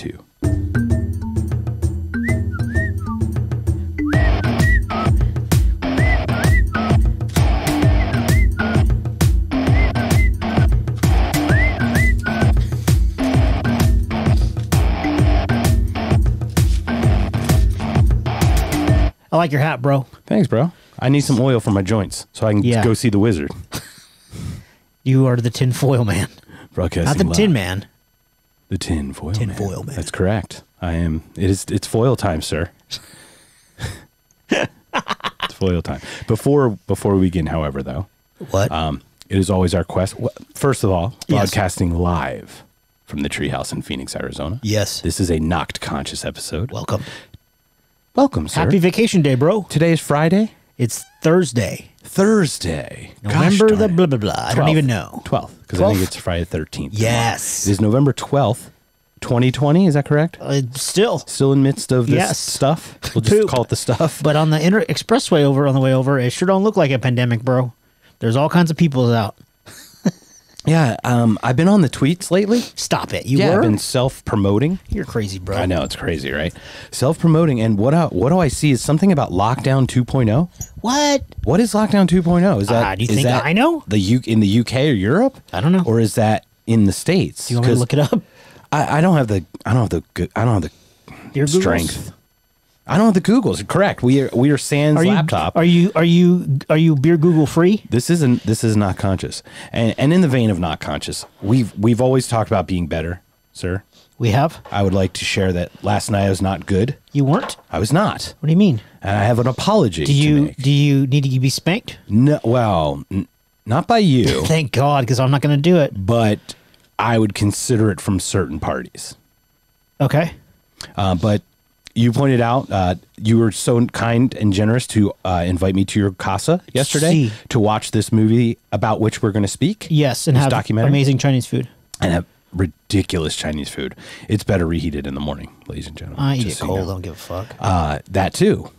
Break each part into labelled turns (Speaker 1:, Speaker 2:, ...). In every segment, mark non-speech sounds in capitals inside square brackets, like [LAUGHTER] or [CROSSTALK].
Speaker 1: two.
Speaker 2: I like your hat, bro.
Speaker 1: Thanks, bro. I need some oil for my joints so I can
Speaker 2: Yeah.
Speaker 1: go see the wizard.
Speaker 2: You are the tinfoil man,
Speaker 1: Broadcasting
Speaker 2: not the
Speaker 1: live.
Speaker 2: tin man.
Speaker 1: The tin foil.
Speaker 2: Tin
Speaker 1: man.
Speaker 2: foil man.
Speaker 1: That's correct. I am. It is. It's foil time, sir. it's foil time. Before before we begin, however, though,
Speaker 2: What?
Speaker 1: um, it is always our quest. First of all,
Speaker 2: Yes.
Speaker 1: broadcasting live from the treehouse in Phoenix, Arizona.
Speaker 2: yes.
Speaker 1: This is a knocked conscious episode.
Speaker 2: Welcome.
Speaker 1: Welcome, sir.
Speaker 2: Happy vacation day, bro.
Speaker 1: Today is Friday,
Speaker 2: It's Thursday,
Speaker 1: Thursday,
Speaker 2: November the blah blah blah. I don't even know.
Speaker 1: Twelfth, because I think
Speaker 2: 12th?
Speaker 1: it's Friday thirteenth.
Speaker 2: Yes.
Speaker 1: it is November twelfth, twenty twenty. Is that correct?
Speaker 2: Uh, still,
Speaker 1: Still in midst of this
Speaker 2: Yes.
Speaker 1: stuff. We'll just
Speaker 2: Poop.
Speaker 1: call it the stuff.
Speaker 2: but on the inter- expressway over on the way over, it sure don't look like a pandemic, bro. There's all kinds of people out.
Speaker 1: Yeah, um, I've been on the tweets lately.
Speaker 2: Stop it. You
Speaker 1: yeah,
Speaker 2: were.
Speaker 1: I've been self-promoting.
Speaker 2: You're crazy, bro.
Speaker 1: I know it's crazy, right? Self-promoting, and what I, what do I see is something about lockdown 2.0.
Speaker 2: What?
Speaker 1: What is lockdown 2.0? Is that
Speaker 2: Ah, do you think
Speaker 1: that
Speaker 2: I know?
Speaker 1: the U in the UK or Europe?
Speaker 2: I don't know.
Speaker 1: Or is that in the states?
Speaker 2: Do you want me to look it up?
Speaker 1: I, I don't have the I don't have the good- I don't have the
Speaker 2: Your Googles?
Speaker 1: I don't have the Googles. Correct. We are we are sans
Speaker 2: Are you
Speaker 1: laptop.
Speaker 2: are you are you are you beer Google free?
Speaker 1: This isn't. This is not conscious, and and in the vein of not conscious, we've we've always talked about being better, sir.
Speaker 2: We have.
Speaker 1: I would like to share that last night I was not good.
Speaker 2: You weren't.
Speaker 1: I was not,
Speaker 2: What do you mean?
Speaker 1: and I have an apology.
Speaker 2: Do
Speaker 1: to
Speaker 2: you
Speaker 1: make.
Speaker 2: do you need to be spanked?
Speaker 1: No, well, n- not by you, [LAUGHS]
Speaker 2: Thank God, because I'm not going to do it.
Speaker 1: but I would consider it from certain parties.
Speaker 2: Okay.
Speaker 1: Uh, but you pointed out uh, you were so kind and generous to uh, invite me to your casa yesterday to watch this movie about which we're going to speak.
Speaker 2: Yes, and have
Speaker 1: documentary?
Speaker 2: amazing Chinese food.
Speaker 1: and have ridiculous Chinese food. It's better reheated in the morning, ladies and gentlemen.
Speaker 2: I eat it
Speaker 1: so you
Speaker 2: cold.
Speaker 1: know.
Speaker 2: Don't give a fuck.
Speaker 1: Uh, that too.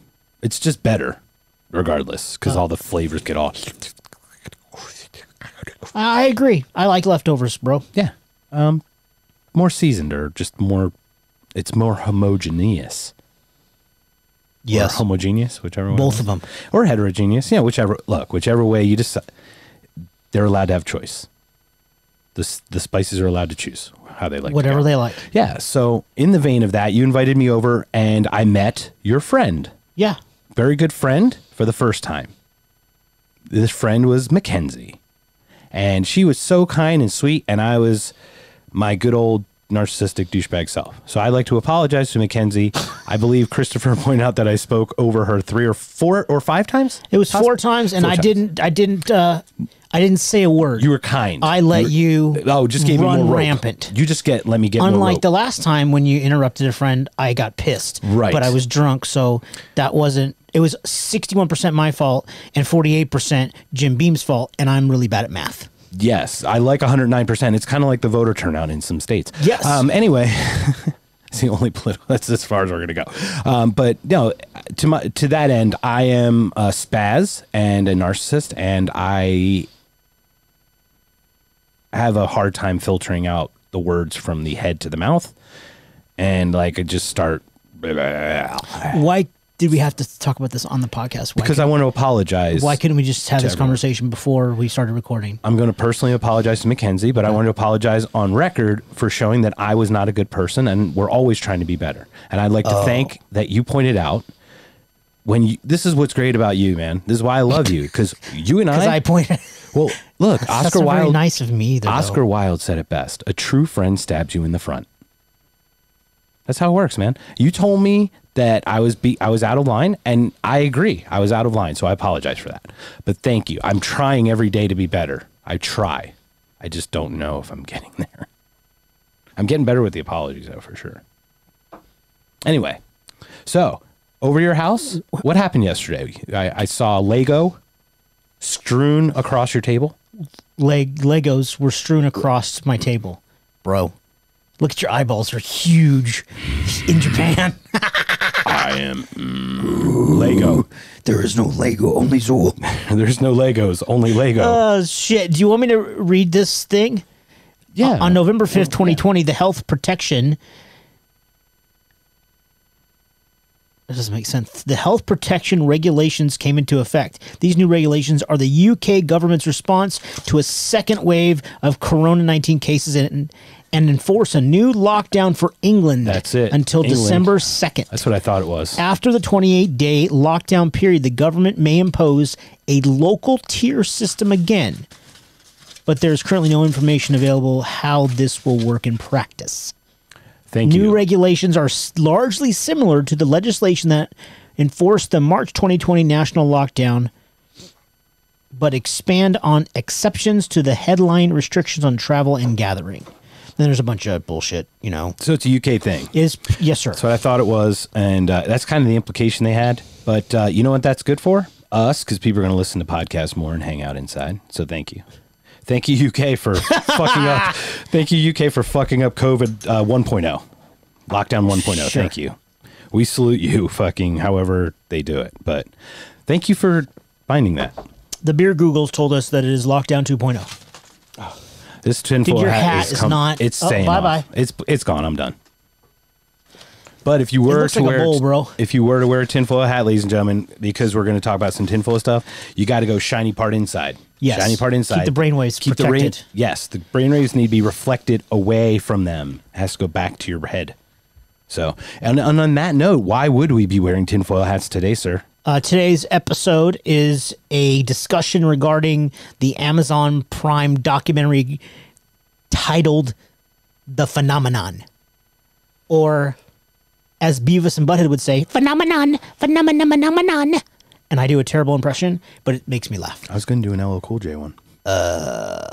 Speaker 1: It's just better, regardless, because all the flavors get all.
Speaker 2: I agree. I like leftovers, bro.
Speaker 1: Yeah, um, more seasoned or just more. It's more homogeneous. or homogeneous, whichever one.
Speaker 2: both of them.
Speaker 1: or heterogeneous. Yeah, whichever. Look, whichever way you decide, they're allowed to have choice. The the spices are allowed to choose how they like.
Speaker 2: Whatever they like.
Speaker 1: Yeah. So in the vein of that, you invited me over, and I met your friend,
Speaker 2: Yeah.
Speaker 1: very good friend, for the first time. This friend was Mackenzie, and she was so kind and sweet, and I was my good old narcissistic douchebag self. So I'd like to apologize to Mackenzie. I believe Christopher [LAUGHS] pointed out that I spoke over her three or four or five times.
Speaker 2: It was
Speaker 1: Poss-
Speaker 2: four times, and
Speaker 1: Four
Speaker 2: I
Speaker 1: times.
Speaker 2: didn't. I didn't. uh I didn't say a word.
Speaker 1: You were kind.
Speaker 2: I let you.
Speaker 1: Oh, just gave
Speaker 2: run
Speaker 1: me more rope.
Speaker 2: rampant.
Speaker 1: You just get let me get
Speaker 2: Unlike the last time when you interrupted a friend, I got pissed.
Speaker 1: Right.
Speaker 2: But I was drunk, so that wasn't. It was sixty-one percent my fault and forty-eight percent Jim Beam's fault, and I'm really bad at math.
Speaker 1: Yes, I like 109%. It's kind of like the voter turnout in some states.
Speaker 2: Yes.
Speaker 1: Um, anyway, [LAUGHS] it's the only political. That's as far as we're going to go. Um, but no, to my to that end, I am a spaz and a narcissist, and I have a hard time filtering out the words from the head to the mouth, and like I just start
Speaker 2: Why did we have to talk about this on the podcast? Why
Speaker 1: because I want to apologize.
Speaker 2: Why couldn't we just have this
Speaker 1: everyone.
Speaker 2: conversation before we started recording?
Speaker 1: I'm going to personally apologize to Mackenzie, but I want to apologize on record for showing that I was not a good person and we're always trying to be better. And I'd like to
Speaker 2: Oh.
Speaker 1: thank that you pointed out when you, this is what's great about you, man. This is why I love you because [LAUGHS] you and I
Speaker 2: Because
Speaker 1: I,
Speaker 2: pointed. [LAUGHS]
Speaker 1: well, look, Oscar Wilde,
Speaker 2: nice of me though.
Speaker 1: Oscar Wilde said it best. A true friend stabs you in the front. That's how it works, man. You told me that I was be I was out of line, and I agree. I was out of line, so I apologize for that. But thank you. I'm trying every day to be better. I try. I just don't know if I'm [LAUGHS] getting there. I'm getting better with the apologies, though, for sure. Anyway, so over your house, what happened yesterday? I, I saw Lego strewn across your table.
Speaker 2: Leg Legos were strewn across my table, bro. Look at your eyeballs; they're huge. In Japan, [LAUGHS]
Speaker 1: I am mm, Lego.
Speaker 2: there is no Lego, only Zuul. [LAUGHS]
Speaker 1: There's no Legos, only Lego.
Speaker 2: Oh shit! Do you want me to read this thing?
Speaker 1: yeah.
Speaker 2: On November fifth, twenty twenty, the Health Protection That doesn't make sense. The health protection regulations came into effect. These new regulations are the UK government's response to a second wave of Corona 19 cases and, and enforce a new lockdown for England.
Speaker 1: That's it.
Speaker 2: Until
Speaker 1: England.
Speaker 2: December 2nd.
Speaker 1: That's what I thought it was.
Speaker 2: After the 28 day lockdown period, the government may impose a local tier system again. But there's currently no information available how this will work in practice.
Speaker 1: Thank
Speaker 2: New
Speaker 1: you.
Speaker 2: New regulations are largely similar to the legislation that enforced the March 2020 national lockdown, but expand on exceptions to the headline restrictions on travel and gathering. Then there's a bunch of bullshit, you know.
Speaker 1: so it's a UK thing.
Speaker 2: Is yes, sir.
Speaker 1: That's what I thought it was, and uh, that's kind of the implication they had. But uh, you know what that's good for? Us, because people are going to listen to podcasts more and hang out inside. So thank you. Thank you, UK, for [LAUGHS] fucking up. Thank you, UK, for fucking up COVID uh, 1.0. Lockdown 1.0.
Speaker 2: Sure.
Speaker 1: Thank you. We salute you, fucking however they do it. But thank you for finding that.
Speaker 2: The beer Googles told us that it is lockdown oh. 2.0.
Speaker 1: This tinfoil hat,
Speaker 2: hat
Speaker 1: is, com-
Speaker 2: not-
Speaker 1: It's
Speaker 2: Oh,
Speaker 1: staying
Speaker 2: bye-bye.
Speaker 1: It's it's gone. I'm done. But if you were to
Speaker 2: like
Speaker 1: wear,
Speaker 2: bowl, bro.
Speaker 1: if you were to wear a tinfoil hat, ladies and gentlemen, because we're going to talk about some tinfoil stuff, you got to go shiny part inside.
Speaker 2: Yes.
Speaker 1: shiny part inside.
Speaker 2: Keep the brainwaves
Speaker 1: Keep the brain.
Speaker 2: protected.
Speaker 1: Yes, the brainwaves need to be reflected away from them. It has to go back to your head. So, and, and on that note, why would we be wearing tinfoil hats today, sir?
Speaker 2: Uh, today's episode is a discussion regarding the Amazon Prime documentary titled The Phenomenon. Or, as Beavis and Butthead would say, Phenomenon, Phenomenon, Phenomenon. And I do a terrible impression, but it makes me laugh.
Speaker 1: I was going to do an LL Cool J one.
Speaker 2: Uh,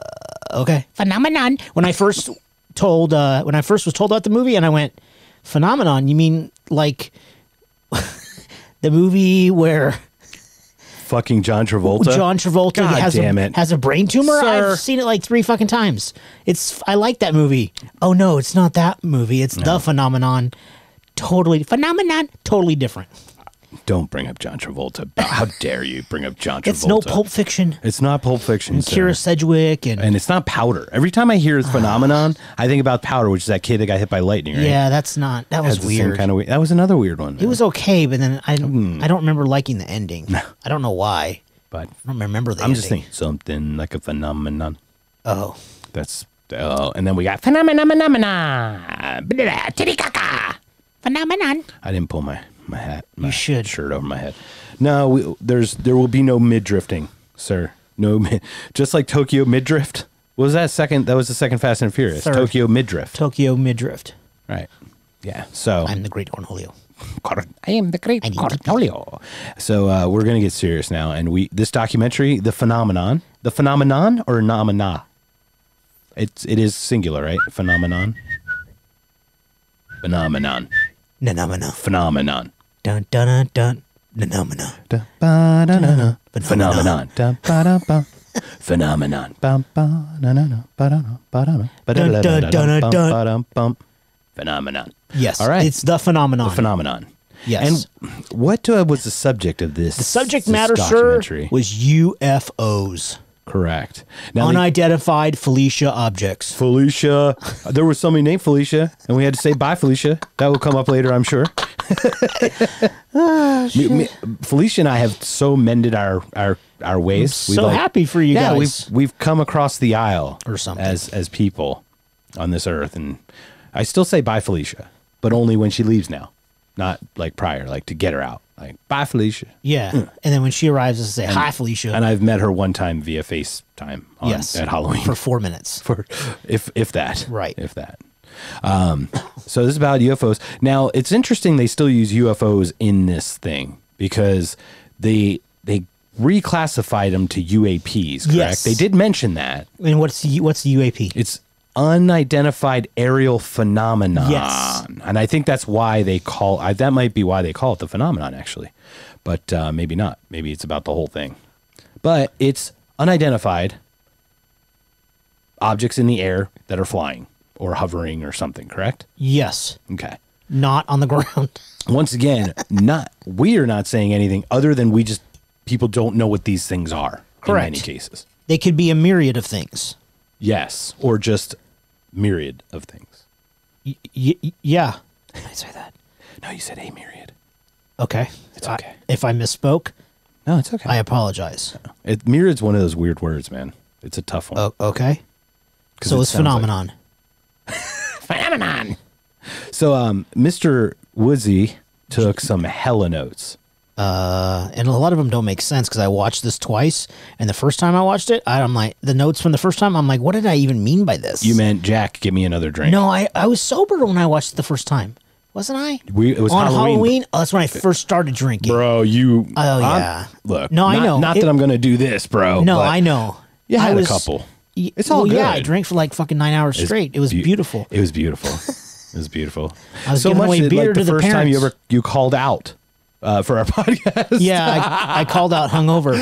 Speaker 2: Okay. Phenomenon. When I first told, uh, when I first was told about the movie, and I went, Phenomenon, you mean like the movie where
Speaker 1: Fucking John Travolta.
Speaker 2: John Travolta
Speaker 1: God
Speaker 2: has
Speaker 1: damn
Speaker 2: a,
Speaker 1: it.
Speaker 2: has a brain tumor.
Speaker 1: Sir.
Speaker 2: I've seen it like three fucking times. It's I like that movie. Oh no, it's not that movie. It's the phenomenon. Totally phenomenon. Totally different.
Speaker 1: Don't bring up John Travolta. How [LAUGHS] dare you bring up John Travolta?
Speaker 2: It's no Pulp Fiction.
Speaker 1: It's not Pulp Fiction. sir.
Speaker 2: Kyra Sedgwick and,
Speaker 1: And it's not Powder. Every time I hear this [SIGHS] phenomenon, I think about Powder, which is that kid that got hit by lightning, right?
Speaker 2: yeah, that's not that was
Speaker 1: That's the same
Speaker 2: weird.
Speaker 1: kind of weird. That was another weird one.
Speaker 2: it was okay, but then I
Speaker 1: Hmm.
Speaker 2: I don't remember liking the ending. I don't know why.
Speaker 1: but
Speaker 2: I don't remember the
Speaker 1: I'm
Speaker 2: ending.
Speaker 1: just thinking something like a phenomenon.
Speaker 2: Oh,
Speaker 1: That's oh, and then we got phenomenon, caca.
Speaker 2: phenomenon.
Speaker 1: I didn't pull my my hat, my
Speaker 2: should.
Speaker 1: shirt over my head. No, we, there's there will be no mid drifting, sir. No, mid, just like Tokyo mid drift. Was that second? That was the second Fast and Furious.
Speaker 2: Third.
Speaker 1: Tokyo mid drift.
Speaker 2: Tokyo Midrift.
Speaker 1: Right. Yeah. So
Speaker 2: I'm the Great Cornholio.
Speaker 1: I am the great Cornholio. So uh, we're gonna get serious now, and we this documentary, the phenomenon, the phenomenon or nomina. It's it is singular, right? Phenomenon. Phenomenon.
Speaker 2: Phenomena.
Speaker 1: Phenomenon.
Speaker 2: Dun dun dun dun. Phenomena.
Speaker 1: Da, ba, da, na, na.
Speaker 2: Phenomenon.
Speaker 1: Phenomenon. Da, [LAUGHS] ba, da, ba. Phenomenon. Dum, bum. Phenomenon.
Speaker 2: Yes.
Speaker 1: All right.
Speaker 2: It's the phenomenon.
Speaker 1: The Phenomenon.
Speaker 2: Yes.
Speaker 1: And what uh, was the subject of this?
Speaker 2: the subject
Speaker 1: this
Speaker 2: matter, sir, was UFOs.
Speaker 1: Correct. Now,
Speaker 2: Unidentified Felicia objects.
Speaker 1: Felicia, there was somebody named Felicia, and we had to say bye, Felicia. That will come up later, I'm sure. [LAUGHS] Ah, me- me- Felicia and I have so mended our our our ways.
Speaker 2: so happy for you
Speaker 1: yeah,
Speaker 2: guys.
Speaker 1: we've we've come across the aisle
Speaker 2: Or something.
Speaker 1: as as people on this earth, and I still say bye, Felicia, but only when she leaves now, not like prior, like to get her out. Like bye, Felicia.
Speaker 2: Yeah. And then when she arrives, I say, Hi, Felicia.
Speaker 1: And I've met her one time via FaceTime on,
Speaker 2: yes.
Speaker 1: at Halloween.
Speaker 2: For four minutes. [LAUGHS]
Speaker 1: for if if that
Speaker 2: Right.
Speaker 1: if that um so this is about ufos now it's interesting they still use ufos in this thing because they they reclassified them to uaps correct
Speaker 2: Yes.
Speaker 1: they did mention that
Speaker 2: And what's the, what's the UAP?
Speaker 1: it's unidentified aerial phenomenon
Speaker 2: Yes.
Speaker 1: and i think that's why they call I, that might be why they call it the phenomenon actually but uh, maybe not maybe it's about the whole thing but it's unidentified objects in the air that are flying or hovering or something correct
Speaker 2: yes.
Speaker 1: okay
Speaker 2: Not on the ground. [LAUGHS]
Speaker 1: once again not we are not saying anything other than we just people don't know what these things are
Speaker 2: Correct.
Speaker 1: in many cases
Speaker 2: They could be a myriad of things.
Speaker 1: yes or just myriad of things
Speaker 2: Y- y- y- yeah. I say that?
Speaker 1: no you said a myriad
Speaker 2: Okay.
Speaker 1: It's
Speaker 2: I-
Speaker 1: okay.
Speaker 2: if I misspoke,
Speaker 1: No, it's okay.
Speaker 2: I apologize.
Speaker 1: it, myriad's one of those weird words, man. It's a tough one.
Speaker 2: Oh, okay.
Speaker 1: 'Cause
Speaker 2: So
Speaker 1: it
Speaker 2: it's
Speaker 1: sounds like-
Speaker 2: phenomenon. [LAUGHS]
Speaker 1: phenomenon. So, um, Mr. Woodsy took some hella notes.
Speaker 2: Uh, and a lot of them don't make sense because I watched this twice, and the first time I watched it, I, I'm like the notes from the first time. I'm like, what did I even mean by this?
Speaker 1: You meant Jack? Give me another drink.
Speaker 2: no, I I was sober when I watched it the first time, wasn't I?
Speaker 1: we it was
Speaker 2: On
Speaker 1: Halloween,
Speaker 2: Halloween, oh, that's when I first started drinking.
Speaker 1: bro. You.
Speaker 2: Oh,
Speaker 1: I'm-
Speaker 2: yeah.
Speaker 1: Look.
Speaker 2: No, I know.
Speaker 1: Not
Speaker 2: It-
Speaker 1: that I'm gonna do this, bro.
Speaker 2: no, I know.
Speaker 1: You
Speaker 2: I
Speaker 1: had
Speaker 2: was,
Speaker 1: a couple.
Speaker 2: y-
Speaker 1: It's all
Speaker 2: well, Yeah, I drank for like fucking nine hours straight. It was
Speaker 1: Beau-
Speaker 2: beautiful.
Speaker 1: It was beautiful. it was beautiful.
Speaker 2: I was
Speaker 1: so
Speaker 2: giving
Speaker 1: much
Speaker 2: away
Speaker 1: that,
Speaker 2: beer
Speaker 1: like the
Speaker 2: to the
Speaker 1: first time you ever you called out uh, for our [LAUGHS] podcast.
Speaker 2: Yeah, I, I called out hungover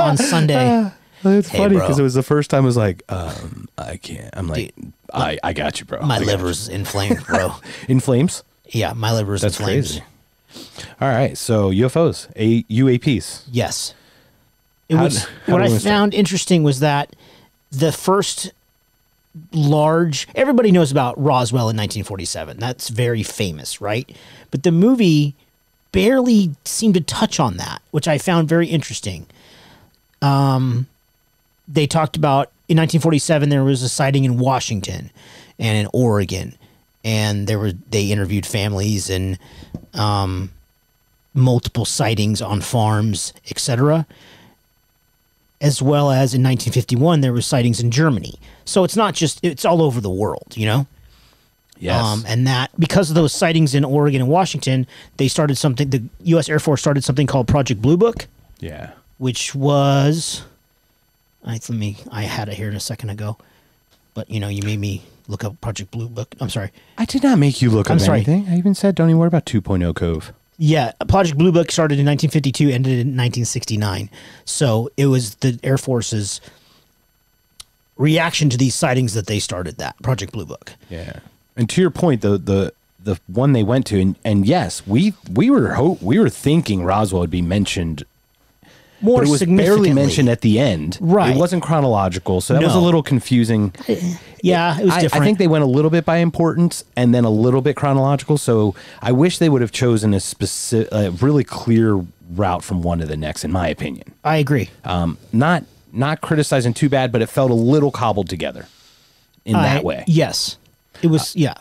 Speaker 2: on Sunday. [LAUGHS]
Speaker 1: It's
Speaker 2: Hey,
Speaker 1: funny because it was the first time I was like, um, I can't. I'm like, I, I got you, bro.
Speaker 2: My
Speaker 1: I got
Speaker 2: liver's inflamed, bro.
Speaker 1: you. [LAUGHS] in flames.
Speaker 2: Yeah, my liver's
Speaker 1: That's
Speaker 2: inflamed.
Speaker 1: crazy. All right, so UFOs, A- UAPs.
Speaker 2: Yes. It
Speaker 1: How
Speaker 2: was
Speaker 1: how
Speaker 2: what I
Speaker 1: we start?
Speaker 2: found interesting was that the first large everybody knows about Roswell in 1947. That's very famous, right? But the movie barely seemed to touch on that, which I found very interesting. Um they talked about in 1947 there was a sighting in Washington and in Oregon and there were they interviewed families and um multiple sightings on farms, etc as well as in 1951 there were sightings in Germany. So it's not just it's all over the world, you know.
Speaker 1: Yes.
Speaker 2: Um, and that because of those sightings in Oregon and Washington, they started something. The U.S. Air Force started something called Project Blue Book,
Speaker 1: yeah.
Speaker 2: which was. I let me. I had it here in a second ago, but you know, you made me look up Project Blue Book. I'm sorry.
Speaker 1: I did not make you look
Speaker 2: I'm
Speaker 1: up
Speaker 2: sorry.
Speaker 1: anything. I even said, don't even worry about 2.0 Cove.
Speaker 2: Yeah, Project Blue Book started in 1952, ended in 1969. So it was the Air Force's reaction to these sightings that they started that Project Blue Book.
Speaker 1: Yeah. And to your point, the the the one they went to, and, and yes, we we were ho- we were thinking Roswell would be mentioned,
Speaker 2: More
Speaker 1: it was
Speaker 2: significantly,
Speaker 1: barely mentioned at the end.
Speaker 2: Right.
Speaker 1: It wasn't chronological, so that was a little confusing.
Speaker 2: Yeah, it was
Speaker 1: I,
Speaker 2: different.
Speaker 1: I think they went a little bit by importance and then a little bit chronological. So I wish they would have chosen a specific, a really clear route from one to the next, in my opinion.
Speaker 2: I agree.
Speaker 1: Um, not not criticizing too bad, but it felt a little cobbled together in that way.
Speaker 2: Yes, it was. Uh, yeah,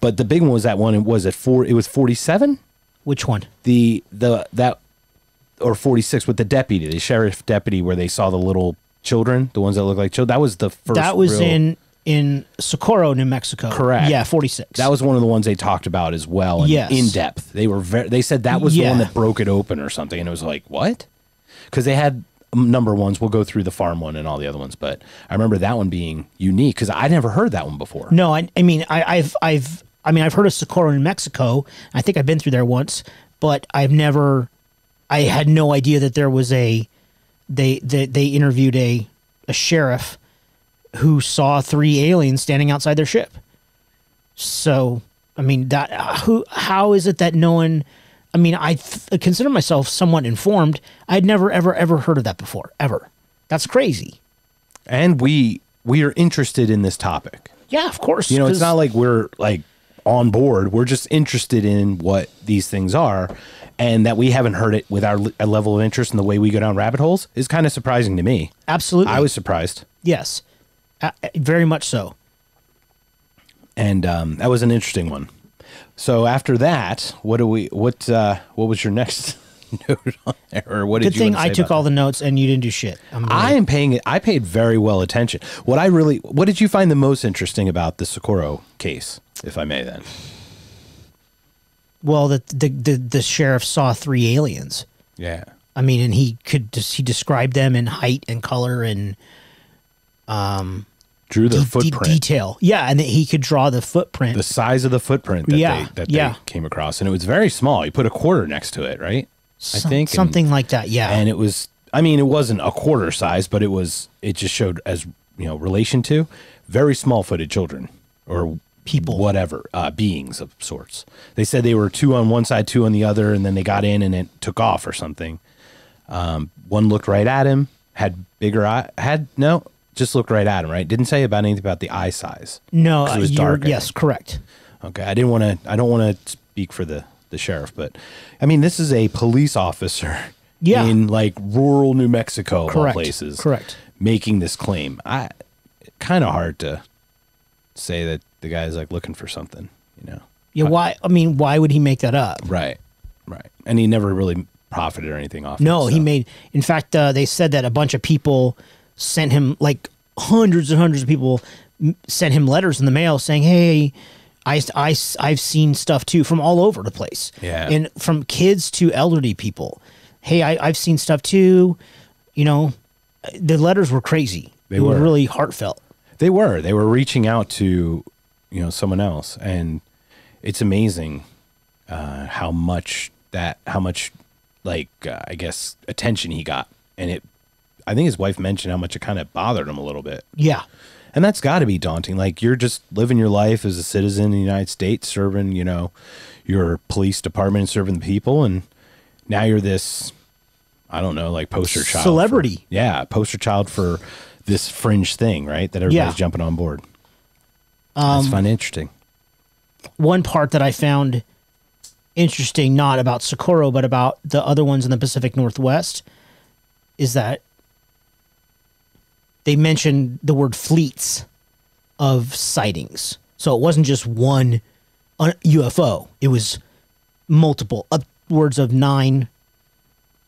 Speaker 1: But the big one was that one. It was at four. It was forty seven.
Speaker 2: which one?
Speaker 1: The the that or forty six with the deputy, the sheriff deputy, where they saw the little children, the ones that look like children. That was the first.
Speaker 2: that was
Speaker 1: real-
Speaker 2: in in Socorro, New Mexico.
Speaker 1: Correct.
Speaker 2: Yeah, forty six.
Speaker 1: That was one of the ones they talked about as well,
Speaker 2: Yes.
Speaker 1: in depth. They were very. They said that was the one that broke it open or something, and it was like what? Because they had number ones. We'll go through the farm one and all the other ones, but I remember that one being unique because I'd never heard that one before.
Speaker 2: No, I, I mean, I, I've, I've, I mean, I've heard of Socorro, in Mexico. I think I've been through there once, but I've never, I had no idea that there was a, they, they, they interviewed a, a sheriff who saw three aliens standing outside their ship. So, I mean, that, who, how is it that no one, I mean, I th- consider myself somewhat informed. I'd never, ever, ever heard of that before, ever. That's crazy.
Speaker 1: And we we are interested in this topic.
Speaker 2: Yeah, of course.
Speaker 1: You know, it's not like we're like on board. We're just interested in what these things are, and that we haven't heard it with our level of interest in the way we go down rabbit holes is kind of surprising to me.
Speaker 2: absolutely.
Speaker 1: I was surprised,
Speaker 2: Yes, uh, very much so.
Speaker 1: and um, that was an interesting one. So after that, what do we? What uh, what was your next [LAUGHS] note on there, or what did
Speaker 2: Good
Speaker 1: you?
Speaker 2: thing I took all the notes and you didn't do shit. I'm
Speaker 1: that? I am paying. I paid very well attention. What I really, what did you find the most interesting about the Socorro case, if I may? Then,
Speaker 2: well, the, the the the sheriff saw three aliens.
Speaker 1: yeah.
Speaker 2: I mean, and he could just he described them in height and color and
Speaker 1: Drew their
Speaker 2: de- de-
Speaker 1: footprint.
Speaker 2: detail. Yeah, and that he could draw the footprint.
Speaker 1: the size of the footprint that
Speaker 2: Yeah,
Speaker 1: they that
Speaker 2: yeah.
Speaker 1: they came across, and it was very small. You put a quarter next to it, right? I
Speaker 2: Some-
Speaker 1: think and-
Speaker 2: something like that. Yeah,
Speaker 1: and it was. I mean, it wasn't a quarter size, but it was. It just showed as you know relation to very small-footed children or
Speaker 2: People.
Speaker 1: whatever uh, beings of sorts. They said they were two on one side, two on the other, and then they got in and it took off or something. Um, one looked right at him, had bigger eye, had no, just looked right at him. Right, didn't say about anything about the eye size.
Speaker 2: no, uh,
Speaker 1: it was dark,
Speaker 2: yes, correct.
Speaker 1: Okay, I didn't want to. I don't want to speak for the the sheriff. But I mean, this is a police officer [LAUGHS]
Speaker 2: Yeah.
Speaker 1: in like rural New Mexico,
Speaker 2: Correct.
Speaker 1: places,
Speaker 2: Correct.
Speaker 1: making this claim. I kind of hard to say that the guy's like looking for something, you know?
Speaker 2: Yeah. Why? I mean, why would he make that up?
Speaker 1: Right, right. And he never really profited or anything off.
Speaker 2: No,
Speaker 1: it,
Speaker 2: he made. In fact, uh, they said that a bunch of people sent him like hundreds and hundreds of people sent him letters in the mail saying, "Hey, I, I I've seen stuff too from all over the place.
Speaker 1: Yeah.
Speaker 2: and from kids to elderly people. Hey, I, I've seen stuff too. You know, the letters were crazy.
Speaker 1: They
Speaker 2: were
Speaker 1: were.
Speaker 2: really heartfelt.
Speaker 1: They were. They were reaching out to, you know, someone else, and it's amazing uh, how much that, how much, like, uh, I guess, attention he got, and it. I think his wife mentioned how much it kind of bothered him a little bit,
Speaker 2: Yeah,
Speaker 1: and that's got to be daunting. Like you're just living your life as a citizen in the United States, serving, you know, your police department and serving the people, and now you're this. I don't know, like poster child, for-
Speaker 2: Celebrity.
Speaker 1: yeah, poster child for this fringe thing, right? That everybody's
Speaker 2: Yeah. Um,
Speaker 1: jumping on board. That's fun, interesting.
Speaker 2: one part that I found interesting, not about Socorro, but about the other ones in the Pacific Northwest, is that they mentioned the word fleets of sightings. So it wasn't just one uh, UFO, it was multiple, upwards of nine.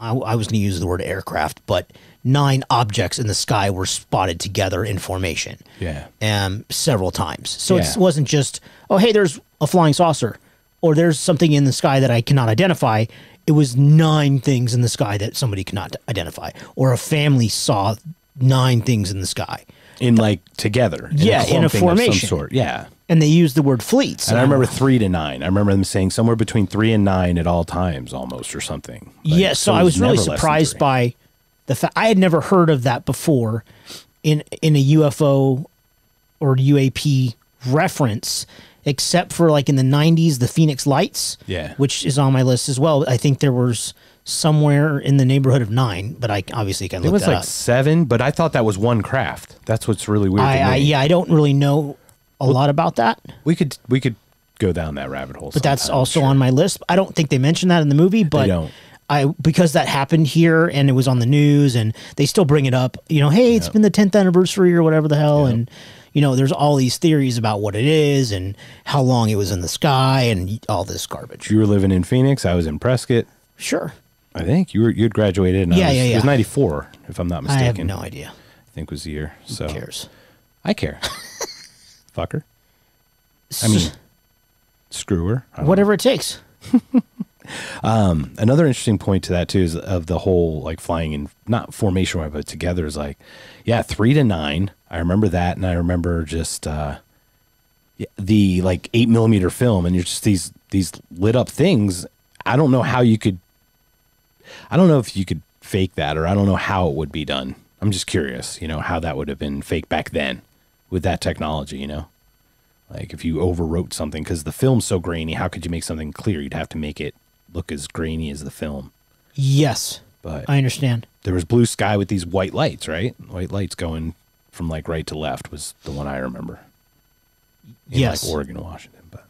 Speaker 2: I, I was going to use the word aircraft, but nine objects in the sky were spotted together in formation
Speaker 1: Yeah,
Speaker 2: um, several times. So
Speaker 1: Yeah.
Speaker 2: it wasn't just, oh, hey, there's a flying saucer or there's something in the sky that I cannot identify. It was nine things in the sky that somebody cannot identify, or a family saw nine things in the sky.
Speaker 1: in like together. in
Speaker 2: Yeah, in a
Speaker 1: of some
Speaker 2: formation.
Speaker 1: sort. Yeah,
Speaker 2: And they used the word fleets.
Speaker 1: and I remember three to nine. I remember them saying somewhere between three and nine at all times, almost or something. Like,
Speaker 2: yeah, so,
Speaker 1: it
Speaker 2: I was really
Speaker 1: never less than
Speaker 2: surprised by the fact I had never heard of that before in in a UFO or UAP reference, except for like in the '90s, the Phoenix Lights,
Speaker 1: Yeah.
Speaker 2: which is on my list as well. I think there was somewhere in the neighborhood of nine, but I obviously can
Speaker 1: It
Speaker 2: look
Speaker 1: It
Speaker 2: was
Speaker 1: like
Speaker 2: up.
Speaker 1: seven, but I thought that was one craft. That's what's really weird.
Speaker 2: I, I yeah, I don't really know a lot about that,
Speaker 1: we could we could go down that rabbit hole.
Speaker 2: but that's also on my list. I don't think they mentioned that in the movie, but
Speaker 1: don't.
Speaker 2: I because that happened here and it was on the news and they still bring it up. You know, hey, it's been the 10th anniversary or whatever the hell, and you know, there's all these theories about what it is and how long it was in the sky and all this garbage.
Speaker 1: You were living in Phoenix. I was in Prescott.
Speaker 2: Sure,
Speaker 1: I think you were you had graduated. And
Speaker 2: Yeah,
Speaker 1: was,
Speaker 2: yeah,
Speaker 1: It was ninety four, if I'm not mistaken.
Speaker 2: I have no idea.
Speaker 1: I think was the year. So
Speaker 2: Who cares?
Speaker 1: I care. [LAUGHS] Fucker. I mean, screw her.
Speaker 2: Whatever it takes. [LAUGHS] [LAUGHS]
Speaker 1: um, another interesting point to that too is of the whole like flying in not formation wise but together is like yeah three to nine i remember that and i remember just uh the like eight millimeter film and you're just these these lit up things i don't know how you could i don't know if you could fake that or i don't know how it would be done. I'm just curious you know how that would have been fake back then with that technology you know? Like if you overwrote something because the film's so grainy how could you make something clear? You'd have to make it look as grainy as the film.
Speaker 2: Yes,
Speaker 1: but
Speaker 2: I understand.
Speaker 1: there was blue sky with these white lights right? White lights going from like right to left was the one i remember. In
Speaker 2: Yes.
Speaker 1: like oregon washington but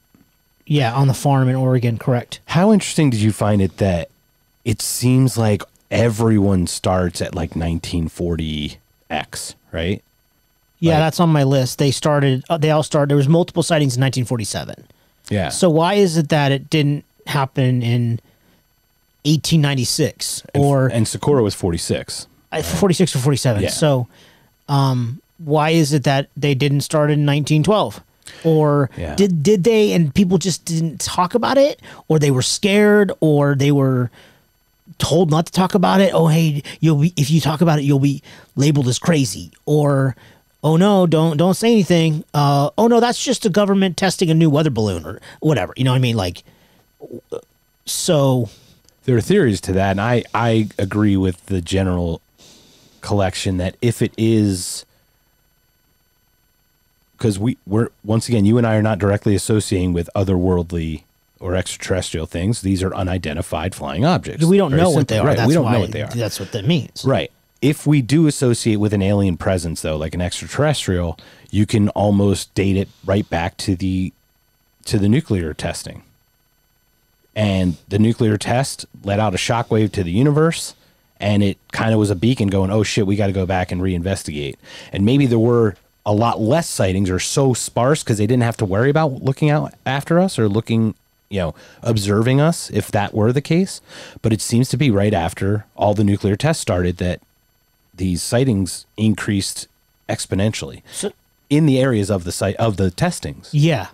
Speaker 2: Yeah, on the farm in Oregon, correct.
Speaker 1: how interesting did you find it that it seems like everyone starts at like 1940x right
Speaker 2: Yeah,
Speaker 1: Like-
Speaker 2: that's on my list. They started. Uh, they all started. There was multiple sightings in 1947.
Speaker 1: yeah
Speaker 2: So why is it that it didn't happen in 1896 or
Speaker 1: and Socorro was 46
Speaker 2: uh, 46 or 47?
Speaker 1: Yeah.
Speaker 2: So, um, why is it that they didn't start in 1912? Or
Speaker 1: Yeah.
Speaker 2: did did they and people just didn't talk about it, or they were scared, or they were told not to talk about it? Oh, hey, you'll be if you talk about it, you'll be labeled as crazy, or oh no, don't don't say anything. Uh, oh no, that's just the government testing a new weather balloon or whatever. You know what I mean? Like, so
Speaker 1: there are theories to that and i i agree with the general collection that if it is because we we're once again you and i are not directly associating with otherworldly or extraterrestrial things these are unidentified flying objects.
Speaker 2: We don't
Speaker 1: Very
Speaker 2: know what they are.
Speaker 1: right
Speaker 2: That's
Speaker 1: we don't
Speaker 2: why
Speaker 1: know what they are.
Speaker 2: That's what that means.
Speaker 1: right. If we do associate with an alien presence though like an extraterrestrial you can almost date it right back to the to the nuclear testing. And the nuclear test let out a shockwave to the universe and it kind of was a beacon going oh shit we got to go back and reinvestigate. And maybe there were a lot less sightings or so sparse because they didn't have to worry about looking out after us or looking you know observing us if that were the case but it seems to be right after all the nuclear tests started that these sightings increased exponentially
Speaker 2: So,
Speaker 1: in the areas of the site of the testings
Speaker 2: yeah.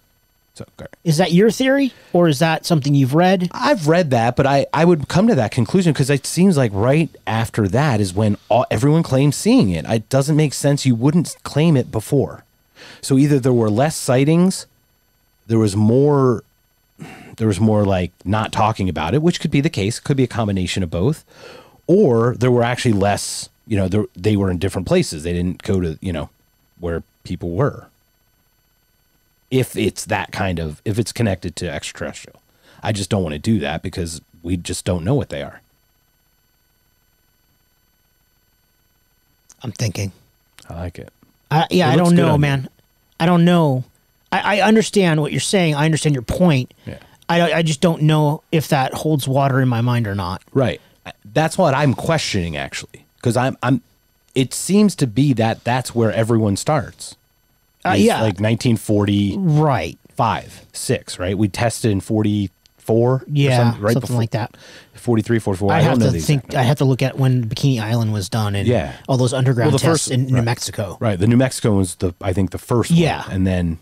Speaker 1: so.
Speaker 2: Is that your theory or is that something you've read?
Speaker 1: I've read that, but I, I would come to that conclusion because it seems like right after that is when all, everyone claims seeing it. It doesn't make sense. You wouldn't claim it before. So either there were less sightings, there was more, there was more like not talking about it, which could be the case. Could be a combination of both, or there were actually less. You know, there, they were in different places. They didn't go to you know where people were. If it's that kind of, if it's connected to extraterrestrial, I just don't want to do that because we just don't know what they are.
Speaker 2: I'm thinking.
Speaker 1: I like it.
Speaker 2: I, yeah,
Speaker 1: It
Speaker 2: I don't know, man. I don't know. I, I understand what you're saying. I understand your point.
Speaker 1: Yeah.
Speaker 2: I, I just don't know if that holds water in my mind or not.
Speaker 1: Right. That's what I'm questioning actually, because I'm I'm. It seems to be that that's where everyone starts.
Speaker 2: Uh, yeah.
Speaker 1: like 1940.
Speaker 2: Right.
Speaker 1: Five, six, right? We tested in 44.
Speaker 2: Yeah.
Speaker 1: some- right
Speaker 2: something
Speaker 1: before
Speaker 2: like that.
Speaker 1: 43, 44.
Speaker 2: I,
Speaker 1: I,
Speaker 2: have
Speaker 1: don't know
Speaker 2: to think. I have to look at when Bikini Island was done and
Speaker 1: Yeah.
Speaker 2: all those underground
Speaker 1: Well, the
Speaker 2: tests
Speaker 1: first-
Speaker 2: in New
Speaker 1: right.
Speaker 2: Mexico.
Speaker 1: Right. The New Mexico was the I think the first
Speaker 2: Yeah.
Speaker 1: one, and then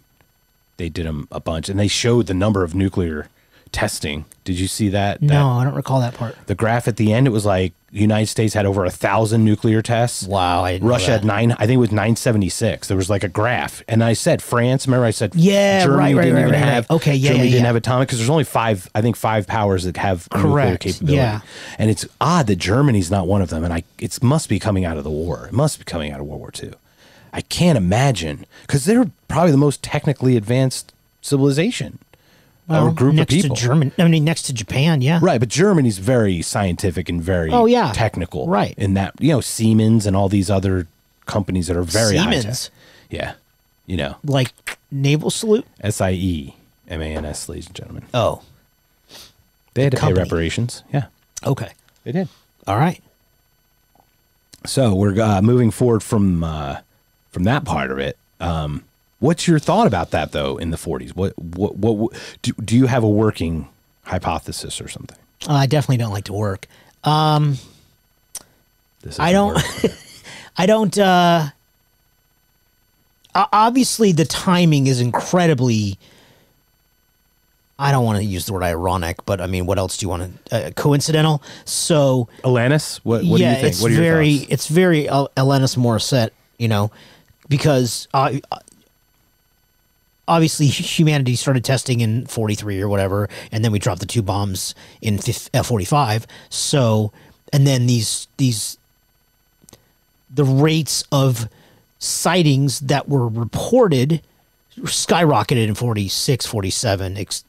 Speaker 1: they did them a bunch, and they showed the number of nuclear testing. Did you see that?
Speaker 2: No,
Speaker 1: That-
Speaker 2: I don't recall that part.
Speaker 1: the graph at the end, it was like the United States had over a thousand nuclear tests.
Speaker 2: Wow, I didn't know
Speaker 1: Russia had nine. I think it was nine seventy six. There was like a graph, and I said France. Remember, I said
Speaker 2: Yeah,
Speaker 1: Germany
Speaker 2: right, right,
Speaker 1: didn't
Speaker 2: right,
Speaker 1: even
Speaker 2: right, right.
Speaker 1: have.
Speaker 2: Okay, yeah,
Speaker 1: Germany
Speaker 2: yeah,
Speaker 1: didn't
Speaker 2: yeah.
Speaker 1: have atomic because there's only five. I think five powers that have nuclear capability.
Speaker 2: yeah.
Speaker 1: and it's odd that Germany's not one of them. And I, it must be coming out of the war. It must be coming out of World War II. I can't imagine because they're probably the most technically advanced civilization or group
Speaker 2: next
Speaker 1: of people.
Speaker 2: to German. I mean, next to Japan. Yeah.
Speaker 1: Right, but Germany's very scientific and very
Speaker 2: Oh, yeah.
Speaker 1: technical.
Speaker 2: Right.
Speaker 1: In that, you know, Siemens and all these other companies that are very high tech.
Speaker 2: Siemens,
Speaker 1: Yeah. You know,
Speaker 2: like naval salute.
Speaker 1: S I E M A N S, ladies and gentlemen.
Speaker 2: Oh,
Speaker 1: They had to pay reparations. Yeah,
Speaker 2: okay.
Speaker 1: they did.
Speaker 2: All right.
Speaker 1: So we're uh, moving forward from uh, from that part of it. Um, what's your thought about that though? In the 40s, what what what, do, do you have a working hypothesis or something?
Speaker 2: Uh, I definitely don't like to work.
Speaker 1: This
Speaker 2: I don't. [LAUGHS] I don't. uh Obviously, the timing is incredibly. I don't want to use the word ironic, but I mean, what else do you want to uh, coincidental? So
Speaker 1: Alanis, what, what
Speaker 2: yeah,
Speaker 1: do you think?
Speaker 2: it's
Speaker 1: what are your
Speaker 2: very,
Speaker 1: thoughts?
Speaker 2: it's very Al- Alanis Morissette, you know, because uh, obviously humanity started testing in 43 or whatever, and then we dropped the two bombs in uh, 45. So, and then these these the rates of sightings that were reported skyrocketed in 46 47 ex-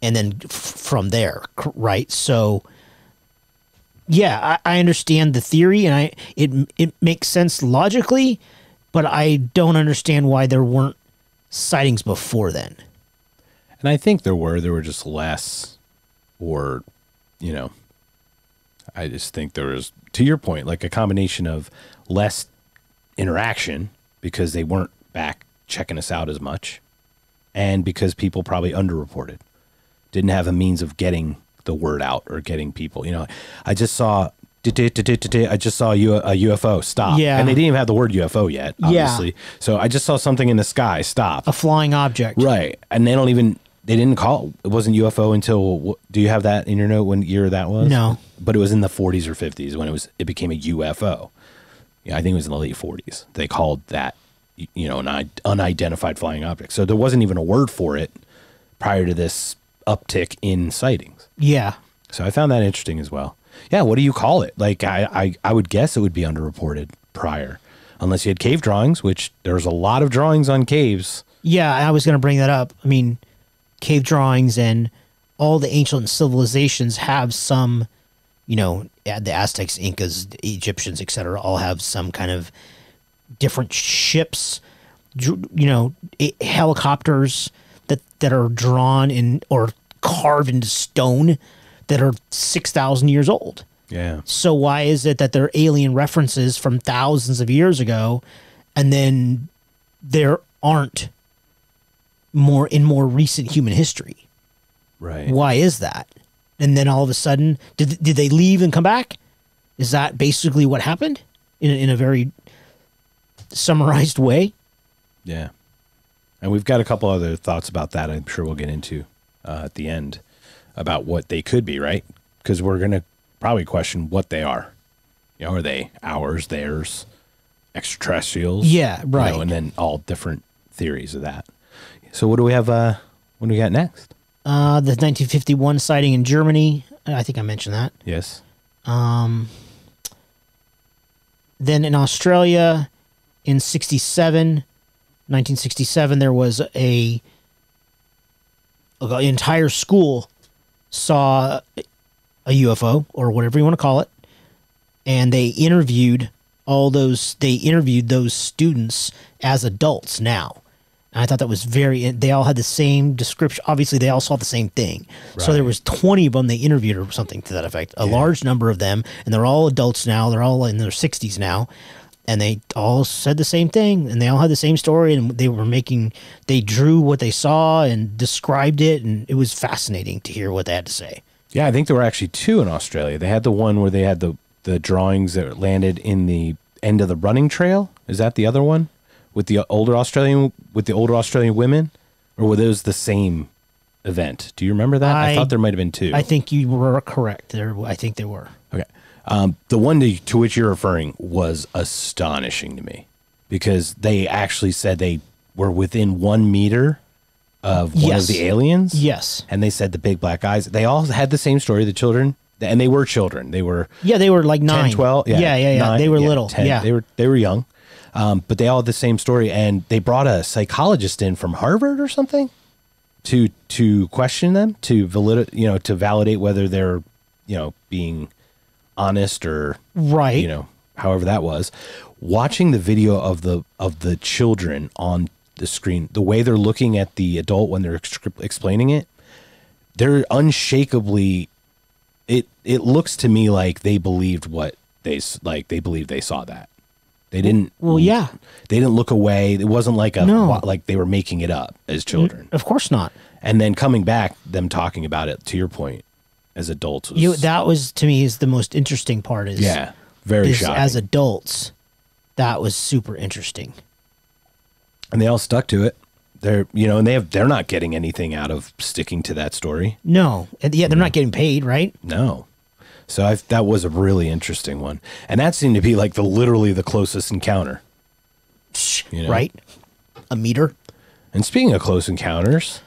Speaker 2: and then from there right so yeah I, I understand the theory and i it it makes sense logically but i don't understand why there weren't sightings before then
Speaker 1: And I think there were there were just less, or you know, I just think there was to your point like a combination of less interaction because they weren't back checking us out as much, and because people probably underreported, didn't have a means of getting the word out or getting people. You know, I just saw. I just saw U- a UFO stop.
Speaker 2: Yeah.
Speaker 1: And they didn't even have the word UFO yet,
Speaker 2: Yeah.
Speaker 1: obviously. So I just saw something in the sky stop.
Speaker 2: a flying object
Speaker 1: Right. And they don't even they didn't call it wasn't UFO until do you have that in your note when year that was?
Speaker 2: No.
Speaker 1: But it was in the 40s or 50s when it was it became a UFO. Yeah, I think it was in the late 40s. They called that you know an unidentified flying object. So there wasn't even a word for it prior to this uptick in sightings.
Speaker 2: yeah
Speaker 1: So I found that interesting as well. Yeah, what do you call it? Like I, I, I would guess it would be underreported prior, unless you had cave drawings, which there's a lot of drawings on caves.
Speaker 2: Yeah, I was going to bring that up. I mean, cave drawings and all the ancient civilizations have some, you know, the Aztecs, Incas, the Egyptians, etc. all have some kind of different ships, you know, helicopters that that are drawn in or carved into stone that are 6,000 years old.
Speaker 1: Yeah.
Speaker 2: So why is it that they're alien references from thousands of years ago and then there aren't more in more recent human history?
Speaker 1: Right.
Speaker 2: Why is that? And then all of a sudden, did did they leave and come back? Is that basically what happened in a, in a very summarized way?
Speaker 1: Yeah. And we've got a couple other thoughts about that. I'm sure we'll get into uh, at the end about what they could be, right? Because we're going to probably question what they are. You know, are they ours, theirs, extraterrestrials?
Speaker 2: Yeah,
Speaker 1: You know,
Speaker 2: right.
Speaker 1: and then all different theories of that. So what do we have? Uh, what do we got next?
Speaker 2: Uh, the 1951 sighting in Germany. I think I mentioned that.
Speaker 1: Yes.
Speaker 2: Um, then in Australia, in 67, 1967, there was a, an entire school saw a UFO or whatever you want to call it, and they interviewed all those. They interviewed those students as adults now. And I thought that was very. They all had the same description. Obviously, they all saw the same thing. So there was twenty of them they interviewed or something to that effect. A large number of them, and they're all adults now. They're all in their sixties now, and they all said the same thing, and they all had the same story, and they were making. They drew what they saw and described it, and it was fascinating to hear what they had to say.
Speaker 1: Yeah, I think there were actually two in Australia. They had the one where they had the the drawings that landed in the end of the running trail. Is that the other one with the older Australian with the older Australian women, or were those the same event? Do you remember that? I,
Speaker 2: I-
Speaker 1: thought there might have been two.
Speaker 2: I think you were correct. There, I think they were.
Speaker 1: Okay. Um, the one to, to which you're referring was astonishing to me because they actually said they were within one meter of one
Speaker 2: Yes.
Speaker 1: of the aliens.
Speaker 2: Yes.
Speaker 1: And they said the big black eyes. They all had the same story, the children. And they were children. They were
Speaker 2: Yeah, they were like
Speaker 1: 10,
Speaker 2: nine.
Speaker 1: 12. Yeah,
Speaker 2: yeah, yeah. yeah.
Speaker 1: nine,
Speaker 2: they were
Speaker 1: yeah,
Speaker 2: little.
Speaker 1: 10.
Speaker 2: Yeah.
Speaker 1: They were, they were young. Um, but they all had the same story. And they brought a psychologist in from Harvard or something to, to question them, to valid, you know, to validate whether they're, you know, being honest or
Speaker 2: right.
Speaker 1: you know however that was watching the video of the of the children on the screen the way they're looking at the adult when they're ex- explaining it they're unshakably it it looks to me like they believed what they s- like they believed they saw that they didn't
Speaker 2: Well, yeah.
Speaker 1: they didn't look away it wasn't like a
Speaker 2: No.
Speaker 1: like they were making it up as mm, children
Speaker 2: Of course not.
Speaker 1: and then coming back them talking about it to your point as adults was,
Speaker 2: You that was to me is the most interesting part. Is
Speaker 1: yeah very
Speaker 2: is
Speaker 1: shocking
Speaker 2: as adults, that was super interesting.
Speaker 1: and they all stuck to it. They're you know, and they have they're not getting anything out of sticking to that story.
Speaker 2: No, and yeah, they're not getting paid, right?
Speaker 1: No. So I, that was a really interesting one, and that seemed to be like the literally the closest encounter. You know?
Speaker 2: Right? A meter.
Speaker 1: And speaking of close encounters,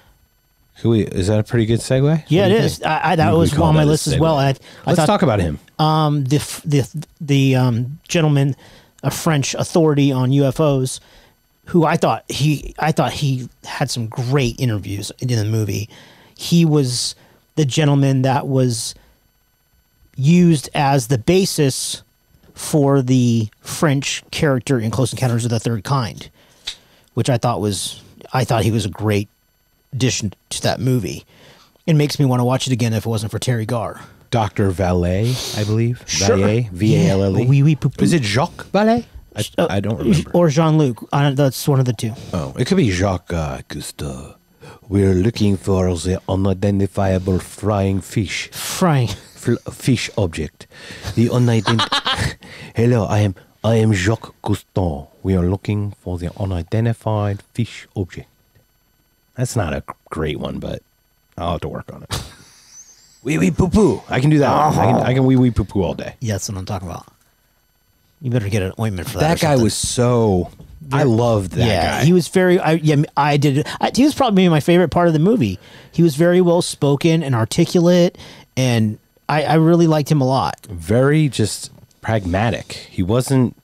Speaker 1: who we, is that a pretty good segue?
Speaker 2: Yeah, it is. I, I, that
Speaker 1: We-
Speaker 2: was on my list as well. I, I
Speaker 1: Let's
Speaker 2: thought
Speaker 1: talk about him.
Speaker 2: um, the the the um, gentleman, a French authority on UFOs, who I thought he I thought he had some great interviews in the movie. He was the gentleman that was used as the basis for the French character in Close Encounters of the Third Kind, which I thought was I thought he was a great addition to that movie. It makes me want to watch it again if it wasn't for Teri Garr.
Speaker 1: Dr. Vallée, I believe.
Speaker 2: Sure.
Speaker 1: Vallée, V A L L E.
Speaker 2: Yeah. Oui, oui, pou- pou.
Speaker 1: Is it Jacques Vallée? I,
Speaker 2: Uh,
Speaker 1: I don't remember.
Speaker 2: Or Jean Luc. That's one of the two.
Speaker 1: Oh, it could be Jacques uh, Cousteau. We're looking for the unidentifiable flying fish.
Speaker 2: Frank.
Speaker 1: fl- fish object. The unidentified. [LAUGHS] Hello, I am I am Jacques Cousteau. We are looking for the unidentified fish object. That's not a great one, but I'll have to work on it. [LAUGHS] wee wee poo poo. I can do that. one. I can uh-huh. I can wee wee poo poo all day.
Speaker 2: Yeah, that's what I'm talking about. You better get an ointment for that.
Speaker 1: That
Speaker 2: or
Speaker 1: guy
Speaker 2: something.
Speaker 1: was so. I loved that
Speaker 2: yeah,
Speaker 1: guy.
Speaker 2: he was very. I, yeah, I did. I, he was probably my favorite part of the movie. He was very well spoken and articulate, and I, I really liked him a lot.
Speaker 1: very just pragmatic. He wasn't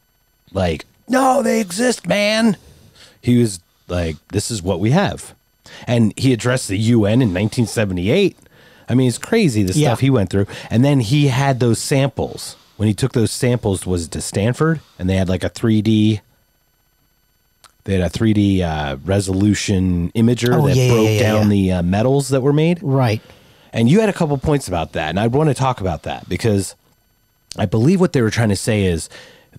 Speaker 1: like, no, they exist, man. He was like, this is what we have. And he addressed the UN in 1978. I mean, it's crazy the
Speaker 2: Yeah.
Speaker 1: stuff he went through. And then he had those samples. When he took those samples, was it to Stanford? And they had like a 3D. They had a 3D uh, resolution imager
Speaker 2: Oh,
Speaker 1: that
Speaker 2: yeah,
Speaker 1: broke
Speaker 2: yeah,
Speaker 1: down the uh, metals that were made
Speaker 2: Right.
Speaker 1: And you had a couple points about that, and I want to talk about that because I believe what they were trying to say is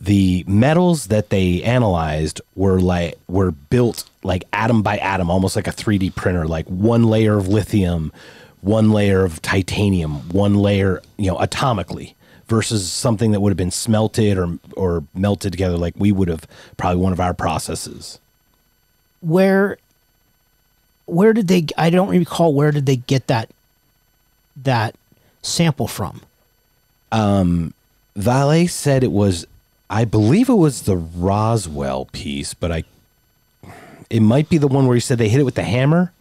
Speaker 1: the metals that they analyzed were like were built like atom by atom, almost like a 3D printer, like one layer of lithium, one layer of titanium, one layer, you know, atomically versus something that would have been smelted or or melted together like we would have probably one of our processes.
Speaker 2: Where where did they I don't recall where did they get that that sample from?
Speaker 1: Um Vallée said it was, I believe it was the Roswell piece, but I, it might be the one where he said they hit it with the hammer.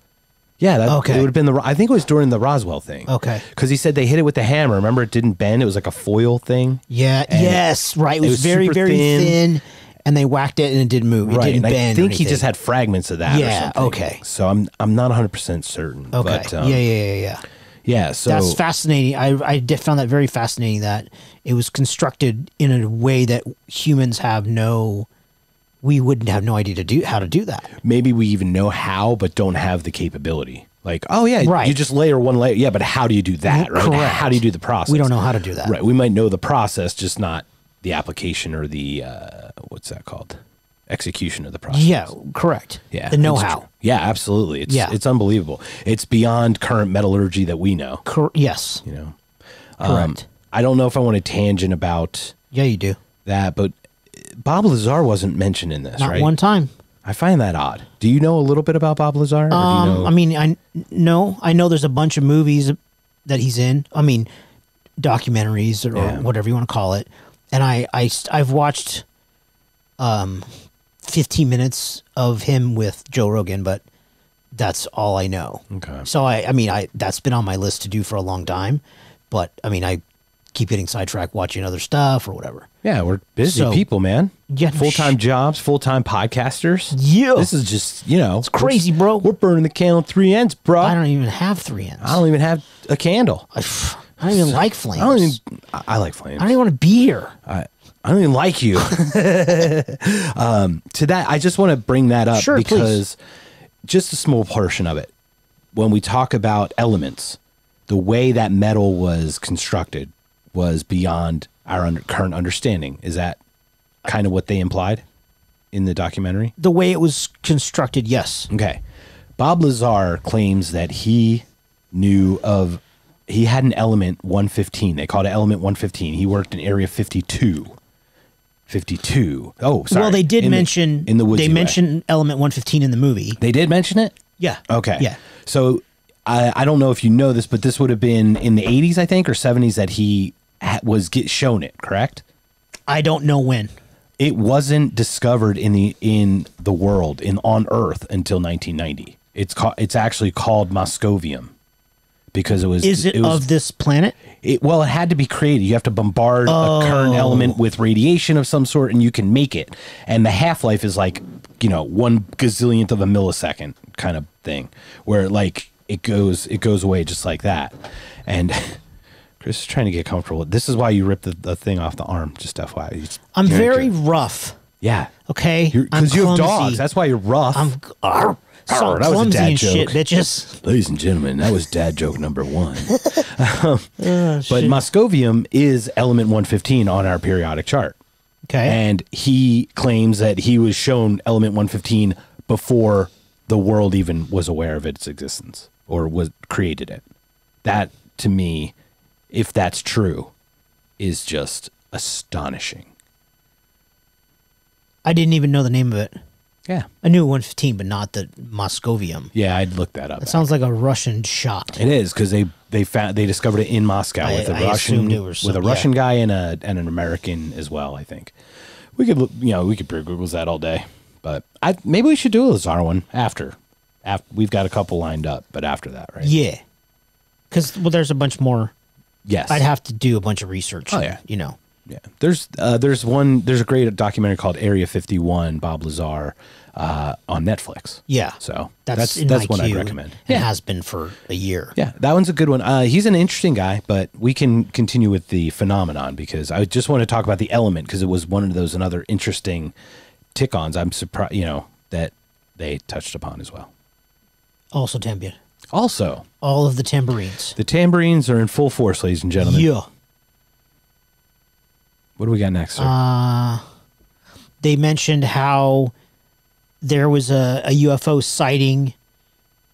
Speaker 1: Yeah, that,
Speaker 2: Okay.
Speaker 1: it would have been the. I think it was during the Roswell thing.
Speaker 2: Okay.
Speaker 1: because he said they hit it with the hammer. Remember, it didn't bend. It was like a foil thing.
Speaker 2: Yeah,
Speaker 1: And
Speaker 2: yes, right. It was,
Speaker 1: was
Speaker 2: very very
Speaker 1: thin.
Speaker 2: thin. and they whacked it and it didn't move. It
Speaker 1: right.
Speaker 2: didn't
Speaker 1: and
Speaker 2: bend.
Speaker 1: I think he just had fragments of that. or
Speaker 2: Yeah,
Speaker 1: something.
Speaker 2: okay.
Speaker 1: So I'm I'm not 100 percent certain.
Speaker 2: Okay.
Speaker 1: But, um,
Speaker 2: yeah, yeah, yeah, yeah.
Speaker 1: yeah. So
Speaker 2: That's fascinating. I I found that very fascinating that it was constructed in a way that humans have no we wouldn't have no idea to do how to do that.
Speaker 1: maybe we even know how, but don't have the capability. Like, oh yeah,
Speaker 2: Right.
Speaker 1: you just layer one layer. Yeah, but how do you do that? Right?
Speaker 2: Correct.
Speaker 1: How do you do the process?
Speaker 2: We don't know how to do that.
Speaker 1: Right. We might know the process, just not the application or the uh, what's that called? Execution of the process.
Speaker 2: Yeah, correct.
Speaker 1: Yeah.
Speaker 2: the know-how.
Speaker 1: Yeah, absolutely. It's
Speaker 2: Yeah.
Speaker 1: it's unbelievable. It's beyond current metallurgy that we know.
Speaker 2: Cor- yes.
Speaker 1: You know.
Speaker 2: Correct.
Speaker 1: I don't know if I want to tangent about
Speaker 2: yeah, you do.
Speaker 1: that, but Bob Lazar wasn't mentioned in this,
Speaker 2: Not
Speaker 1: right?
Speaker 2: one time.
Speaker 1: I find that odd. Do you know a little bit about Bob Lazar? or do you
Speaker 2: Um,
Speaker 1: know-
Speaker 2: I mean, I no, I know there's a bunch of movies that he's in. I mean, documentaries or,
Speaker 1: Yeah.
Speaker 2: whatever you want to call it. And I, I, I've watched, um, 15 minutes of him with Joe Rogan, but that's all I know.
Speaker 1: Okay.
Speaker 2: So I, I mean, I that's been on my list to do for a long time, but I mean, I keep getting sidetracked watching other stuff or whatever.
Speaker 1: Yeah, we're busy
Speaker 2: So-
Speaker 1: people, man.
Speaker 2: Yeah,
Speaker 1: full time jobs, full time podcasters.
Speaker 2: Yeah.
Speaker 1: this is just you know, it's
Speaker 2: crazy, bro.
Speaker 1: We're burning the candle at three ends, bro.
Speaker 2: I don't even have three ends.
Speaker 1: I don't, even have a candle.
Speaker 2: I, I don't even like flames.
Speaker 1: I don't even. I, I like flames.
Speaker 2: I don't even want to be here.
Speaker 1: I, I don't even like you. [LAUGHS] um, to that, I just want to bring that up
Speaker 2: Sure, please.
Speaker 1: because just a small portion of it. When we talk about elements, the way that metal was constructed was beyond our under, current understanding. Is that kind of what they implied in the documentary?
Speaker 2: the way it was constructed, yes.
Speaker 1: Okay. Bob Lazar claims that he knew of he had an element 115. They called it element 115. He worked in area 52. 52. Oh, sorry.
Speaker 2: Well, they did
Speaker 1: In the-
Speaker 2: mention
Speaker 1: in the woodsy
Speaker 2: They mentioned element 115 in the movie.
Speaker 1: They did mention it?
Speaker 2: Yeah.
Speaker 1: Okay.
Speaker 2: Yeah.
Speaker 1: So I, I don't know if you know this, but this would have been in the 80s, I think, or 70s that he was get shown it, correct?
Speaker 2: I don't know when.
Speaker 1: It wasn't discovered in the in the world in on Earth until 1990. It's called it's actually called Moscovium because it was
Speaker 2: Is it,
Speaker 1: was,
Speaker 2: of this planet?
Speaker 1: it, well, it had to be created. You have to bombard a current oh. element with radiation of some sort, and you can make it. And the half life is like, you know, one gazillionth of a millisecond kind of thing, where like it goes, it goes away just like that. And [LAUGHS] Is trying to get comfortable. This is why you ripped the, the thing off the arm. Just FYI. Just-
Speaker 2: I'm very rough.
Speaker 1: yeah.
Speaker 2: Okay,
Speaker 1: Because you have dogs. That's why you're rough.
Speaker 2: I'm arr, so
Speaker 1: Arr, that was a dad
Speaker 2: and shit,
Speaker 1: joke.
Speaker 2: bitches. [LAUGHS]
Speaker 1: Ladies and gentlemen, that was dad joke number one. [LAUGHS]
Speaker 2: Um, [LAUGHS] oh,
Speaker 1: but Moscovium is element 115 on our periodic chart.
Speaker 2: Okay,
Speaker 1: And he claims that he was shown element 115 before the world even was aware of its existence or was created it. That to me, if that's true, is just astonishing.
Speaker 2: I didn't even know the name of it.
Speaker 1: Yeah.
Speaker 2: I knew 115, but not the Moscovium.
Speaker 1: Yeah, I'd look that up.
Speaker 2: It sounds like a Russian shot.
Speaker 1: It is because they they found they discovered it in Moscow
Speaker 2: I-
Speaker 1: with a
Speaker 2: I
Speaker 1: Russian
Speaker 2: assumed it was
Speaker 1: with a
Speaker 2: some-
Speaker 1: Russian guy and a and an American as well. I think we could look- you know we could pre Google's that all day, but I maybe we should do a Lazar one after. After we've got a couple lined up, but after that, right?
Speaker 2: Yeah, because well, there's a bunch more.
Speaker 1: Yes,
Speaker 2: I'd have to do a bunch of research.
Speaker 1: Oh, yeah.
Speaker 2: you know.
Speaker 1: Yeah, there's uh, there's one there's a great documentary called Area 51, Bob Lazar, uh, on Netflix.
Speaker 2: Yeah,
Speaker 1: So
Speaker 2: that's
Speaker 1: that's that's one I'd recommend.
Speaker 2: It has been for a year.
Speaker 1: Yeah, that one's a good one. Uh, he's an interesting guy, but we can continue with the phenomenon because I just want to talk about the element because it was one of those another interesting tick-ons. I'm surprised, you know, that they touched upon as well.
Speaker 2: Also, Tembian.
Speaker 1: Also,
Speaker 2: All of the tambourines.
Speaker 1: the tambourines are in full force, ladies and gentlemen.
Speaker 2: Yeah.
Speaker 1: What do we got next, sir?
Speaker 2: Uh, They mentioned how there was a, a UFO sighting.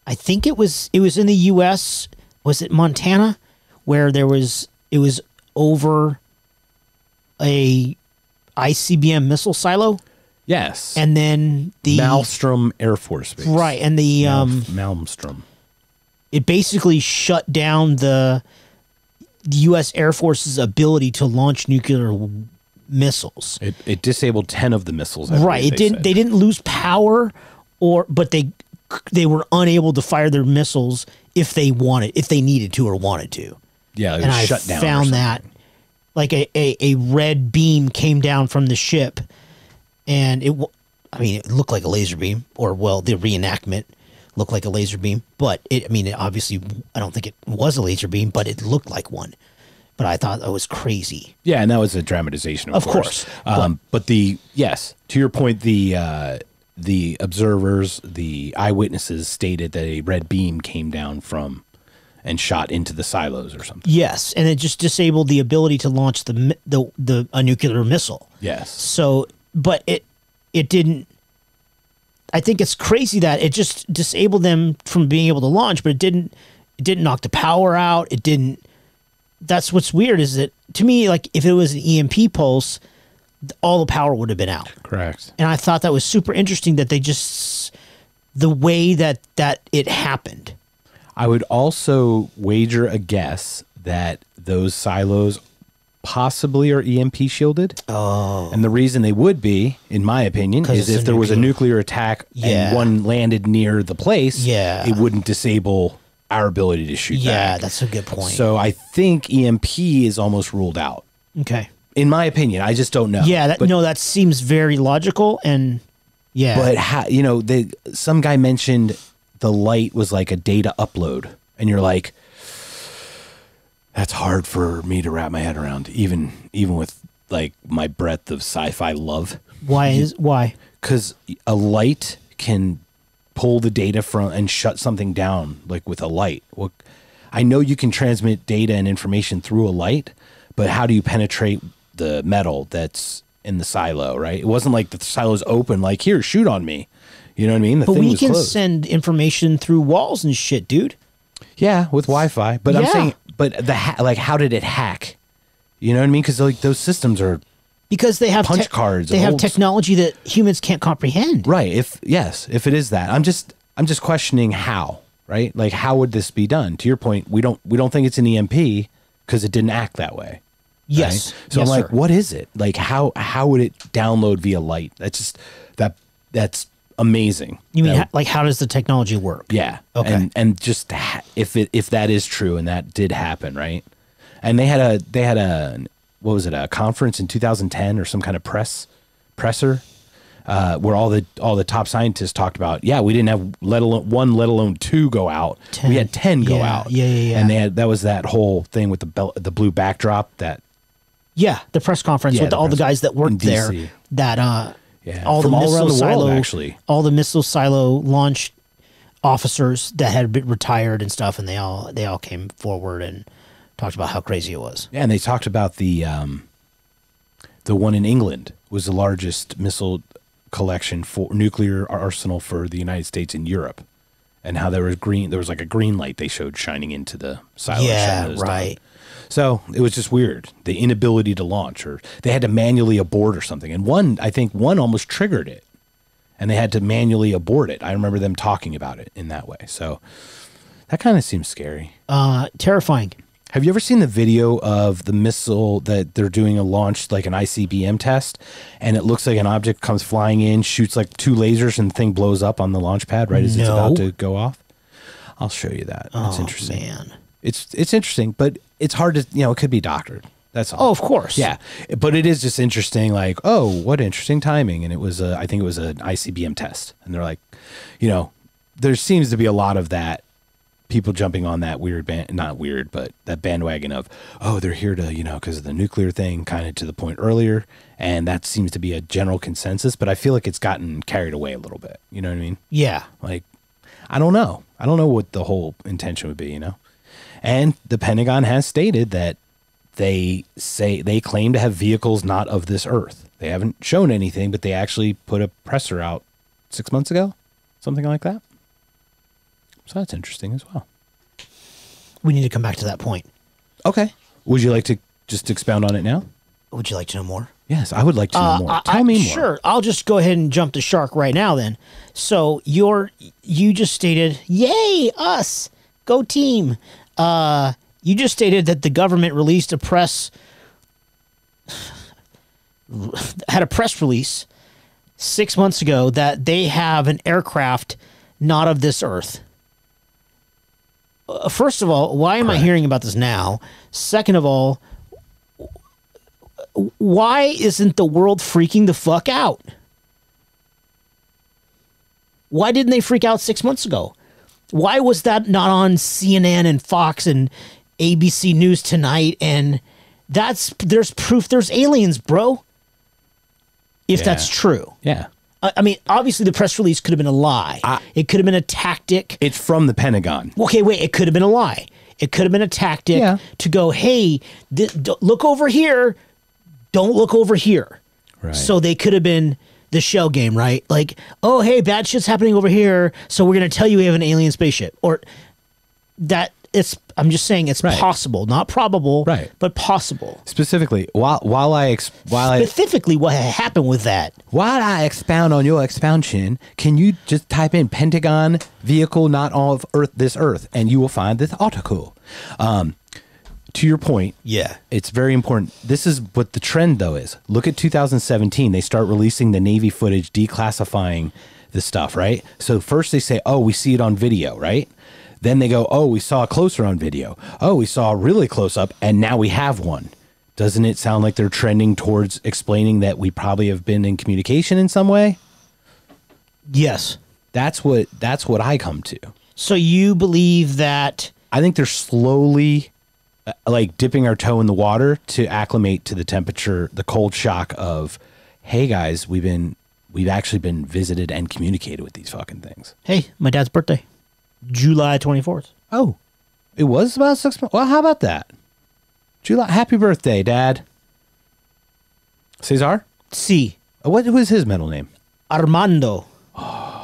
Speaker 2: I think it was it was in the U.S. Was it Montana, where there was it was over a ICBM missile silo,
Speaker 1: yes.
Speaker 2: and then the
Speaker 1: Malmstrom Air Force Base.
Speaker 2: right, and the um,
Speaker 1: Malmstrom.
Speaker 2: It basically shut down the, the U.S. Air Force's ability to launch nuclear missiles.
Speaker 1: It, it disabled 10 of the missiles.
Speaker 2: Right. It didn't.
Speaker 1: said.
Speaker 2: They didn't lose power, or but they they were unable to fire their missiles if they wanted, if they needed to or wanted to.
Speaker 1: yeah, it was
Speaker 2: and I
Speaker 1: shut down.
Speaker 2: found that like a, a, a red beam came down from the ship, and it. I mean, it looked like a laser beam, or well, the reenactment looked like a laser beam. But it, I mean, it obviously, I don't think it was a laser beam, but it looked like one. But I thought that was crazy.
Speaker 1: Yeah, and that was a dramatization, of,
Speaker 2: Of course.
Speaker 1: Um, but the yes, to your point, the uh, the observers, the eyewitnesses stated that a red beam came down from and shot into the silos or something.
Speaker 2: Yes, and it just disabled the ability to launch the the the a nuclear missile.
Speaker 1: Yes.
Speaker 2: So, but it it didn't. I think it's crazy that it just disabled them from being able to launch, but it didn't. It didn't knock the power out. It didn't. That's what's weird is that to me, like if it was an EMP pulse, all the power would have been out.
Speaker 1: Correct.
Speaker 2: And I thought that was super interesting that they just the way that that it happened.
Speaker 1: I would also wager a guess that those silos possibly are EMP shielded.
Speaker 2: Oh,
Speaker 1: And the reason they would be, in my opinion, is if there was a
Speaker 2: nuclear-
Speaker 1: attack
Speaker 2: Yeah.
Speaker 1: and one landed near the place,
Speaker 2: Yeah.
Speaker 1: it wouldn't disable our ability to shoot
Speaker 2: yeah,
Speaker 1: back.
Speaker 2: that's a good point.
Speaker 1: So I think EMP is almost ruled out.
Speaker 2: okay.
Speaker 1: In my opinion, I just don't know.
Speaker 2: Yeah, that,
Speaker 1: but,
Speaker 2: no, that seems very logical and yeah.
Speaker 1: but ha, you know, they, some guy mentioned the light was like a data upload, and you're like, that's hard for me to wrap my head around, even even with like my breadth of sci-fi love.
Speaker 2: why is why?
Speaker 1: because a light can pull the data from and shut something down like with a light well i know you can transmit data and information through a light but how do you penetrate the metal that's in the silo right it wasn't like the silo's open like here shoot on me you know what i mean the
Speaker 2: But we can
Speaker 1: closed.
Speaker 2: send information through walls and shit, dude.
Speaker 1: yeah with wi-fi but i'm saying but the ha- like how did it hack you know what i mean because like those systems are
Speaker 2: Because they have
Speaker 1: Punch cards
Speaker 2: They have technology that humans can't comprehend.
Speaker 1: Right. If yes, if it is that, I'm just I'm just questioning how. Right. Like how would this be done? To your point, we don't we don't think it's an EMP because it didn't act that way.
Speaker 2: Yes.
Speaker 1: right? So
Speaker 2: Yes,
Speaker 1: I'm like,
Speaker 2: sir.
Speaker 1: what is it? Like how how would it download via light? That's just that that's amazing.
Speaker 2: You mean
Speaker 1: That-
Speaker 2: ha- like how does the technology work?
Speaker 1: yeah.
Speaker 2: Okay.
Speaker 1: And and just ha- if it if that is true and that did happen, right? And they had a they had a what was it a conference in 2010 or some kind of press presser uh, where all the all the top scientists talked about yeah we didn't have let alone one let alone two go out
Speaker 2: Ten.
Speaker 1: we had 10 go
Speaker 2: Yeah,
Speaker 1: out
Speaker 2: yeah, yeah, yeah.
Speaker 1: and they had that was that whole thing with the bel- the blue backdrop that
Speaker 2: Yeah, the press conference
Speaker 1: Yeah,
Speaker 2: with
Speaker 1: the
Speaker 2: all the guys that worked there. That uh,
Speaker 1: Yeah,
Speaker 2: all
Speaker 1: from
Speaker 2: the
Speaker 1: all
Speaker 2: missile
Speaker 1: around the world,
Speaker 2: silo,
Speaker 1: actually.
Speaker 2: all the missile silo launch officers that had been retired and stuff, and they all they all came forward and talked about how crazy it was.
Speaker 1: Yeah, and they talked about the um, the one in England was the largest missile collection for nuclear arsenal for the United States and Europe, and how there was green. There was like a green light they showed shining into the silo.
Speaker 2: Yeah,
Speaker 1: those down. So it was just weird. The inability to launch, or they had to manually abort or something. And one, I think, one almost triggered it, and they had to manually abort it. I remember them talking about it in that way. So that kind of seems scary.
Speaker 2: Uh, terrifying.
Speaker 1: Have you ever seen the video of the missile that they're doing a launch, like an ICBM test, and it looks like an object comes flying in, shoots like two lasers, and the thing blows up on the launch pad right as it's about to go off? I'll show you that. It's
Speaker 2: Oh,
Speaker 1: interesting.
Speaker 2: man.
Speaker 1: It's it's interesting, but it's hard to you know it could be doctored. That's all.
Speaker 2: Oh, of course.
Speaker 1: Yeah, but it is just interesting. Like, oh, what interesting timing! And it was, a, I think it was an ICBM test, and they're like, you know, there seems to be a lot of that. People jumping on that weird band, not weird, but that bandwagon of, oh, they're here to, you know, because of the nuclear thing, kind of to the point earlier, and that seems to be a general consensus. But I feel like it's gotten carried away a little bit. You know what I mean?
Speaker 2: Yeah.
Speaker 1: Like, I don't know. I don't know what the whole intention would be, you know? And the Pentagon has stated that they say they claim to have vehicles not of this earth. They haven't shown anything, but they actually put a presser out six months ago, something like that. So that's interesting as well.
Speaker 2: We need to come back to that point.
Speaker 1: Okay. Would you like to just expound on it now?
Speaker 2: Would you like to know more?
Speaker 1: Yes, I would like to know
Speaker 2: Uh,
Speaker 1: more.
Speaker 2: I-
Speaker 1: Tell
Speaker 2: I-
Speaker 1: me more.
Speaker 2: Sure, I'll just go ahead and jump the shark right now. Then, so you're you just stated, "Yay, us, go team!" Uh, you just stated that the government released a press [SIGHS] had a press release six months ago that they have an aircraft not of this earth. Uh, first of all, why am I hearing about this now? Second of all, why isn't the world freaking the fuck out? Why didn't they freak out six months ago? Why was that not on CNN and Fox and ABC News tonight? And that's there's proof there's aliens, bro. If
Speaker 1: Yeah.
Speaker 2: that's true,
Speaker 1: Yeah.
Speaker 2: I, I mean, obviously the press release could have been a lie. it could have been a tactic.
Speaker 1: It's from the Pentagon.
Speaker 2: Okay, wait. It could have been a lie. It could have been a tactic
Speaker 1: Yeah.
Speaker 2: to go, hey, look over here. Don't look over here.
Speaker 1: Right.
Speaker 2: So they could have been the shell game, right? Like, oh, hey, bad shit's happening over here. So we're going to tell you we have an alien spaceship. Or that it's, I'm just saying it's
Speaker 1: Right.
Speaker 2: possible, not probable,
Speaker 1: Right.
Speaker 2: but possible.
Speaker 1: Specifically, while while I ex- while I
Speaker 2: Specifically, what happened with that?
Speaker 1: while I expound on your expansion, can you just type in Pentagon vehicle not of Earth this Earth, and you will find this article. Um, to your point,
Speaker 2: Yeah.
Speaker 1: it's very important. This is what the trend though is. Look at 2017. They start releasing the Navy footage, declassifying the stuff, right? So first they say, "Oh, we see it on video," right? Then they go, "Oh, we saw it closer on video. Oh, we saw a really close up, and now we have one." Doesn't it sound like they're trending towards explaining that we probably have been in communication in some way?
Speaker 2: Yes.
Speaker 1: That's what that's what I come to.
Speaker 2: So you believe that
Speaker 1: I think they're slowly Uh, like dipping our toe in the water to acclimate to the temperature, the cold shock of, hey guys, we've been we've actually been visited and communicated with these fucking things.
Speaker 2: hey, my dad's birthday, July twenty fourth.
Speaker 1: Oh, it was about six months. Well, how about that? July, happy birthday, Dad. Cesar,
Speaker 2: C.
Speaker 1: Uh, what was his middle name?
Speaker 2: Armando. Oh.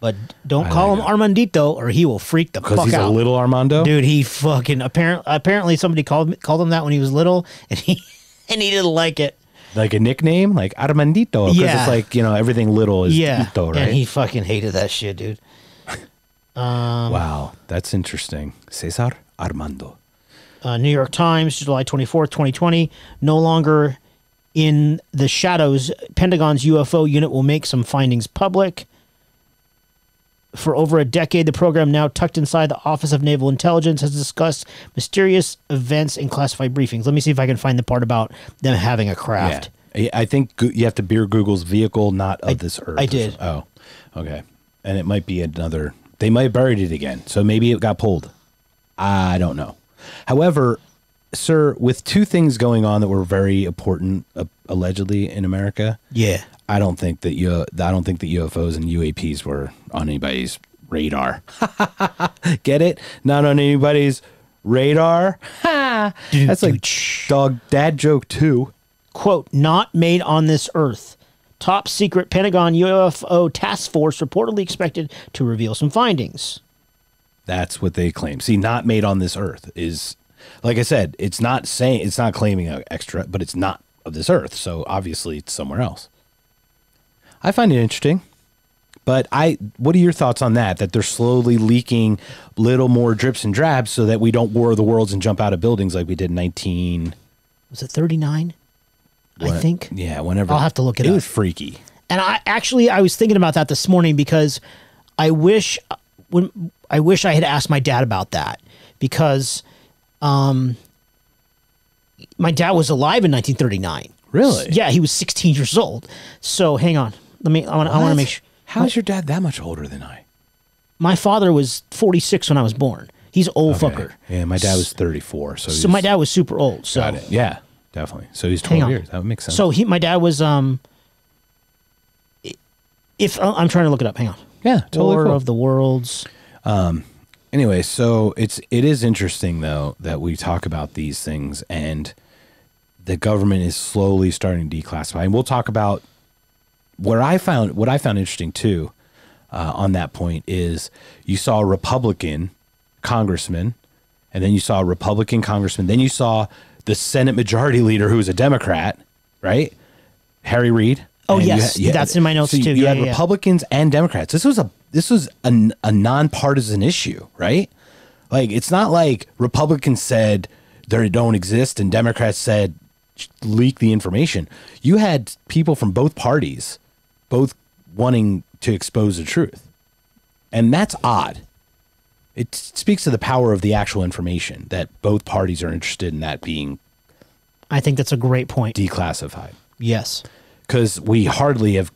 Speaker 2: But don't call him Armandito, or he will freak the
Speaker 1: Because
Speaker 2: fuck
Speaker 1: he's
Speaker 2: out.
Speaker 1: a little Armando.
Speaker 2: Dude, he fucking apparently apparently somebody called called him that when he was little, and he [LAUGHS] and he didn't like it.
Speaker 1: like a nickname, like Armandito. Because
Speaker 2: Yeah.
Speaker 1: it's like you know everything little is
Speaker 2: Yeah,
Speaker 1: Ito, right?
Speaker 2: and he fucking hated that shit, dude. [LAUGHS]
Speaker 1: wow, that's interesting. Cesar Armando.
Speaker 2: uh, New York Times, July 24th, 2020. No longer in the shadows, Pentagon's UFO unit will make some findings public. For over a decade, the program, now tucked inside the Office of Naval Intelligence, has discussed mysterious events in classified briefings. Let me see if I can find the part about them having a craft.
Speaker 1: Yeah. I I think you have to beer Google's vehicle, not of this earth.
Speaker 2: I did.
Speaker 1: Oh, okay. And it might be another. They might have buried it again, so maybe it got pulled. I don't know. However, sir, with two things going on that were very important, uh, allegedly in America,
Speaker 2: Yeah.
Speaker 1: I don't think that you. I don't think that UFOs and UAPs were on anybody's radar. [LAUGHS] Get it? Not on anybody's radar. [LAUGHS] That's like dog dad joke too.
Speaker 2: quote, not made on this earth. Top secret Pentagon UFO task force reportedly expected to reveal some findings.
Speaker 1: That's what they claim. See, not made on this earth is, like I said, it's not saying it's not claiming an extra, but it's not of this earth. So obviously, it's somewhere else. I find it interesting, but I. What are your thoughts on that? That they're slowly leaking little more drips and drabs, so that we don't war the worlds and jump out of buildings like we did in nineteen.
Speaker 2: Was it 39? I think.
Speaker 1: Yeah, whenever
Speaker 2: I'll have to look it
Speaker 1: It
Speaker 2: up.
Speaker 1: was freaky.
Speaker 2: And I actually I was thinking about that this morning because I wish when I wish I had asked my dad about that because um my dad was alive in 1939.
Speaker 1: Really?
Speaker 2: Yeah, he was 16 years old. So hang on. Let me I want I want to make sure
Speaker 1: How's your dad that much older than I?
Speaker 2: my father was 46 when I was born. He's old fucker.
Speaker 1: Yeah, my dad was thirty-four. So,
Speaker 2: So my dad was super old. So
Speaker 1: got it. Yeah, definitely. So he's
Speaker 2: Hang
Speaker 1: twelve years. That would make sense.
Speaker 2: So he, my dad was um. If uh, I'm trying to look it up, hang on.
Speaker 1: yeah, totally
Speaker 2: War
Speaker 1: cool.
Speaker 2: of the Worlds.
Speaker 1: Anyway, so it's it is interesting though that we talk about these things and the government is slowly starting to declassify. And we'll talk about where I found what I found interesting too uh, on that point is you saw a Republican congressman, and then you saw a Republican congressman, then you saw the Senate Majority Leader who was a Democrat, right? Harry Reid.
Speaker 2: Oh,
Speaker 1: And you
Speaker 2: yes.
Speaker 1: you
Speaker 2: That's in my notes,
Speaker 1: so
Speaker 2: too.
Speaker 1: You
Speaker 2: Yeah,
Speaker 1: had
Speaker 2: yeah, yeah.
Speaker 1: Republicans and Democrats. This was a this was a, a nonpartisan issue, right? Like it's not like Republicans said they don't exist and Democrats said leak the information. You had people from both parties both wanting to expose the truth. And that's odd. It speaks to the power of the actual information that both parties are interested in that being
Speaker 2: I think that's a great point.
Speaker 1: declassified.
Speaker 2: yes.
Speaker 1: Because we hardly have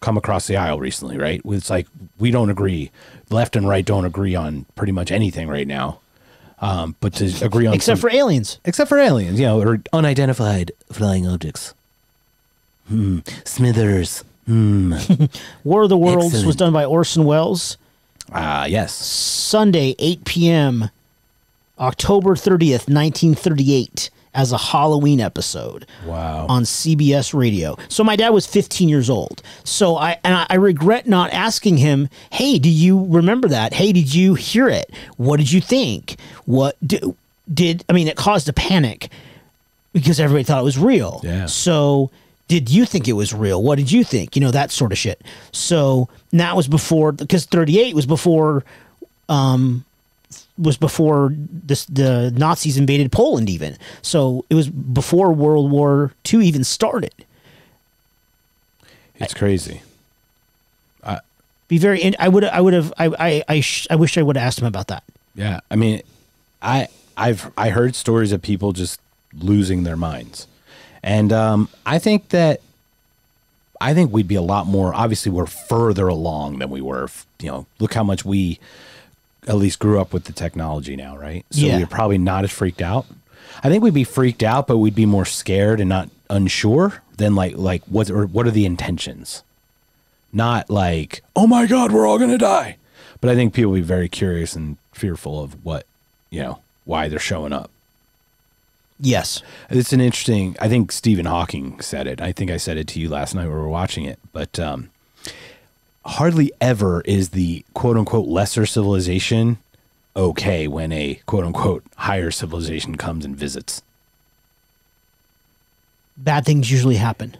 Speaker 1: come across the aisle recently, right? It's like we don't agree. Left and right don't agree on pretty much anything right now. Um, but to agree on
Speaker 2: Except
Speaker 1: some-
Speaker 2: for aliens.
Speaker 1: except for aliens, you know, or unidentified flying objects. Hmm. Smithers. Hmm. [LAUGHS]
Speaker 2: War of the Worlds was done by Orson Welles.
Speaker 1: Ah, yes.
Speaker 2: Sunday, 8 p.m., October 30th, 1938, as a Halloween episode
Speaker 1: Wow.
Speaker 2: on CBS Radio. So my dad was 15 years old. So I and I, I regret not asking him, "Hey, do you remember that? Hey, did you hear it? What did you think? What did, did I mean? It caused a panic because everybody thought it was real.
Speaker 1: Yeah.
Speaker 2: So did you think it was real? What did you think? You know that sort of shit. So that was before because 38 was before um, was before this the Nazis invaded Poland even. So it was before World War II even started.
Speaker 1: It's crazy.
Speaker 2: Be very. I would. I would have. I. I. I, sh- I wish I would have asked him about that.
Speaker 1: Yeah, I mean, I I've I heard stories of people just losing their minds, and um, I think that I think we'd be a lot more. Obviously, we're further along than we were. You know, look how much we at least grew up with the technology now, right? So
Speaker 2: Yeah.
Speaker 1: we're probably not as freaked out. I think we'd be freaked out, but we'd be more scared and not unsure than like like what or what are the intentions? Not like, oh my God, we're all gonna die. But I think people will be very curious and fearful of what, you know, why they're showing up.
Speaker 2: Yes.
Speaker 1: It's an interesting. I think Stephen Hawking said it. I think I said it to you last night when we were watching it. But um, hardly ever is the quote unquote lesser civilization okay when a quote unquote higher civilization comes and visits,
Speaker 2: Bad things usually happen.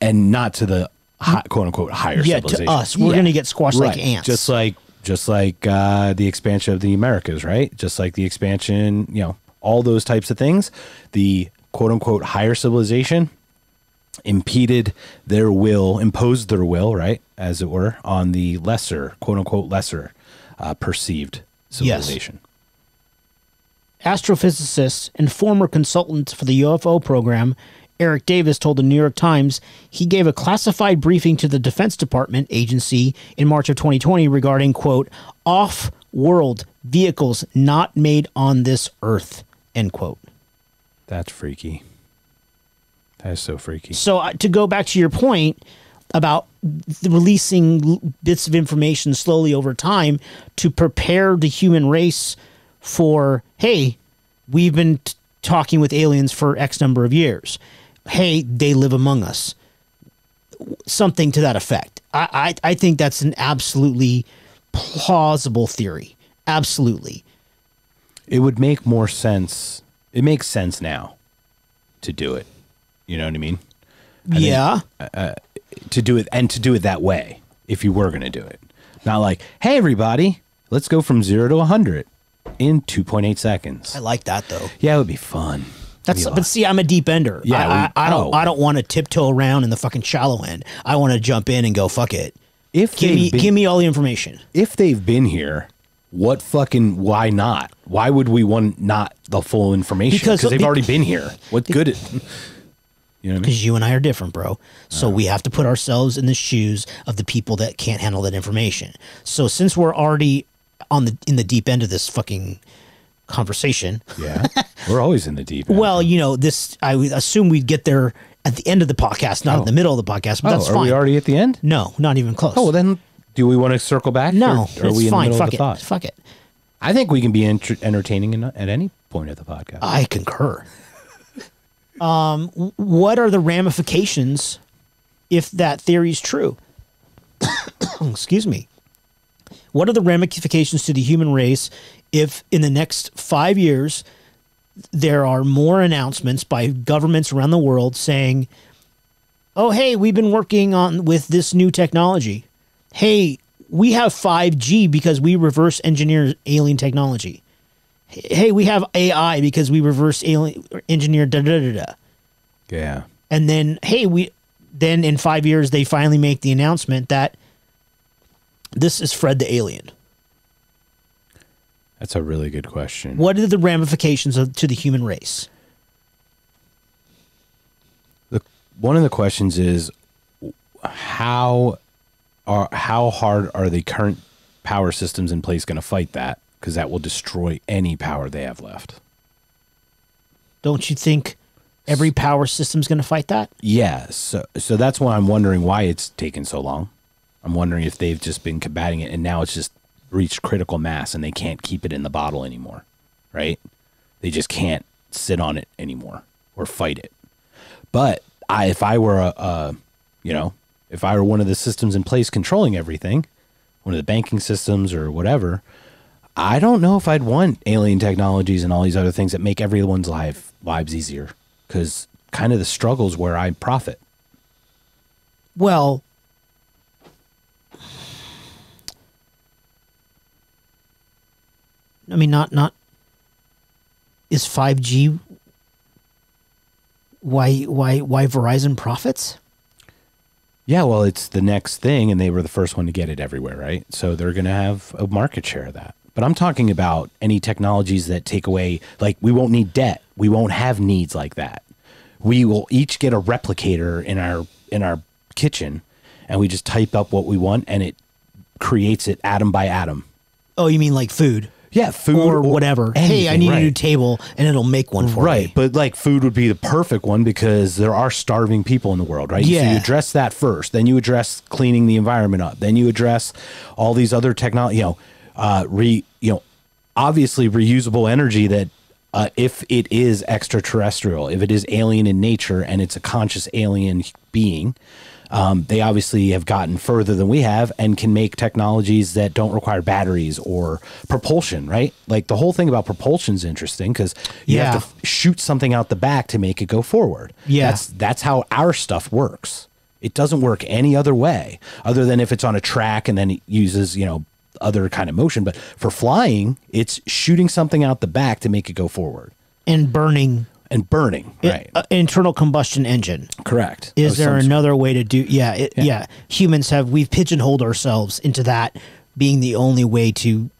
Speaker 1: and not to the hi, quote unquote higher
Speaker 2: Yeah, to
Speaker 1: civilization.
Speaker 2: us. We're gonna get squashed like ants.
Speaker 1: Just like just like uh, the expansion of the Americas, right? Just like the expansion, you know, all those types of things. The quote unquote higher civilization impeded their will, imposed their will, right, as it were, on the lesser, quote unquote lesser uh, perceived civilization.
Speaker 2: astrophysicist and former consultant for the UFO program, Eric Davis told the New York Times he gave a classified briefing to the Defense Department agency in March of 2020 regarding, quote, off world vehicles not made on this earth, end quote.
Speaker 1: That's freaky. That is so freaky.
Speaker 2: So uh, to go back to your point about the releasing bits of information slowly over time to prepare the human race for, hey, we've been t- talking with aliens for X number of years. Hey, they live among us. Something to that effect. I, I, I think that's an absolutely plausible theory. Absolutely.
Speaker 1: It would make more sense. It makes sense now to do it. You know what I mean? think-
Speaker 2: yeah.
Speaker 1: Uh, uh, to do it and to do it that way if you were going to do it. Not like, hey, everybody, let's go from zero to 100 in 2.8 seconds.
Speaker 2: I like that though.
Speaker 1: Yeah, it would be fun.
Speaker 2: That's
Speaker 1: be
Speaker 2: but see, I'm a deep ender.
Speaker 1: Yeah,
Speaker 2: I, I,
Speaker 1: we-
Speaker 2: I don't
Speaker 1: oh.
Speaker 2: I don't want to tiptoe around in the fucking shallow end. I want to jump in and go fuck it.
Speaker 1: if
Speaker 2: Give me
Speaker 1: been,
Speaker 2: give me all the information.
Speaker 1: if they've been here, what fucking why not? Why would we want not the full information?
Speaker 2: Because-
Speaker 1: they've already been here. What good? [LAUGHS] It, you know I mean?
Speaker 2: Because you and I are different, bro. So we have to put ourselves in the shoes of the people that can't handle that information. So since we're already on the in the deep end of this fucking conversation,
Speaker 1: Yeah, [LAUGHS] we're always in the deep. End.
Speaker 2: well, you know this. I would assume we'd get there at the end of the podcast, not in oh. the middle of the podcast. But
Speaker 1: oh,
Speaker 2: that's
Speaker 1: are
Speaker 2: fine.
Speaker 1: we already at the end?
Speaker 2: no, not even close.
Speaker 1: Oh, well, then Do we want to circle back?
Speaker 2: No,
Speaker 1: or
Speaker 2: it's
Speaker 1: are we in
Speaker 2: fine.
Speaker 1: the middle
Speaker 2: Fuck
Speaker 1: of the
Speaker 2: it.
Speaker 1: thought?
Speaker 2: Fuck it.
Speaker 1: I think we can be enter- entertaining in, at any point of the podcast.
Speaker 2: I concur. Um, what are the ramifications if that theory is true? [COUGHS] Excuse me. What are the ramifications to the human race if in the next five years there are more announcements by governments around the world saying, "Oh, hey, we've been working on with this new technology. Hey, we have 5G because we reverse engineer alien technology. Hey, we have AI because we reverse alien engineer da da da da."
Speaker 1: yeah.
Speaker 2: And then, hey, we then in five years they finally make the announcement that this is Fred the alien.
Speaker 1: That's a really good question.
Speaker 2: What are the ramifications of, to the human race?
Speaker 1: The, one of the questions is how are how hard are the current power systems in place going to fight that? Because that will destroy any power they have left.
Speaker 2: Don't you think every power system's going to fight that?
Speaker 1: Yeah, so so that's why I'm wondering why it's taken so long. I'm wondering if they've just been combating it and now it's just reached critical mass and they can't keep it in the bottle anymore, right? They just can't sit on it anymore or fight it. But I, if I were a, a, you know, if I were one of the systems in place controlling everything, one of the banking systems or whatever, I don't know if I'd want alien technologies and all these other things that make everyone's life lives easier because kind of the struggles where I profit.
Speaker 2: Well, I mean, not not is five G. Why why why Verizon profits?
Speaker 1: Yeah, well, it's the next thing, and they were the first one to get it everywhere, right? So they're going to have a market share of that. But I'm talking about any technologies that take away, like, we won't need debt. We won't have needs like that. We will each get a replicator in our in our kitchen, and we just type up what we want, and it creates it atom by atom.
Speaker 2: Oh, you mean like food
Speaker 1: Yeah, food
Speaker 2: or, whatever? hey, I
Speaker 1: anything,
Speaker 2: need a new table, and it'll make one for
Speaker 1: right
Speaker 2: me.
Speaker 1: but like food would be the perfect one because there are starving people in the world right so
Speaker 2: Yeah.
Speaker 1: you address that first then you address cleaning the environment up then you address all these other technology you know uh re you know obviously reusable energy that uh, if it is extraterrestrial if it is alien in nature and it's a conscious alien being um, they obviously have gotten further than we have and can make technologies that don't require batteries or propulsion, right? Like the whole thing about propulsion is interesting because you
Speaker 2: Yeah.
Speaker 1: have to f- shoot something out the back to make it go forward.
Speaker 2: Yeah.
Speaker 1: That's that's how our stuff works. It doesn't work any other way other than if it's on a track and then it uses, you know, other kind of motion. But for flying, it's shooting something out the back to make it go forward
Speaker 2: and burning
Speaker 1: and burning. Right.
Speaker 2: uh, internal combustion engine.
Speaker 1: Correct.
Speaker 2: Is there another way to do? Yeah, it, yeah, Humans have we've pigeonholed ourselves into that being the only way to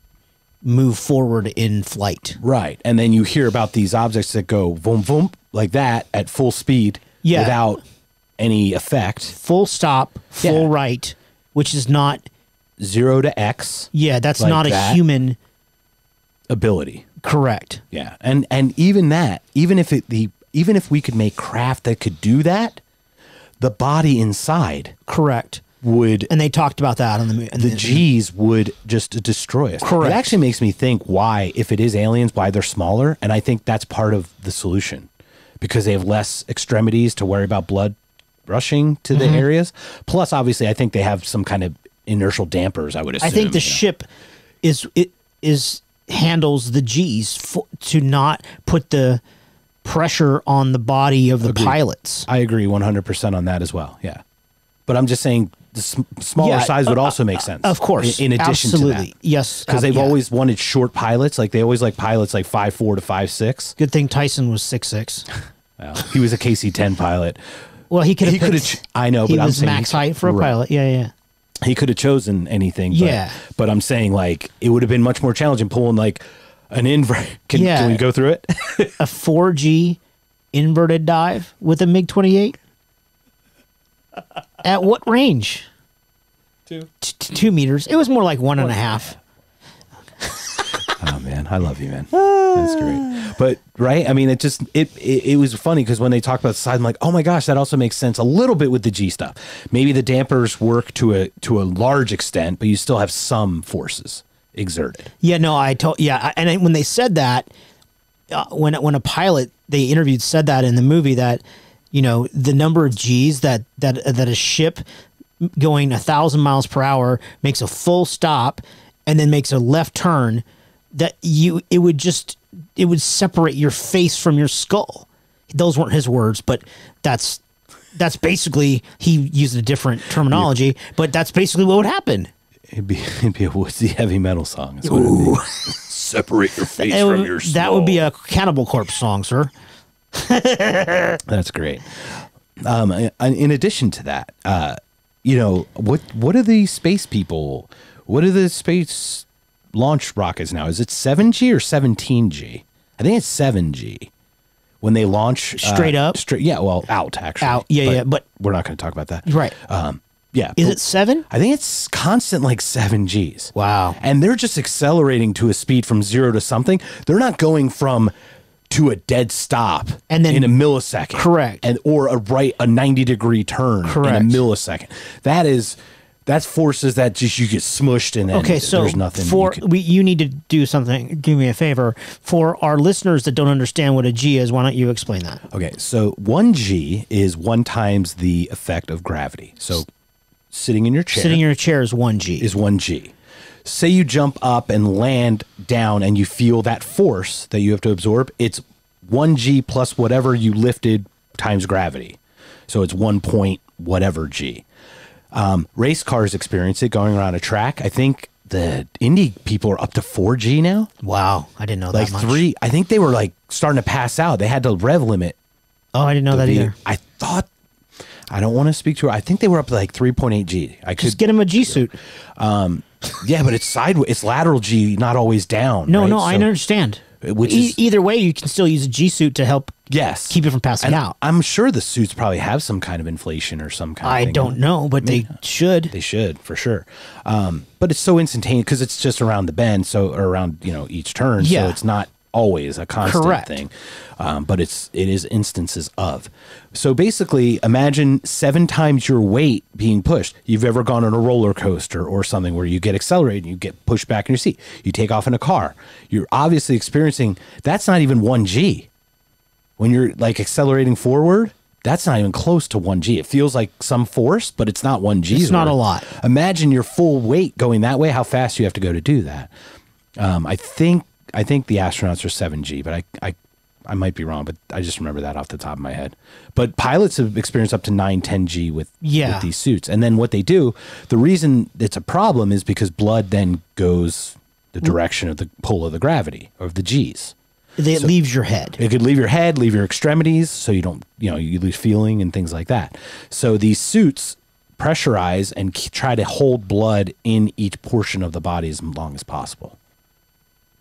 Speaker 2: move forward in flight.
Speaker 1: Right. And then you hear about these objects that go boom, boom, like that at full speed
Speaker 2: Yeah.
Speaker 1: without any effect.
Speaker 2: Full stop, full
Speaker 1: Yeah.
Speaker 2: right, which is not.
Speaker 1: Zero to X
Speaker 2: Yeah, that's
Speaker 1: Like
Speaker 2: not a human.
Speaker 1: ability.
Speaker 2: Correct.
Speaker 1: Yeah. And and even that, even if it the even if we could make craft that could do that, the body inside
Speaker 2: Correct.
Speaker 1: would
Speaker 2: And they talked about that on the in
Speaker 1: the G's would just destroy us.
Speaker 2: Correct.
Speaker 1: It actually makes me think why, if it is aliens, why they're smaller. And I think that's part of the solution because they have less extremities to worry about blood rushing to the mm-hmm. areas. Plus, obviously, I think they have some kind of inertial dampers, I would assume.
Speaker 2: I think the
Speaker 1: you know.
Speaker 2: ship is it is handles the G's for, to not put the pressure on the body of the pilots.
Speaker 1: I agree 100% on that as well. Yeah. But I'm just saying the sm- smaller
Speaker 2: Yeah,
Speaker 1: size would also make sense.
Speaker 2: Of course,
Speaker 1: In, in addition
Speaker 2: absolutely,
Speaker 1: to that.
Speaker 2: yes,
Speaker 1: Because
Speaker 2: uh,
Speaker 1: they've
Speaker 2: yeah.
Speaker 1: always wanted short pilots. Like they always like pilots like five four to five six.
Speaker 2: Good thing Tyson was six six. [LAUGHS]
Speaker 1: Well, he was a KC ten pilot.
Speaker 2: Well, he could have.
Speaker 1: He could have. I know,
Speaker 2: He
Speaker 1: but I'm
Speaker 2: was
Speaker 1: saying
Speaker 2: max
Speaker 1: he-
Speaker 2: height for a
Speaker 1: right.
Speaker 2: pilot. Yeah, yeah.
Speaker 1: He could have chosen anything. But,
Speaker 2: Yeah.
Speaker 1: But I'm saying like it would have been much more challenging pulling like an invert. [LAUGHS] Can,
Speaker 2: Yeah.
Speaker 1: can we go through it? [LAUGHS]
Speaker 2: A four G inverted dive with a MiG twenty eight. At what range?
Speaker 1: Two.
Speaker 2: T- t- two meters. It was more like one and a half.
Speaker 1: Oh man, I love you, man. That's great. But right, I mean, it just it it, it was funny because when they talk about the side, I'm like, oh my gosh, that also makes sense a little bit with the G stuff. Maybe the dampers work to a to a large extent, but you still have some forces exerted.
Speaker 2: Yeah, no, I told. Yeah, and I- when they said that, uh, when when a pilot they interviewed said that in the movie that you know the number of G's that that that a ship going a thousand miles per hour makes a full stop and then makes a left turn that you it would just it would separate your face from your skull. Those weren't his words, but that's that's basically he used a different terminology, but that's basically what would happen.
Speaker 1: It'd be [LAUGHS] it'd be a woodsy heavy metal song. [LAUGHS] Separate your face
Speaker 2: It
Speaker 1: from
Speaker 2: would-
Speaker 1: your.
Speaker 2: that would be a Cannibal Corpse song, sir. [LAUGHS]
Speaker 1: That's great. Um, in in addition to that, uh, you know what? What are the space people? What are the space launch rockets now? Is it seven G or seventeen G? I think it's seven G. When they launch uh,
Speaker 2: Straight up?
Speaker 1: straight yeah, well, out actually,
Speaker 2: Out, yeah, yeah, but-
Speaker 1: we're not going to talk about that,
Speaker 2: Right.
Speaker 1: Um, yeah,
Speaker 2: Is it seven?
Speaker 1: I think it's constant like seven Gs.
Speaker 2: Wow.
Speaker 1: And they're just accelerating to a speed from zero to something. They're not going from to a dead stop
Speaker 2: And then-
Speaker 1: in a millisecond.
Speaker 2: Correct.
Speaker 1: And or a right a 90 degree turn
Speaker 2: Correct.
Speaker 1: in a millisecond. That is that's forces that just you get smushed and then
Speaker 2: Okay, so
Speaker 1: there's nothing
Speaker 2: for
Speaker 1: you
Speaker 2: we, you need to do something. Do me a favor for our listeners that don't understand what a G is. Why don't you explain that?
Speaker 1: Okay, so 1g is one times the effect of gravity. So sitting in your chair
Speaker 2: Sitting in your chair is one G.
Speaker 1: is 1g. Say you jump up and land down and you feel that force that you have to absorb, it's 1g plus whatever you lifted times gravity. So it's 1 point whatever g. Um, race cars experience it going around a track. I think the Indy people are up to 4g now.
Speaker 2: wow, I didn't know
Speaker 1: Like
Speaker 2: that much.
Speaker 1: three, I think they were like starting to pass out. They had to rev limit
Speaker 2: Oh, I didn't know that
Speaker 1: the-
Speaker 2: either.
Speaker 1: I thought I don't want to speak to her. I think they were up to like 3.8 G. I could
Speaker 2: Just get him a G suit.
Speaker 1: Yeah, but it's sideways. It's lateral G, not always down.
Speaker 2: No,
Speaker 1: right?
Speaker 2: no, I understand.
Speaker 1: Which
Speaker 2: E-
Speaker 1: is-
Speaker 2: either way, you can still use a G suit to help
Speaker 1: Yes,
Speaker 2: keep it from passing
Speaker 1: And
Speaker 2: out.
Speaker 1: I'm sure the suits probably have some kind of inflation or some kind. of
Speaker 2: I
Speaker 1: thing.
Speaker 2: don't know, but they should.
Speaker 1: They should for sure. Um, but it's so instantaneous because it's just around the bend, so or around you know each turn.
Speaker 2: Yeah.
Speaker 1: So it's not always a constant
Speaker 2: Correct.
Speaker 1: thing. Um, but it's it is instances of. So basically, imagine seven times your weight being pushed. You've ever gone on a roller coaster or something where you get accelerated and you get pushed back in your seat. You take off in a car. You're obviously experiencing that's not even one G. When you're like accelerating forward, that's not even close to 1G. It feels like some force, but it's not 1G.
Speaker 2: It's not a lot.
Speaker 1: Imagine your full weight going that way, how fast you have to go to do that. Um, I think I think the astronauts are 7G, but I, I I might be wrong, but I just remember that off the top of my head. But pilots have experienced up to 9, 10G with,
Speaker 2: Yeah.
Speaker 1: with these suits. And then what they do, the reason it's a problem is because blood then goes the direction of the pull of the gravity, of the G's.
Speaker 2: It leaves your head.
Speaker 1: It could leave your head, leave your extremities, so you don't, you know, you lose feeling and things like that. So these suits pressurize and k- try to hold blood in each portion of the body as long as possible.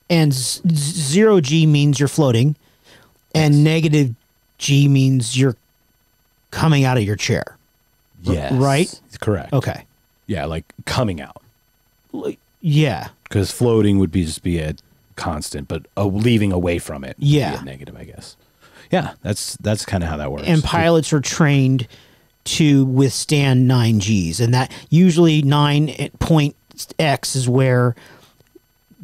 Speaker 2: And z- zero G means you're floating, and negative G means you're coming out of your chair.
Speaker 1: Yes.
Speaker 2: right?
Speaker 1: Correct.
Speaker 2: Okay.
Speaker 1: Yeah, like coming out.
Speaker 2: Yeah.
Speaker 1: Because floating would be just be a constant, but uh, leaving away from it. would be
Speaker 2: Yeah.
Speaker 1: a negative, I guess. Yeah, that's that's kind of how that works.
Speaker 2: And pilots are trained to withstand nine Gs, and that usually nine point X is where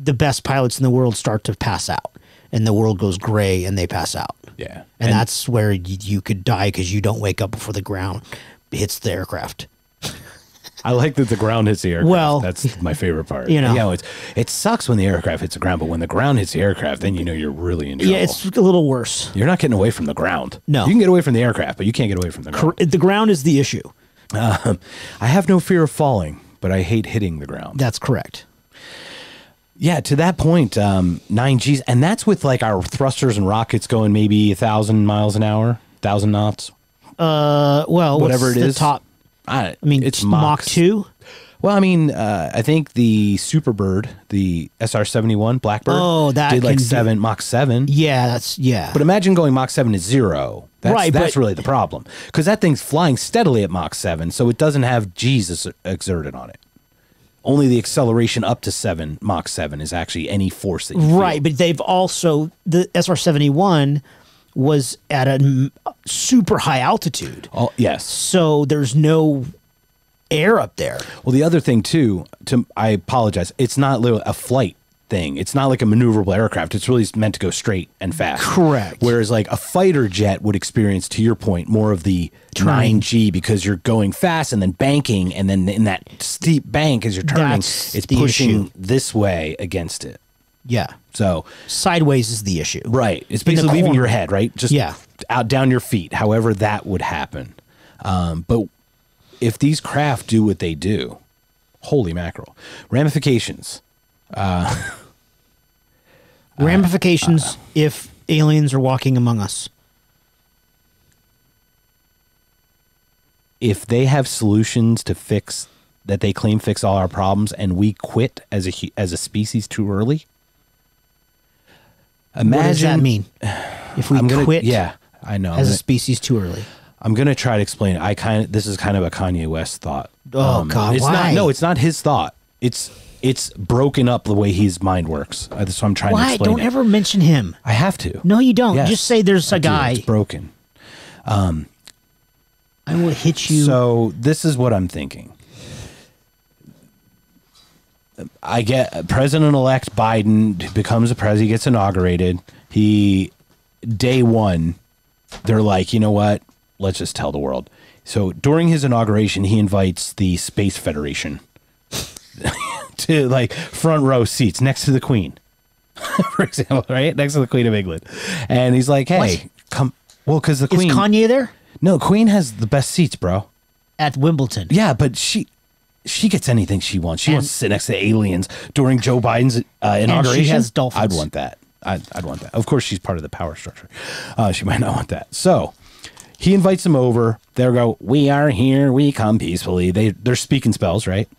Speaker 2: the best pilots in the world start to pass out, and the world goes gray, and they pass out.
Speaker 1: yeah,
Speaker 2: And, that's where you, you could die because you don't wake up before the ground hits the aircraft. [LAUGHS]
Speaker 1: I like that the ground hits the aircraft.
Speaker 2: Well,
Speaker 1: that's my favorite part.
Speaker 2: you know.
Speaker 1: yeah, it's, it sucks when the aircraft hits the ground, but when the ground hits the aircraft, then you know you're really in trouble.
Speaker 2: Yeah, it's a little worse.
Speaker 1: You're not getting away from the ground.
Speaker 2: No.
Speaker 1: you can get away from the aircraft, but you can't get away from the ground.
Speaker 2: The ground is the issue.
Speaker 1: Um, [LAUGHS] I have no fear of falling, but I hate hitting the ground.
Speaker 2: That's correct.
Speaker 1: Yeah, to that point, um, nine Gs, and that's with like our thrusters and rockets going maybe a thousand miles an hour, thousand knots,
Speaker 2: Uh, well,
Speaker 1: whatever it
Speaker 2: the
Speaker 1: is.
Speaker 2: top.
Speaker 1: I,
Speaker 2: I mean,
Speaker 1: it's
Speaker 2: Mach two.
Speaker 1: Well, I mean, uh, I think the Superbird, the SR seventy one Blackbird,
Speaker 2: Oh, that
Speaker 1: did like seven Mach seven.
Speaker 2: Yeah, that's yeah.
Speaker 1: But imagine going Mach 7 to zero. That's,
Speaker 2: Right,
Speaker 1: that's
Speaker 2: but-
Speaker 1: really the problem. Because that thing's flying steadily at Mach 7, so it doesn't have G's exerted on it. Only the acceleration up to seven Mach seven is actually any force that you feel.
Speaker 2: Right, but they've also the SR seventy one was at a super high altitude,
Speaker 1: Oh, yes.
Speaker 2: so there's no air up there.
Speaker 1: Well, the other thing too, to I apologize. It's not literally a flight thing. It's not like a maneuverable aircraft. It's really meant to go straight and fast.
Speaker 2: Correct.
Speaker 1: Whereas like a fighter jet would experience, to your point, more of the
Speaker 2: Turning.
Speaker 1: 9G because you're going fast and then banking, and then in that steep bank as you're turning,
Speaker 2: That's
Speaker 1: it's pushing
Speaker 2: issue.
Speaker 1: this way against it.
Speaker 2: Yeah,
Speaker 1: So
Speaker 2: sideways is the issue.
Speaker 1: Right. It's basically leaving your head, right? Just
Speaker 2: Yeah.
Speaker 1: out down your feet, however that would happen. Um, but if these craft do what they do, holy mackerel. Ramifications. [LAUGHS]
Speaker 2: Uh, ramifications uh, uh, if aliens are walking among us.
Speaker 1: If they have solutions to fix that they claim fix all our problems and we quit as a as a species too early, imagine
Speaker 2: what does that mean? If we
Speaker 1: gonna,
Speaker 2: quit
Speaker 1: Yeah, I know.
Speaker 2: As a
Speaker 1: gonna,
Speaker 2: species too early.
Speaker 1: I'm gonna try to explain it. I kind of this is kind of a Kanye West thought.
Speaker 2: Oh, um, God,
Speaker 1: it's
Speaker 2: why?
Speaker 1: not. No, it's not his thought. It's it's broken up the way his mind works. Uh, That's what I'm trying to
Speaker 2: Why?
Speaker 1: explain.
Speaker 2: Don't
Speaker 1: it.
Speaker 2: ever mention him.
Speaker 1: I have to.
Speaker 2: No, you don't.
Speaker 1: Yes,
Speaker 2: Just say there's
Speaker 1: I
Speaker 2: a
Speaker 1: do.
Speaker 2: guy.
Speaker 1: It's broken.
Speaker 2: I will hit you.
Speaker 1: So this is what I'm thinking. I get President-elect Biden becomes a president. He gets inaugurated. He day one, they're like, you know what? Let's just tell the world. So during his inauguration, he invites the Space Federation [LAUGHS] to like front row seats next to the Queen, [LAUGHS] for example, right next to the Queen of England, and he's like, hey,
Speaker 2: What?
Speaker 1: come. Well, because the Queen is
Speaker 2: Kanye there
Speaker 1: no, Queen has the best seats, bro.
Speaker 2: at Wimbledon?
Speaker 1: Yeah, but she she gets anything she wants. She wants to sit next to aliens during Joe Biden's uh, inauguration.
Speaker 2: has dolphins.
Speaker 1: I'd want that. I'd, I'd want that. Of course, she's part of the power structure. Uh, she might not want that. So he invites them over. They go, "We are here. We come peacefully." They they're speaking spells, right?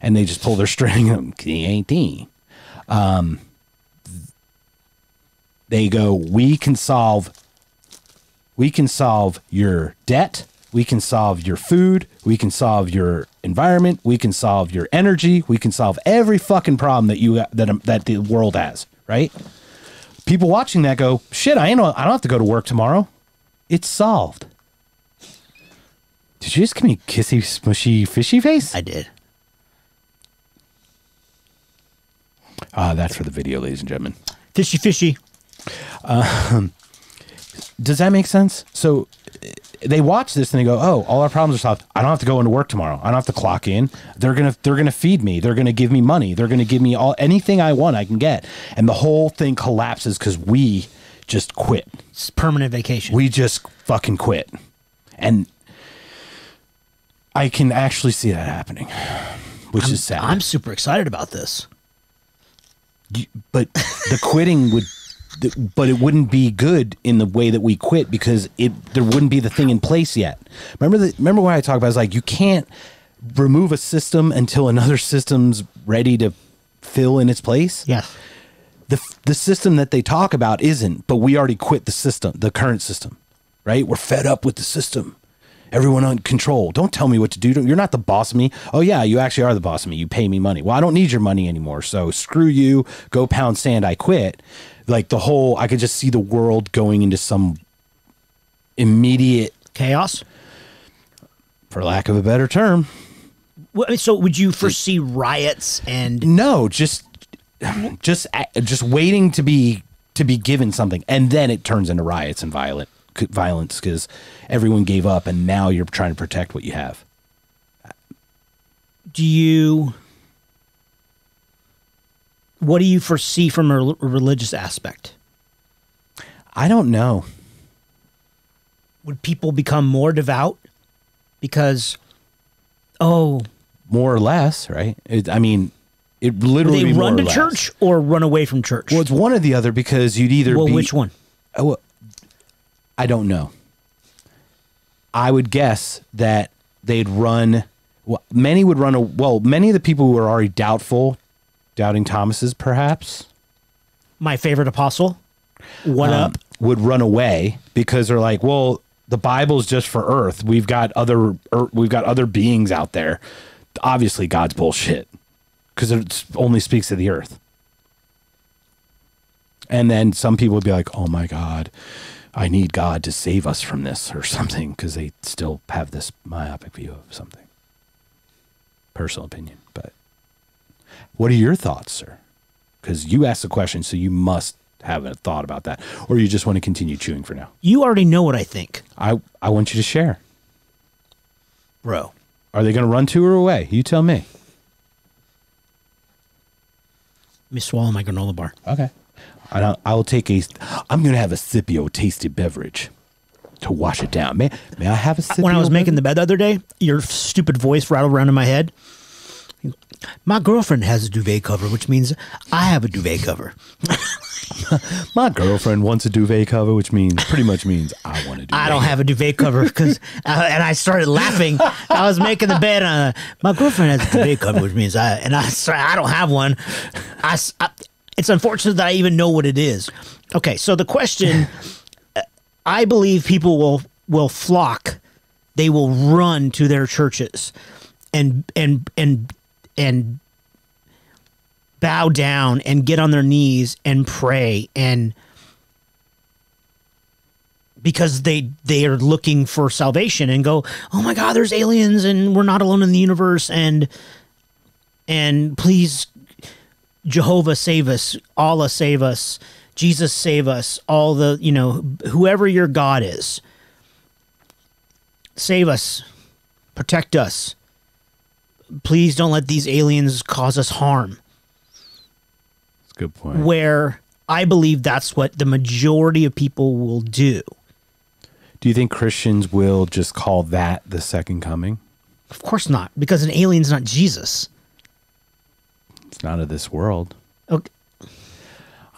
Speaker 1: And they just pull their [LAUGHS] string. Um, they go, "We can solve we can solve your debt. We can solve your food. We can solve your environment. We can solve your energy. We can solve every fucking problem that you that that the world has. Right? People watching that go, shit. I ain't. I don't have to go to work tomorrow. It's solved. Did you just give me kissy, smushy, fishy face?
Speaker 2: I did.
Speaker 1: Ah, that's for the video, ladies and gentlemen.
Speaker 2: Fishy, fishy.
Speaker 1: Does that make sense? So they watch this and they go, "Oh, all our problems are solved. I don't have to go into work tomorrow. I don't have to clock in. They're gonna they're gonna feed me. They're gonna give me money. They're gonna give me all anything I want. I can get." And the whole thing collapses because we just quit.
Speaker 2: It's permanent vacation.
Speaker 1: We just fucking quit, and I can actually see that happening, which is sad.
Speaker 2: I'm super excited about this.
Speaker 1: You- but the quitting would but it wouldn't be good in the way that we quit because it there wouldn't be the thing in place yet remember the remember what i talked about is like you can't remove a system until another system's ready to fill in its place
Speaker 2: Yes.
Speaker 1: the the system that they talk about isn't but we already quit the system the current system right we're fed up with the system everyone on control. Don't tell me what to do. You're not the boss of me. Oh yeah you actually are the boss of me. You pay me money. Well i don't need your money anymore so screw you. Go pound sand. I quit. Like the whole i could just see the world going into some immediate
Speaker 2: Chaos.
Speaker 1: for lack of a better term.
Speaker 2: Well, So, would you foresee riots and
Speaker 1: no just just just waiting to be to be given something and then it turns into riots and violent violence because everyone gave up and now you're trying to protect what you have
Speaker 2: do you? What do you foresee from a religious aspect?
Speaker 1: i don't know
Speaker 2: Would people become more devout because, oh,
Speaker 1: more or less right it, i mean it literally
Speaker 2: they
Speaker 1: be more
Speaker 2: run to
Speaker 1: less.
Speaker 2: church or run away from church?
Speaker 1: well it's one or the other because you'd either
Speaker 2: well,
Speaker 1: be
Speaker 2: which one?
Speaker 1: Oh, I don't know. I would guess that they'd run. Well, many would run. A, well, many of the people who are already doubtful, doubting Thomas's perhaps,
Speaker 2: My favorite apostle. What
Speaker 1: um,
Speaker 2: up?
Speaker 1: would run away because they're like, well, the Bible's just for Earth. We've got other. Er, we've got other beings out there. Obviously, God's bullshit. because it only speaks to the earth. And then some people would be like, "Oh my God, I need God to save us from this or something," because they still have this myopic view of something. Personal opinion, but what are your thoughts, sir? Because you asked the question, so you must have a thought about that, or you just want to continue chewing for now.
Speaker 2: You already know what I think,
Speaker 1: I I want you to share.
Speaker 2: bro.
Speaker 1: Are they going to run to or away? You tell me.
Speaker 2: Let me swallow my granola bar.
Speaker 1: Okay. And I'll, I'll take a. I'm going to have a Scipio tasty beverage to wash it down. May May I have a Scipio?
Speaker 2: when I was making the bed the other day, your stupid voice rattled around in my head. My girlfriend has a duvet cover, which means I have a duvet cover. [LAUGHS]
Speaker 1: my girlfriend wants a duvet cover, which means pretty much means I want to do.
Speaker 2: I don't have a duvet cover because, uh, [LAUGHS] and I started laughing. I was making the bed. And, uh, my girlfriend has a duvet cover, which means I, and I, sorry, I don't have one. I, I- it's unfortunate that I even know what it is. Okay, so the question, uh, I believe people will will flock, they will run to their churches, and and and and bow down and get on their knees and pray and because they they are looking for salvation and go, "Oh my god, there's aliens and we're not alone in the universe and and please Jehovah save us, Allah save us, Jesus save us, all the, you know, whoever your god is. Save us. Protect us. Please don't let these aliens cause us harm."
Speaker 1: That's a good point.
Speaker 2: Where I believe that's what the majority of people will do.
Speaker 1: Do you think Christians will just call that the second coming?
Speaker 2: Of course not, because an alien's not Jesus.
Speaker 1: It's not of this world.
Speaker 2: Okay.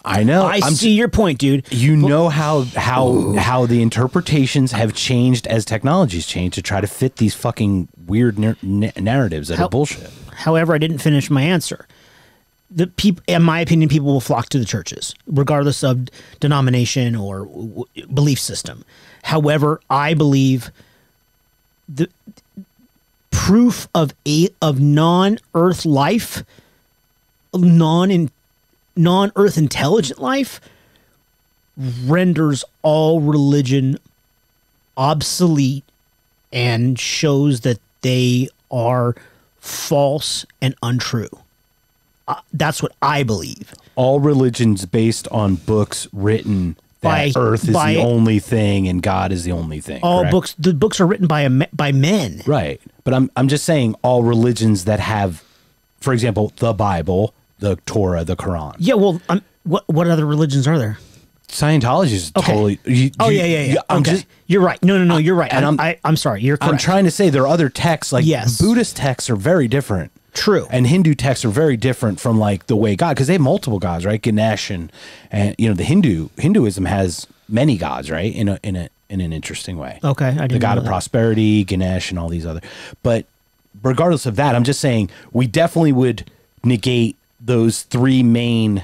Speaker 1: I know.
Speaker 2: I
Speaker 1: I'm
Speaker 2: see your point, dude.
Speaker 1: you know how how how the interpretations have changed as technologies changed to try to fit these fucking weird nar- na- narratives that
Speaker 2: How-
Speaker 1: are bullshit.
Speaker 2: However, I didn't finish my answer. The peop, in my opinion, people will flock to the churches, regardless of denomination or w- belief system. However, I believe the proof of a of non Earth life, non in non Earth intelligent life, renders all religion obsolete and shows that they are false and untrue. Uh, that's what I believe.
Speaker 1: All religions based on books written that
Speaker 2: By-
Speaker 1: Earth is
Speaker 2: by-
Speaker 1: the only thing and God is the only thing.
Speaker 2: All
Speaker 1: correct?
Speaker 2: books, the books are written by a, by men.
Speaker 1: Right. But I'm I'm just saying all religions that have for example, the Bible, the Torah, the Quran.
Speaker 2: Yeah. Well, um, what what other religions are there?
Speaker 1: Scientology is
Speaker 2: Okay.
Speaker 1: totally you-
Speaker 2: Oh
Speaker 1: you-
Speaker 2: yeah, yeah, yeah.
Speaker 1: I'm
Speaker 2: okay.
Speaker 1: just
Speaker 2: you're right. No, no, no. You're right.
Speaker 1: and
Speaker 2: I'm,
Speaker 1: I'm-
Speaker 2: I, I'm sorry. You're correct.
Speaker 1: I'm trying to say there are other texts like
Speaker 2: Yes.
Speaker 1: Buddhist texts are very different.
Speaker 2: True.
Speaker 1: And Hindu texts are very different from like the way God because they have multiple gods, right? Ganesh and and you know the Hindu Hinduism has many gods, right? In a in a in an interesting way.
Speaker 2: Okay, I
Speaker 1: the god of
Speaker 2: that.
Speaker 1: prosperity, Ganesh, and all these other. But regardless of that, I'm just saying we definitely would negate those three main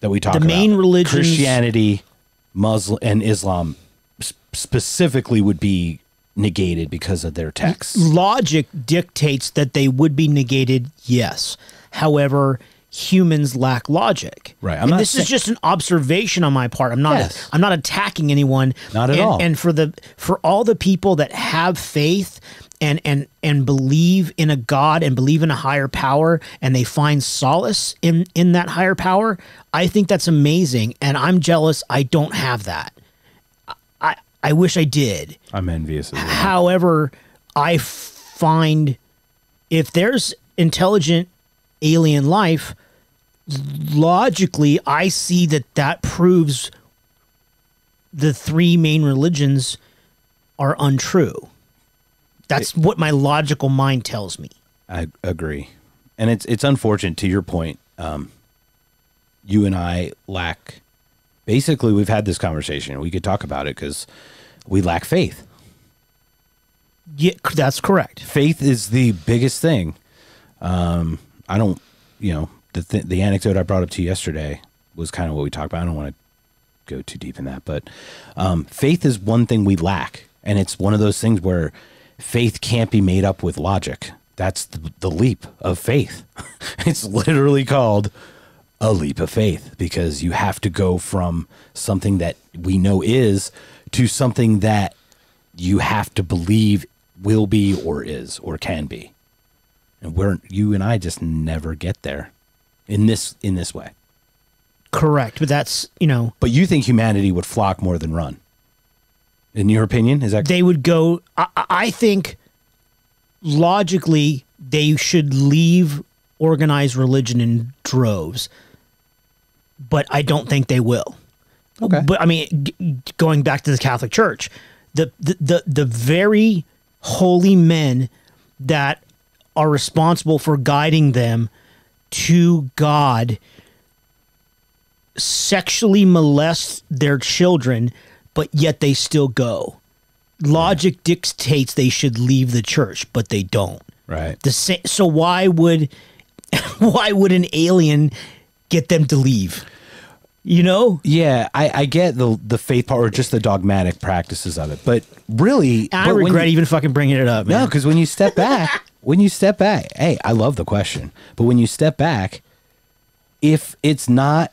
Speaker 1: that we talk
Speaker 2: The
Speaker 1: about.
Speaker 2: main religions-
Speaker 1: Christianity, Muslim, and Islam specifically would be negated because of their texts.
Speaker 2: Logic dictates that they would be negated. Yes. However, humans lack logic.
Speaker 1: Right. I'm
Speaker 2: and this is just an observation on my part. I'm not.
Speaker 1: Yes.
Speaker 2: I'm not attacking anyone.
Speaker 1: Not at
Speaker 2: and,
Speaker 1: all.
Speaker 2: And for the for all the people that have faith and and and believe in a God and believe in a higher power and they find solace in in that higher power, I think that's amazing. And I'm jealous. I don't have that. I I wish I did.
Speaker 1: I'm envious of that.
Speaker 2: However, I find if there's intelligent alien life, logically, I see that that proves the three main religions are untrue. That's what my logical mind tells me.
Speaker 1: I agree, and it's it's unfortunate. To your point, um, you and I lack. Basically, we've had this conversation. We could talk about it because we lack faith.
Speaker 2: Yeah, that's correct.
Speaker 1: Faith is the biggest thing. Um, I don't, you know, the th- the anecdote I brought up to you yesterday was kind of what we talked about. I don't want to go too deep in that, but um, faith is one thing we lack, and it's one of those things where faith can't be made up with logic. that's the, the leap of faith. [LAUGHS] it's literally called a leap of faith because you have to go from something that we know is to something that you have to believe will be or is or can be. And we're you and I just never get there in this in this way.
Speaker 2: Correct, but that's you know
Speaker 1: But you think humanity would flock more than run? In your opinion, is that
Speaker 2: they would go. I, I- think logically they should leave organized religion in droves, but I don't think they will.
Speaker 1: okay?
Speaker 2: But I mean, g- going back to the Catholic Church, the the the, the very holy men that are responsible for guiding them to God sexually molest their children, but yet they still go. Logic dictates they should leave the church, but they don't.
Speaker 1: right.
Speaker 2: The sa- so why would [LAUGHS] why would an alien get them to leave? You know,
Speaker 1: Yeah, I, I get the the faith part or just the dogmatic practices of it, but really,
Speaker 2: I
Speaker 1: but
Speaker 2: regret
Speaker 1: you-
Speaker 2: even fucking bringing it up. Man.
Speaker 1: No, because when you step back, [LAUGHS] when you step back, hey, I love the question, but when you step back, if it's not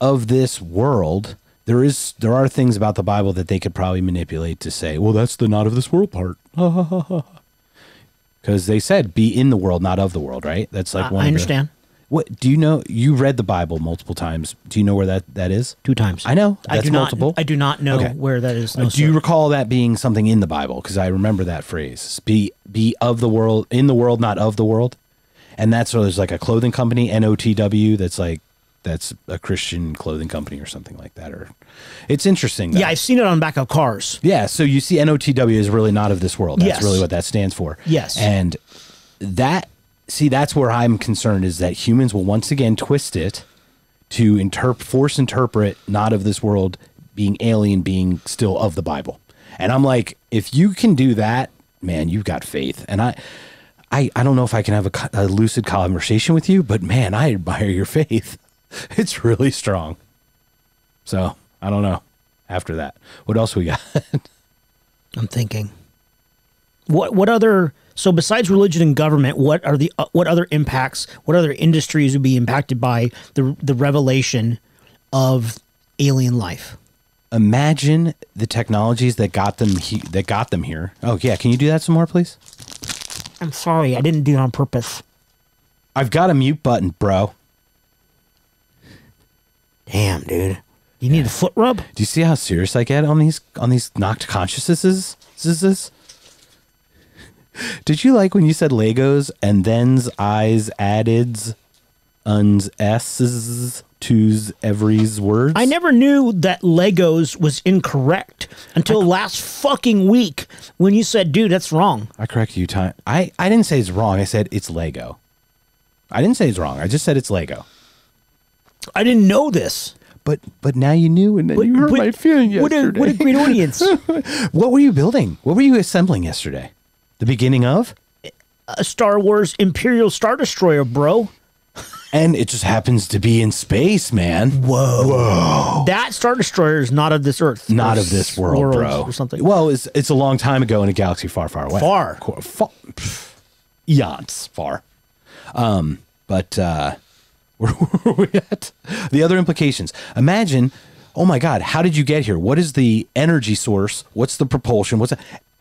Speaker 1: of this world, there is there are things about the Bible that they could probably manipulate to say, well, that's the not of this world part. [LAUGHS] Because they said be in the world, not of the world, right? That's like
Speaker 2: I-
Speaker 1: one.
Speaker 2: I
Speaker 1: of the-
Speaker 2: understand.
Speaker 1: what do you know? You read the Bible multiple times. Do you know where that that is?
Speaker 2: two times.
Speaker 1: I know.
Speaker 2: I
Speaker 1: That's
Speaker 2: do
Speaker 1: multiple.
Speaker 2: not. I do not know
Speaker 1: Okay.
Speaker 2: where that is. No,
Speaker 1: Uh, do you recall that being something in the Bible? Because I remember that phrase: "Be be of the world, in the world, not of the world." And that's where there's like a clothing company, NOTW, that's like that's a Christian clothing company or something like that. Or it's interesting. Though.
Speaker 2: yeah, I've seen it on back of cars.
Speaker 1: Yeah, so you see NOTW is really not of this world. That's
Speaker 2: Yes.
Speaker 1: really what that stands for.
Speaker 2: Yes.
Speaker 1: And that see that's where I'm concerned is that humans will once again twist it to interpret force interpret not of this world being alien being still of the Bible. And I'm like if you can do that, man, you've got faith. And I I, I don't know if I can have a, a lucid conversation with you, but man, I admire your [LAUGHS] faith. [LAUGHS] It's really strong. So I don't know. After that, what else we got? [LAUGHS]
Speaker 2: I'm thinking. What what other so besides religion and government, what are the uh, what other impacts? What other industries would be impacted by the the revelation of alien life?
Speaker 1: Imagine the technologies that got them he- that got them here. Oh yeah, can you do that some more, please?
Speaker 2: I'm sorry, I didn't do it on purpose.
Speaker 1: I've got a mute button, bro.
Speaker 2: Damn, dude. You need a foot rub?
Speaker 1: Do you see how serious I get on these on these knocked consciousnesses? Is this? Did you like when you said Legos and then's eyes addeds, uns s's to's every's words?
Speaker 2: I never knew that Legos was incorrect until last fucking week when you said, dude, that's wrong.
Speaker 1: I corrected you time. I I didn't say it's wrong. I said it's Lego. I didn't say it's wrong. I just said it's Lego.
Speaker 2: I didn't know this.
Speaker 1: But but now you knew, and then you hurt
Speaker 2: What-
Speaker 1: my feeling
Speaker 2: What a,
Speaker 1: yesterday.
Speaker 2: what a great [LAUGHS] audience. [LAUGHS]
Speaker 1: What were you building? What were you assembling yesterday? The beginning of?
Speaker 2: a Star Wars Imperial Star Destroyer, bro. [LAUGHS]
Speaker 1: And it just happens to be in space, man.
Speaker 2: Whoa. That Star Destroyer is not of this Earth.
Speaker 1: Not of this world,
Speaker 2: world
Speaker 1: bro.
Speaker 2: Or something.
Speaker 1: Well, it's it's a long time ago in a galaxy far, far away.
Speaker 2: Far.
Speaker 1: Far eons far. Um, but uh, where [LAUGHS] were we at? The other implications. Imagine, oh my God, how did you get here? What is the energy source? What's the propulsion? What's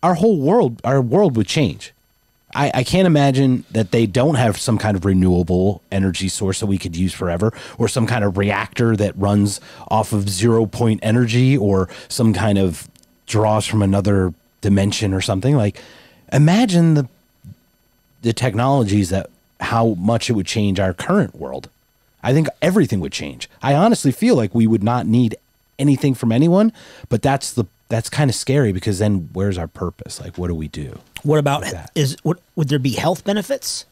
Speaker 1: our whole world? Our world would change. I, I can't imagine that they don't have some kind of renewable energy source that we could use forever, or some kind of reactor that runs off of zero point energy, or some kind of draws from another dimension or something. Like, imagine the the technologies that how much it would change our current world. I think everything would change. I honestly feel like we would not need anything from anyone, but that's the that's kind of scary because then where's our purpose? Like, what do we do?
Speaker 2: What about
Speaker 1: that.
Speaker 2: is would, would there be health benefits?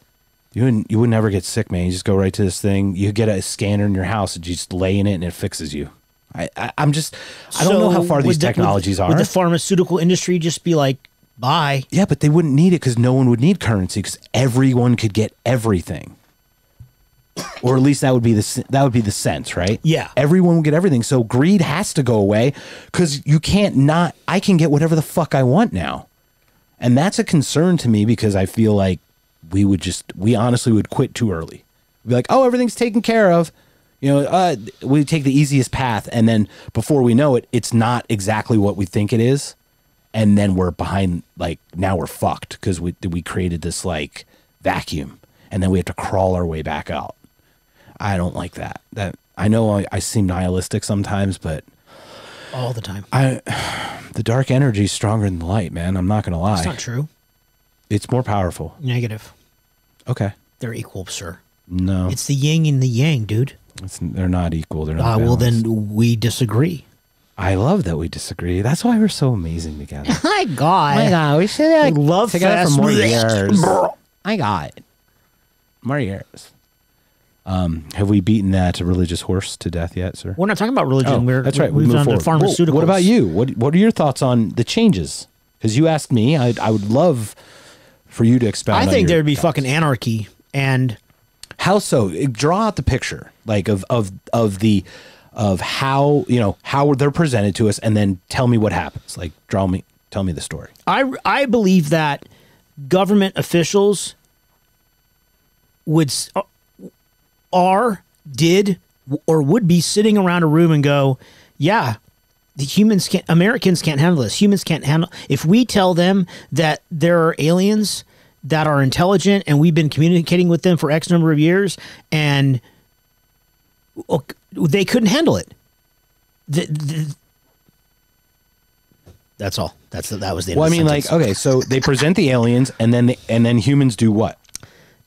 Speaker 1: You wouldn't, you would never get sick, man. You just go right to this thing. You get a scanner in your house and you just lay in it and it fixes you. I, I I'm just I don't know how far these
Speaker 2: would the- would-
Speaker 1: technologies are.
Speaker 2: Would the pharmaceutical industry just be like, bye?
Speaker 1: yeah, but they wouldn't need it because no one would need currency because everyone could get everything. [COUGHS] Or at least that would be the that would be the sense, right?
Speaker 2: Yeah.
Speaker 1: everyone will get everything. So greed has to go away because you can't not. I can get whatever the fuck I want now, and that's a concern to me because I feel like we would just we honestly would quit too early. We'd be like, oh, everything's taken care of. You know, uh, we take the easiest path, and then before we know it, it's not exactly what we think it is, and then we're behind. Like now we're fucked because we we created this like vacuum, and then we have to crawl our way back out. I don't like that. That I know I, I seem nihilistic sometimes, but
Speaker 2: all the time.
Speaker 1: I [SIGHS] the dark energy is stronger than the light, man. I'm not gonna lie.
Speaker 2: It's not true.
Speaker 1: It's more powerful.
Speaker 2: Negative.
Speaker 1: Okay.
Speaker 2: They're equal, sir.
Speaker 1: No,
Speaker 2: It's the yin and the yang, dude.
Speaker 1: it's, they're not equal. They're not.
Speaker 2: Ah, well, then we disagree.
Speaker 1: I love that we disagree. That's why we're so amazing together. [LAUGHS]
Speaker 2: My God.
Speaker 1: My God, we should like
Speaker 2: Love years.
Speaker 1: I got it. More years. Um, have we beaten that religious horse to death yet, sir?
Speaker 2: We're not talking about religion.
Speaker 1: Oh,
Speaker 2: We're,
Speaker 1: that's right. We
Speaker 2: We've
Speaker 1: move
Speaker 2: done
Speaker 1: forward.
Speaker 2: pharmaceuticals.
Speaker 1: Well, what about you? What What are your thoughts on the changes? Because you asked me, I I would love for you to expound.
Speaker 2: I think there'd be
Speaker 1: thoughts.
Speaker 2: fucking anarchy and
Speaker 1: How so? Draw out the picture, like of of of the of how you know how they're presented to us, and then tell me what happens. Like, draw me, tell me the story.
Speaker 2: I I believe that government officials would uh, are did or would be sitting around a room and go, yeah, the humans can't Americans can't handle this. Humans can't handle if we tell them that there are aliens that are intelligent and we've been communicating with them for X number of years and they couldn't handle it. The- the- that's all. That's that was the.
Speaker 1: Well, I
Speaker 2: the
Speaker 1: mean, like, okay, so they present the aliens, and then the, and then humans do what?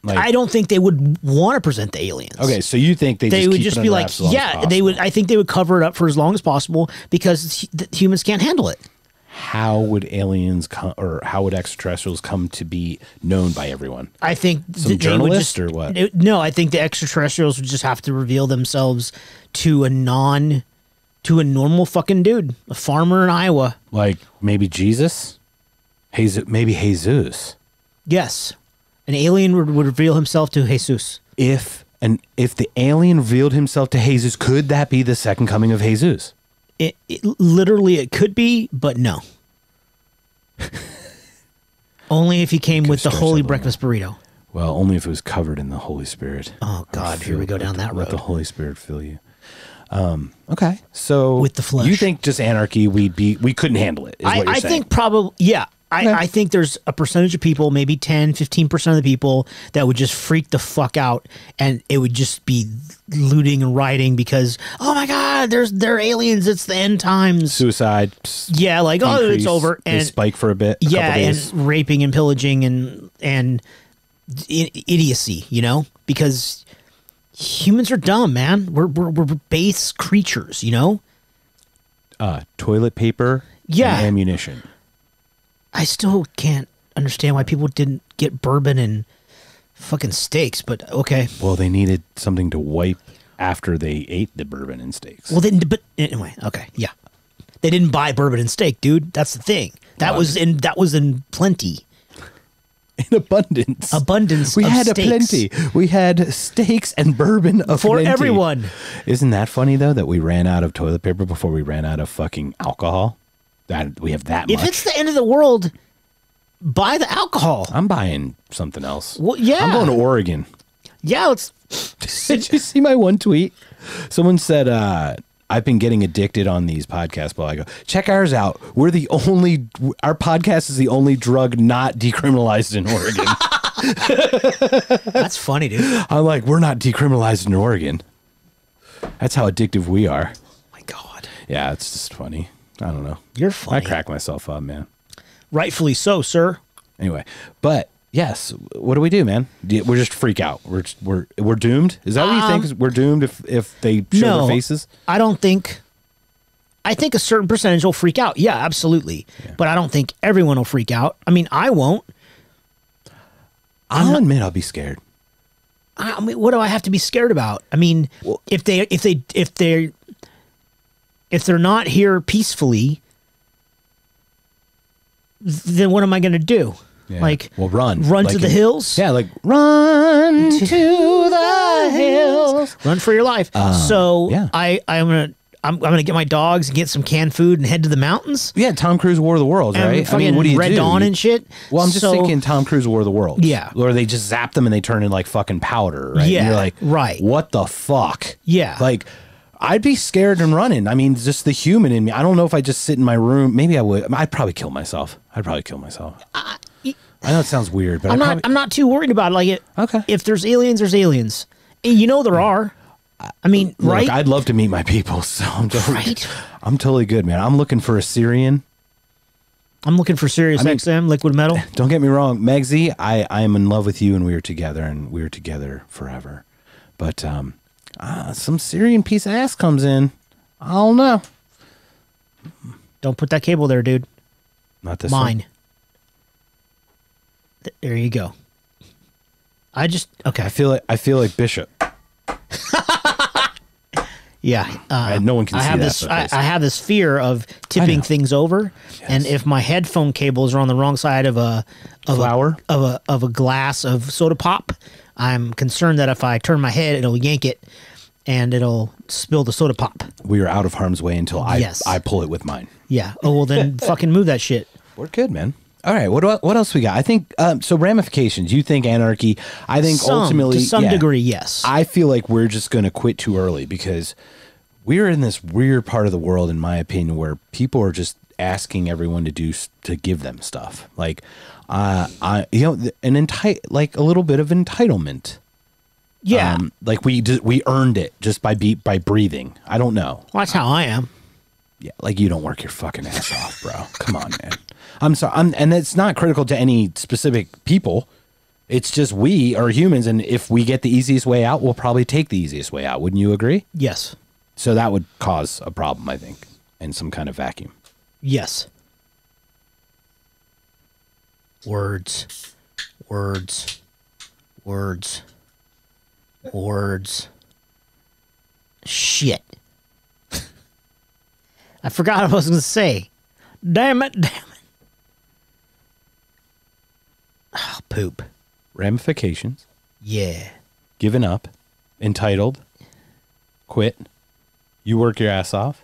Speaker 1: Like,
Speaker 2: I don't think they would want to present the aliens.
Speaker 1: okay, so you think they
Speaker 2: they
Speaker 1: just
Speaker 2: would just be like,
Speaker 1: wraps as long as
Speaker 2: yeah, they would. I think they would cover it up for as long as possible because the humans can't handle it.
Speaker 1: How would aliens come, or how would extraterrestrials come to be known by everyone?
Speaker 2: I think
Speaker 1: Some
Speaker 2: th- they would
Speaker 1: journalist
Speaker 2: just,
Speaker 1: or what?
Speaker 2: it- no, I think the extraterrestrials would just have to reveal themselves to a non, to a normal fucking dude, a farmer in Iowa.
Speaker 1: Like maybe Jesus, Jesus, maybe Jesus.
Speaker 2: Yes, an alien would, would reveal himself to Jesus.
Speaker 1: If and if the alien revealed himself to Jesus, could that be the second coming of Jesus?
Speaker 2: It, it literally it could be, but no. [LAUGHS] Only if he came with the holy breakfast burrito.
Speaker 1: Well, only if it was covered in the Holy Spirit.
Speaker 2: Oh God, here we go down that road.
Speaker 1: Let the. Holy Spirit fill you. Um, okay, so
Speaker 2: With the flesh.
Speaker 1: you think just anarchy? We'd be we couldn't handle it. Is
Speaker 2: I, I think probably yeah. I. I think there's a percentage of people, maybe 10, 15% of the people that would just freak the fuck out and it would just be looting and rioting because, oh my God, there's they're aliens. It's the end times.
Speaker 1: suicide.
Speaker 2: yeah, like, oh, it's over.
Speaker 1: they
Speaker 2: And
Speaker 1: spike for a bit. a
Speaker 2: yeah, and raping and pillaging and, and idiocy, you know, because humans are dumb, man. We're, we're, we're base creatures, you know?
Speaker 1: uh, toilet paper.
Speaker 2: Yeah.
Speaker 1: and ammunition.
Speaker 2: I still can't understand why people didn't get bourbon and fucking steaks, but okay.
Speaker 1: Well, they needed something to wipe after they ate the bourbon and steaks.
Speaker 2: Well, then, but anyway, okay, yeah. They didn't buy bourbon and steak, dude. That's the thing. That was in that was in plenty, [LAUGHS]
Speaker 1: in abundance.
Speaker 2: abundance.
Speaker 1: we
Speaker 2: of
Speaker 1: had a plenty. We had steaks and bourbon
Speaker 2: For
Speaker 1: plenty.
Speaker 2: everyone.
Speaker 1: Isn't that funny though that we ran out of toilet paper before we ran out of fucking alcohol? That we have that
Speaker 2: If
Speaker 1: much.
Speaker 2: it's the end of the world, buy the alcohol.
Speaker 1: I'm buying something else.
Speaker 2: Well, yeah.
Speaker 1: I'm going to Oregon.
Speaker 2: Yeah, it's [LAUGHS]
Speaker 1: Did you see my one tweet? Someone said, uh, I've been getting addicted on these podcasts, but I go, check ours out. We're the only, our podcast is the only drug not decriminalized in Oregon. [LAUGHS]
Speaker 2: that's funny, dude.
Speaker 1: I'm like, we're not decriminalized in Oregon. That's how addictive we are.
Speaker 2: my God,
Speaker 1: Yeah, it's just funny. I don't know.
Speaker 2: you're funny.
Speaker 1: I crack myself up, man.
Speaker 2: Rightfully so, sir.
Speaker 1: Anyway, but yes, what do we do, man? We're just freak out. We're just, we're we're doomed. Is that what you um, think? We're doomed if if they show
Speaker 2: no,
Speaker 1: their faces?
Speaker 2: I don't think. I think a certain percentage will freak out. Yeah, absolutely. But I don't think everyone will freak out. I mean, I won't.
Speaker 1: I'll admit I'll be scared.
Speaker 2: I I mean, what do I have to be scared about? I mean, if they if they if they if they're not here peacefully, then what am I going to do?
Speaker 1: Yeah.
Speaker 2: Like,
Speaker 1: well, run,
Speaker 2: run
Speaker 1: Like
Speaker 2: to the
Speaker 1: in-
Speaker 2: hills,
Speaker 1: Yeah, like run [LAUGHS] to the hills.
Speaker 2: run for your life. Um, so
Speaker 1: yeah.
Speaker 2: I I'm gonna I'm, I'm going to get my dogs and get some canned food and head to the mountains.
Speaker 1: Yeah, Tom Cruise War of the Worlds,
Speaker 2: And
Speaker 1: right?
Speaker 2: fucking Red
Speaker 1: do?
Speaker 2: Dawn and shit.
Speaker 1: Well, I'm just
Speaker 2: So-
Speaker 1: thinking Tom Cruise War of the Worlds.
Speaker 2: Yeah.
Speaker 1: Or they just zap them and they turn in like fucking powder, right? And
Speaker 2: Yeah,
Speaker 1: you're like,
Speaker 2: right.
Speaker 1: What the fuck?
Speaker 2: Yeah.
Speaker 1: Like, I'd be scared and running. I mean, just the human in me. I don't know if I just sit in my room. Maybe I would. I'd probably kill myself. I'd probably kill myself. I know it sounds weird, but
Speaker 2: I'm
Speaker 1: I
Speaker 2: not.
Speaker 1: probably,
Speaker 2: I'm not too worried about it. Like it.
Speaker 1: Okay.
Speaker 2: If there's aliens, there's aliens. And you know there are. I mean,
Speaker 1: Look,
Speaker 2: right?
Speaker 1: I'd love to meet my people, [LAUGHS] so I'm totally,
Speaker 2: Right.
Speaker 1: I'm totally good, man. I'm looking for a Syrian.
Speaker 2: I'm looking for Sirius
Speaker 1: mean-
Speaker 2: XM liquid metal. [LAUGHS]
Speaker 1: Don't get me wrong, Megsy, I, I am in love with you and we are together and we are together forever. But um, uh, some Syrian piece of ass comes in. I don't know.
Speaker 2: Don't put that cable there, dude.
Speaker 1: Not this one.
Speaker 2: Mine. Th- There you go. I just okay.
Speaker 1: I feel like I feel like Bishop. [LAUGHS]
Speaker 2: Yeah, uh,
Speaker 1: no one can
Speaker 2: I
Speaker 1: see
Speaker 2: have
Speaker 1: that,
Speaker 2: this. I. I have this fear of tipping things over, and if my headphone cables are on the wrong side of a of
Speaker 1: Flower?
Speaker 2: a, of a of a glass of soda pop, I'm concerned that if I turn my head, it'll yank it, and it'll spill the soda pop.
Speaker 1: We are out of harm's way until I
Speaker 2: Yes.
Speaker 1: I pull it with mine.
Speaker 2: Yeah. Oh well, then [LAUGHS] fucking move that shit.
Speaker 1: We're good, man. All right, what what else we got? I think um, so. Ramifications. You think anarchy? I think
Speaker 2: Some,
Speaker 1: ultimately,
Speaker 2: to some
Speaker 1: yeah.
Speaker 2: degree, yes.
Speaker 1: I feel like we're just going to quit too early because we're in this weird part of the world, in my opinion, where people are just asking everyone to do to give them stuff. Like, uh, I you know, an enti- like a little bit of entitlement.
Speaker 2: yeah.
Speaker 1: Um, like we d- we earned it just by be by breathing. I don't know.
Speaker 2: well, that's how I am.
Speaker 1: Yeah, like you don't work your fucking ass off, bro. Come on, man. I'm sorry. I'm, and it's not critical to any specific people. It's just we are humans, and if we get the easiest way out, we'll probably take the easiest way out. Wouldn't you agree?
Speaker 2: Yes.
Speaker 1: So that would cause a problem, I think, in some kind of vacuum.
Speaker 2: Yes. Words. Words. Words. Words. Shit. [LAUGHS] I forgot what I was going to say. Damn it. Damn it. Oh, poop.
Speaker 1: Ramifications,
Speaker 2: Yeah.
Speaker 1: given up, entitled, quit, you work your ass off.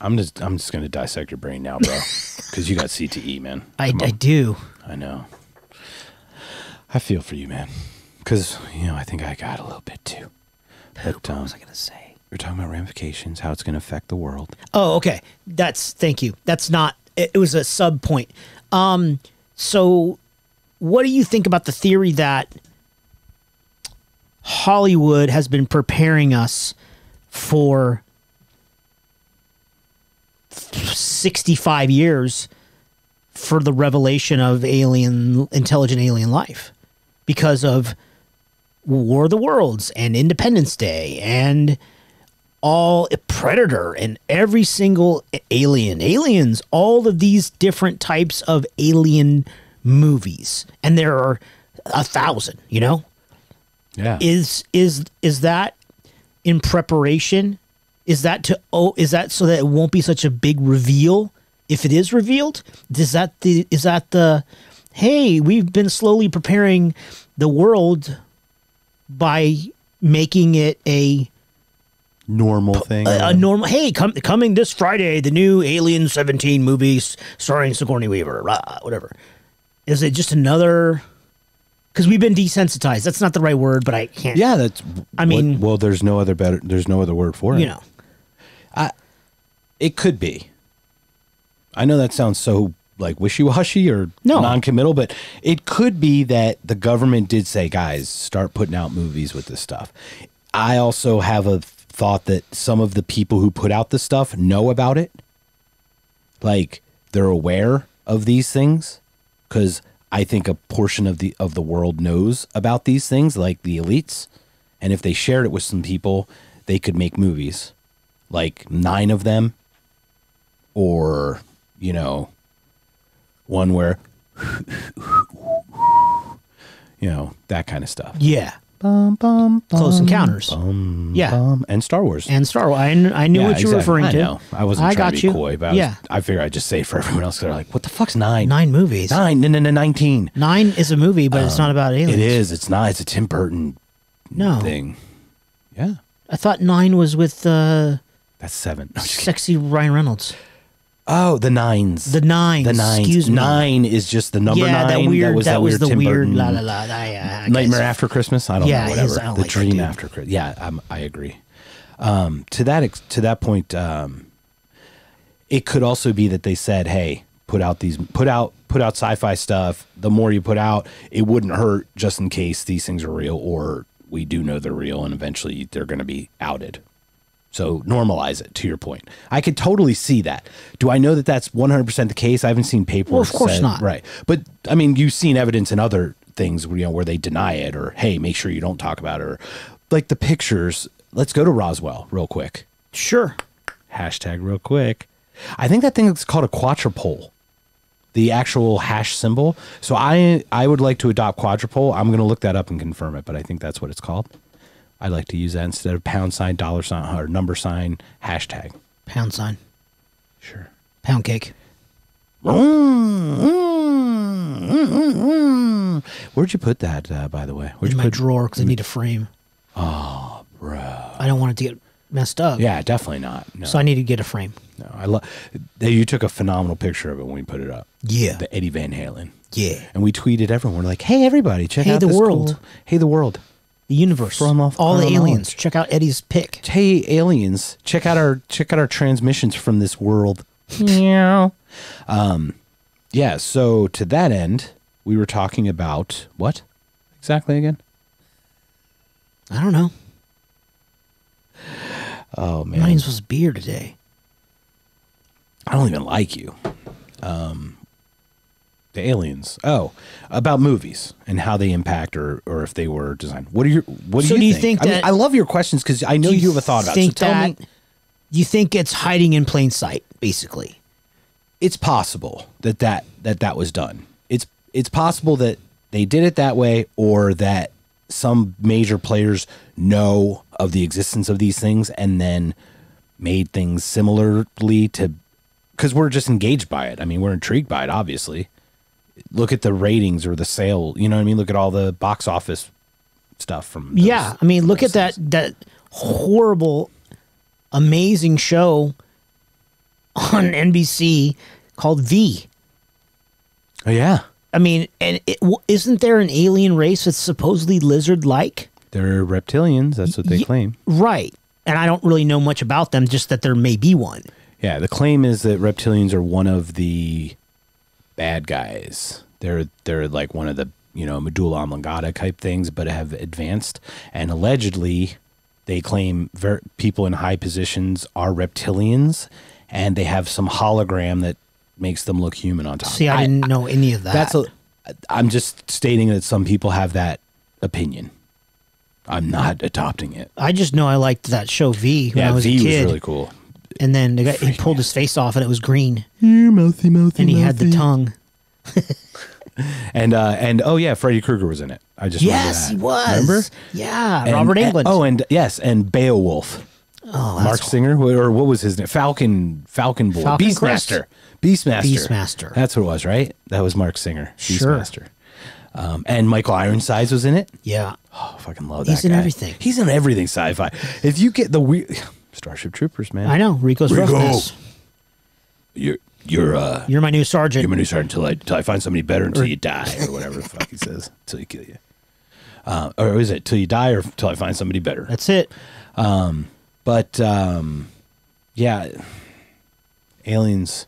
Speaker 1: I'm just I'm just gonna dissect your brain now, bro, [LAUGHS] because you got CTE, man.
Speaker 2: I, I do.
Speaker 1: I know. I feel for you, man. Because, you know, I think I got a little bit too. But um,
Speaker 2: What was I going to say?
Speaker 1: We're talking about ramifications, how it's going to affect the world.
Speaker 2: Oh, okay. That's thank you. That's not. It, it was a sub point. Um, so, what do you think about the theory that Hollywood has been preparing us for sixty-five years for the revelation of alien, intelligent alien life, because of War of the Worlds and Independence Day and all predator and every single alien. Aliens all of these different types of alien movies. And there are a thousand you know?
Speaker 1: Yeah.
Speaker 2: is is is that in preparation? Is that to oh is that so that it won't be such a big reveal? If it is revealed is that the is that the hey we've been slowly preparing the world by making it a
Speaker 1: Normal thing.
Speaker 2: a, a normal hey come, coming this friday the new alien 17 movies starring sigourney weaver rah, whatever is it just another because we've been desensitized that's not the right word but i can't
Speaker 1: yeah, that's.
Speaker 2: I mean-
Speaker 1: well, there's no other better. There's no other word for it.
Speaker 2: you know I.
Speaker 1: it could be. I know that sounds so like wishy-washy or
Speaker 2: No.
Speaker 1: non-committal, but it could be that the government did say, "Guys, start putting out movies with this stuff." I also have a thought that some of the people who put out the stuff know about it. Like they're aware of these things cuz I think a portion of the of the world knows about these things like the elites. And if they shared it with some people, they could make movies. Like 9 of them or you know one where [LAUGHS] you know that kind of stuff
Speaker 2: yeah
Speaker 1: bum, bum,
Speaker 2: close encounters
Speaker 1: bum,
Speaker 2: Yeah.
Speaker 1: bum, and star wars
Speaker 2: and star wars i, kn- I knew
Speaker 1: Yeah,
Speaker 2: what you were
Speaker 1: exactly.
Speaker 2: referring
Speaker 1: I
Speaker 2: to
Speaker 1: know. i wasn't
Speaker 2: I
Speaker 1: trying
Speaker 2: got
Speaker 1: to be
Speaker 2: you.
Speaker 1: coy but I, was,
Speaker 2: yeah
Speaker 1: I figured i'd just say for everyone else they're like what the fuck's nine
Speaker 2: nine movies
Speaker 1: nine no, no, no, 19
Speaker 2: nine is a movie but it's not about aliens
Speaker 1: it is it's not it's a tim burton
Speaker 2: No.
Speaker 1: thing. Yeah,
Speaker 2: I thought nine was with uh,
Speaker 1: that's seven.
Speaker 2: Sexy Ryan Reynolds.
Speaker 1: Oh, the nines.
Speaker 2: The nines.
Speaker 1: The nines.
Speaker 2: Excuse me.
Speaker 1: Nine is just the number
Speaker 2: yeah,
Speaker 1: nine.
Speaker 2: that weird.
Speaker 1: That was, that weird
Speaker 2: the
Speaker 1: Tim
Speaker 2: weird.
Speaker 1: Burton
Speaker 2: La la la. I, I
Speaker 1: Nightmare. After Christmas. I don't
Speaker 2: Yeah,
Speaker 1: know.
Speaker 2: is.
Speaker 1: Whatever.
Speaker 2: I don't
Speaker 1: the
Speaker 2: like
Speaker 1: Dream. After Christmas. Yeah, I'm, I agree. Um, to that to that point, um, it could also be that they said, "Hey, put out these, put out, put out sci-fi stuff. The more you put out, it wouldn't hurt, just in case these things are real, or we do know they're real, and eventually they're going to be outed." So normalize it. To your point, I could totally see that. Do I know that that's 100 percent the case? I haven't seen paperwork.
Speaker 2: Well, of course
Speaker 1: said-
Speaker 2: not.
Speaker 1: Right, but I mean, you've seen evidence in other things, where, you know, where they deny it, or hey, make sure you don't talk about it, or like the pictures. Let's go to Roswell real quick.
Speaker 2: Sure.
Speaker 1: Hashtag real quick. I think that thing is called a quadrupole. The actual hash symbol. So I I would like to adopt quadrupole. I'm going to look that up and confirm it, but I think that's what it's called. I'd like to use that instead of pound sign, dollar sign, or number sign, hashtag.
Speaker 2: Pound sign.
Speaker 1: Sure.
Speaker 2: Pound cake.
Speaker 1: Where'd you put that, uh, by the way? Where'd
Speaker 2: in
Speaker 1: you
Speaker 2: my
Speaker 1: put?
Speaker 2: drawer because I need a frame. Oh, bro. I don't want it to get messed up.
Speaker 1: Yeah, definitely not. No,
Speaker 2: So I need to get a frame.
Speaker 1: no. I love. You took a phenomenal picture of it when we put it up.
Speaker 2: Yeah.
Speaker 1: The Eddie Van Halen.
Speaker 2: Yeah.
Speaker 1: And we tweeted everyone. We're like, "Hey, everybody, check
Speaker 2: Hey,
Speaker 1: out
Speaker 2: the world.
Speaker 1: cool- Hey, the world.
Speaker 2: The universe.
Speaker 1: From off-
Speaker 2: all the aliens.
Speaker 1: knowledge.
Speaker 2: Check out Eddie's pick.
Speaker 1: Hey, aliens, check out our check out our transmissions from this world." Yeah. Um, yeah. So to that end, we were talking about what exactly again?
Speaker 2: I don't know.
Speaker 1: Oh man,
Speaker 2: Mine was beer today.
Speaker 1: I don't even like you. Um, the aliens. Oh, about movies and how they impact or or if they were designed. What are your What do
Speaker 2: So
Speaker 1: you
Speaker 2: do you
Speaker 1: think?
Speaker 2: think
Speaker 1: I, mean,
Speaker 2: that-
Speaker 1: I love your questions because I know
Speaker 2: Do
Speaker 1: you, have a thought about. it. So
Speaker 2: think
Speaker 1: tell
Speaker 2: that,
Speaker 1: me.
Speaker 2: You think it's hiding in plain sight, basically.
Speaker 1: It's possible that that that that was done. It's it's possible that they did it that way, or that some major players know of the existence of these things and then made things similarly to because we're just engaged by it. I mean, we're intrigued by it, obviously. Look at the ratings or the sale. You know what I mean? Look at all the box office stuff from. those-
Speaker 2: yeah, I mean, look at that that horrible, amazing show on NBC called V.
Speaker 1: Oh yeah,
Speaker 2: I mean, and isn't there an alien race that's supposedly lizard-like?
Speaker 1: they're reptilians. That's what they
Speaker 2: Ye-
Speaker 1: claim.
Speaker 2: Right. And I don't really know much about them, just that there may be one.
Speaker 1: Yeah, the claim is that reptilians are one of the bad guys. They're they're like one of the you know medulla oblongata type things, but have advanced. And allegedly, they claim ver- people in high positions are reptilians, and they have some hologram that makes them look human on top.
Speaker 2: See, I, didn't know any of that.
Speaker 1: That's a. I'm just stating that some people have that opinion. I'm not adopting it.
Speaker 2: I just know I liked that show V when
Speaker 1: yeah,
Speaker 2: I was
Speaker 1: V
Speaker 2: a kid.
Speaker 1: was really cool.
Speaker 2: And then the guy, he pulled his face off and it was green,
Speaker 1: Here, mouthy, mouthy,
Speaker 2: and he had the tongue.
Speaker 1: And uh and oh yeah, Freddy Krueger was in it. I just remember
Speaker 2: Yes,
Speaker 1: that.
Speaker 2: he was.
Speaker 1: Remember?
Speaker 2: Yeah,
Speaker 1: And-
Speaker 2: Robert
Speaker 1: and-
Speaker 2: Englund.
Speaker 1: oh, and yes, and Beowulf.
Speaker 2: oh,
Speaker 1: Marc Singer, wh- or what was his name? Falcon, Falcon Boy,
Speaker 2: Falcon
Speaker 1: Beastmaster, Beastmaster,
Speaker 2: Beastmaster.
Speaker 1: That's what it was, right? That was Marc Singer,
Speaker 2: Sure.
Speaker 1: Beastmaster. Um, and Michael Ironsides was in it.
Speaker 2: yeah.
Speaker 1: Oh, I fucking love that.
Speaker 2: He's
Speaker 1: that.
Speaker 2: in
Speaker 1: guy.
Speaker 2: everything.
Speaker 1: He's in everything sci-fi. If you get the weird Starship Troopers, man,
Speaker 2: I know Rico's
Speaker 1: Rico.
Speaker 2: Roughnecks.
Speaker 1: You're you're uh
Speaker 2: You're my new sergeant.
Speaker 1: you're my new sergeant until I until I find somebody better until you die or whatever the fuck he says until he kill you. Uh, or is it till you die or till I find somebody better?
Speaker 2: That's it.
Speaker 1: Um, But um, yeah, aliens,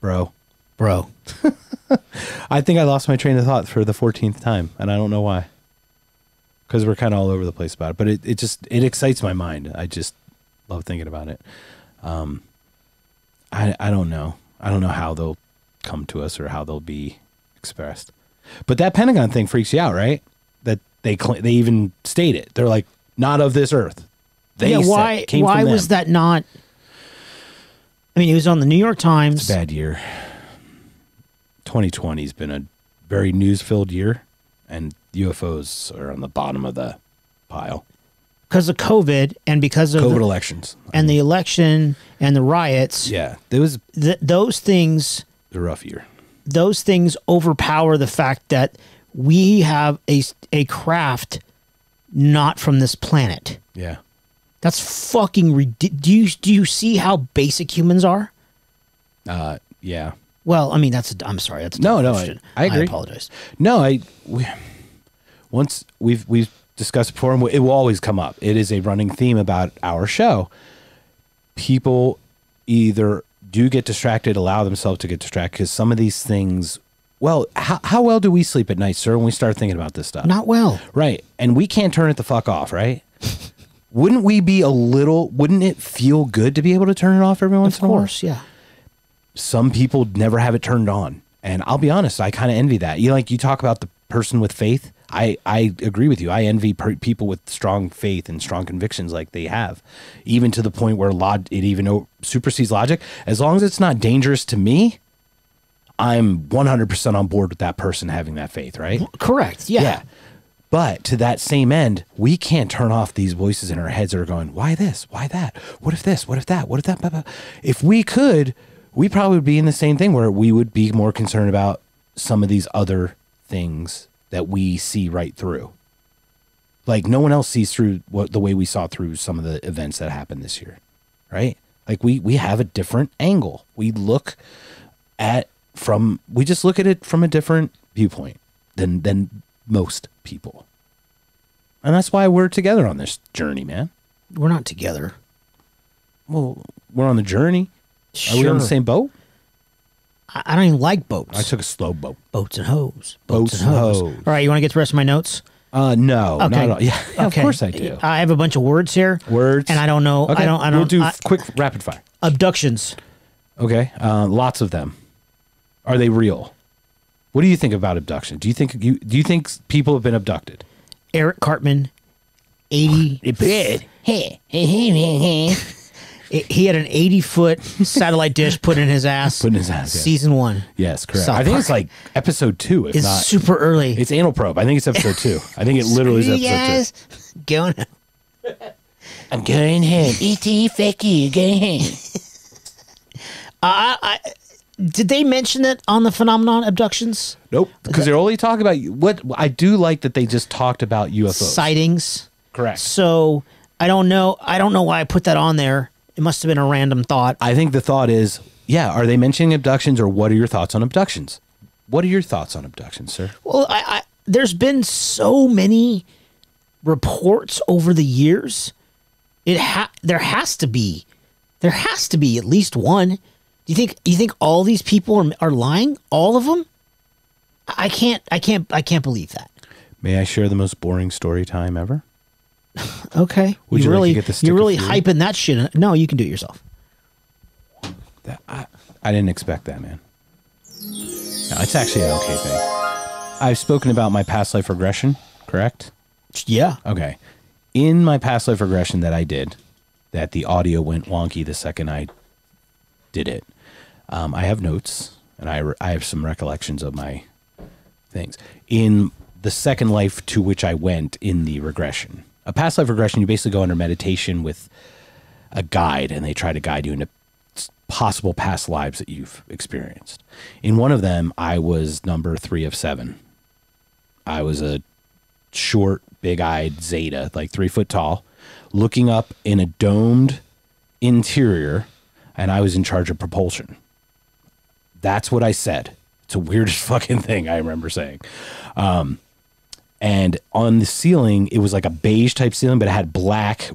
Speaker 1: bro.
Speaker 2: Bro. [LAUGHS]
Speaker 1: I think I lost my train of thought for the fourteenth time, and I don't know why. Because we're kind of all over the place about it, but it, it just it excites my mind. I just love thinking about it. Um, I I don't know. I don't know how they'll come to us or how they'll be expressed. But that Pentagon thing freaks you out, right? That they cl- they even state it. They're like not of this earth. They
Speaker 2: yeah, why
Speaker 1: came
Speaker 2: why was that not I mean, it was on the New York Times.
Speaker 1: bad year. 2020's been a very news filled year, and UFOs are on the bottom of the pile.
Speaker 2: Because of COVID and because of
Speaker 1: COVID
Speaker 2: the,
Speaker 1: elections.
Speaker 2: and the election and the riots.
Speaker 1: Yeah, it was
Speaker 2: Th- those things
Speaker 1: a rough year.
Speaker 2: those things overpower the fact that we have a a craft not from this planet.
Speaker 1: Yeah.
Speaker 2: That's fucking ridiculous. Do you do you see how basic humans are?
Speaker 1: Uh, yeah.
Speaker 2: Well, I mean that's a, I'm sorry, that's
Speaker 1: No, no, I-. I agree.
Speaker 2: apologize.
Speaker 1: No, I we, once we've we've discussed before, and it will always come up. It is a running theme about our show. People either do get distracted, allow themselves to get distracted because some of these things. Well, how how well do we sleep at night, sir? When we start thinking about this stuff,
Speaker 2: Not well.
Speaker 1: right? And we can't turn it the fuck off, right? [LAUGHS] wouldn't we be a little? Wouldn't it feel good to be able to turn it off every once
Speaker 2: Of
Speaker 1: in a while?
Speaker 2: Of course, yeah.
Speaker 1: some people never have it turned on and i'll be honest i kind of envy that you like you talk about the person with faith i i agree with you i envy per- people with strong faith and strong convictions like they have even to the point where log- it even o- supersedes logic as long as it's not dangerous to me i'm 100% on board with that person having that faith right
Speaker 2: Correct. Yeah.
Speaker 1: but to that same end, we can't turn off these voices in our heads that are going, why this? Why that? What if this? What if that? What if that? Blah, blah. If we could, we probably would be in the same thing where we would be more concerned about some of these other things that we see right through. Like no one else sees through what the way we saw through some of the events that happened this year, right? Like we we have a different angle. We look at from we just look at it from a different viewpoint than than most people. And that's why we're together on this journey, man.
Speaker 2: We're not together.
Speaker 1: Well, we're on the journey. Are we on the same boat?
Speaker 2: I, I don't even like boats.
Speaker 1: I took a slow boat.
Speaker 2: boats and hoes.
Speaker 1: Boats and hoes.
Speaker 2: All right, you want to get to the rest of my notes?
Speaker 1: Uh, no, not at all. Yeah, of course I do.
Speaker 2: I have a bunch of words here.
Speaker 1: Words
Speaker 2: And I don't know.
Speaker 1: Okay,
Speaker 2: I don't. I don't.
Speaker 1: We'll do
Speaker 2: I-
Speaker 1: quick rapid fire.
Speaker 2: abductions.
Speaker 1: Okay, uh, lots of them. Are they real? What do you think about abduction? Do you think you do you think people have been abducted?
Speaker 2: Eric Cartman, eighty. [LAUGHS] He he had an eighty foot satellite dish put in his ass.
Speaker 1: Put in his ass, yeah.
Speaker 2: Season one.
Speaker 1: Yes, correct.
Speaker 2: South
Speaker 1: I think it's like episode two, if
Speaker 2: It's
Speaker 1: not.
Speaker 2: super early.
Speaker 1: It's anal probe. I think it's episode two. I think it literally is episode two.
Speaker 2: guys going. [LAUGHS]
Speaker 1: I'm going home. E.T. Fuck you. Going home.
Speaker 2: Uh, I, I, did they mention it on the phenomenon abductions
Speaker 1: Nope. Because they're only talking about what I do like that they just talked about UFOs.
Speaker 2: sightings?
Speaker 1: Correct.
Speaker 2: So I don't know. I don't know why I put that on there. It must have been a random thought.
Speaker 1: I think the thought is, yeah, are they mentioning abductions or what are your thoughts on abductions? What are your thoughts on abductions, sir?
Speaker 2: Well, I, I there's been so many reports over the years. It ha- there has to be, there has to be at least one. Do you think? You think all these people are are lying? All of them? I can't. I can't. I can't believe that.
Speaker 1: May I share the most boring story time ever? [SIGHS]
Speaker 2: Okay.
Speaker 1: Would you like to
Speaker 2: really,
Speaker 1: get the stick
Speaker 2: you're really hyping that shit. No, you can do it yourself.
Speaker 1: That, I, I didn't expect that, man. No, it's actually an okay thing. I've spoken about my past life regression, correct?
Speaker 2: Yeah.
Speaker 1: Okay. In my past life regression that I did, that the audio went wonky the second I did it. Um, I have notes and I, I have some recollections of my things. In the second life to which I went in the regression, a past life regression, you basically go under meditation with a guide and they try to guide you into possible past lives that you've experienced. In one of them, I was number three of seven. I was a short, big eyed Zeta, like three foot tall, looking up in a domed interior, and I was in charge of propulsion. That's what I said. It's a [LAUGHS] weirdest fucking thing I remember saying. Um, and on the ceiling, it was like a beige type ceiling, but it had black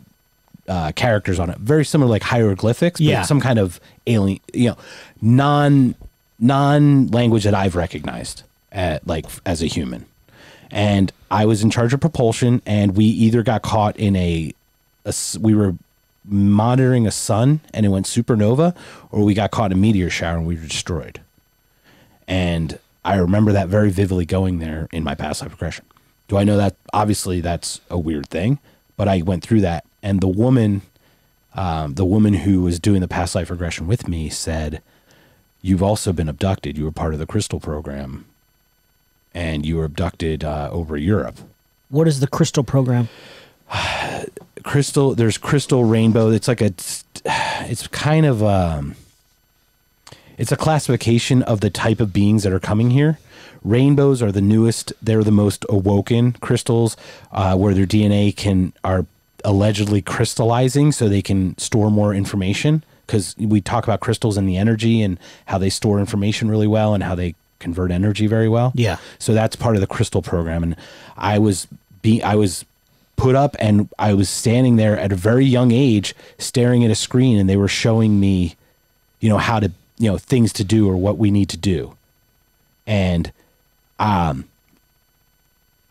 Speaker 1: uh, characters on it, very similar like hieroglyphics, but
Speaker 2: Yeah.
Speaker 1: some kind of alien, you know, non non language that I've recognized at like as a human. And I was in charge of propulsion, and we either got caught in a, a we were monitoring a sun and it went supernova, or we got caught in a meteor shower and we were destroyed. And I remember that very vividly going there in my past life regression. Do I know that? Obviously, that's a weird thing, but I went through that. And the woman, um, the woman who was doing the past life regression with me said, You've also been abducted. You were part of the crystal program and you were abducted uh, over Europe.
Speaker 2: What is the crystal program? [SIGHS]
Speaker 1: Crystal, there's crystal rainbow. It's like a, it's kind of, um, it's a classification of the type of beings that are coming here. Rainbows are the newest; they're the most awoken crystals, uh, where their DNA can are allegedly crystallizing, so they can store more information. Because we talk about crystals and the energy and how they store information really well and how they convert energy very well.
Speaker 2: Yeah.
Speaker 1: So that's part of the crystal program. And I was be I was put up and I was standing there at a very young age staring at a screen and they were showing me, you know, how to, you know, things to do or what we need to do. And um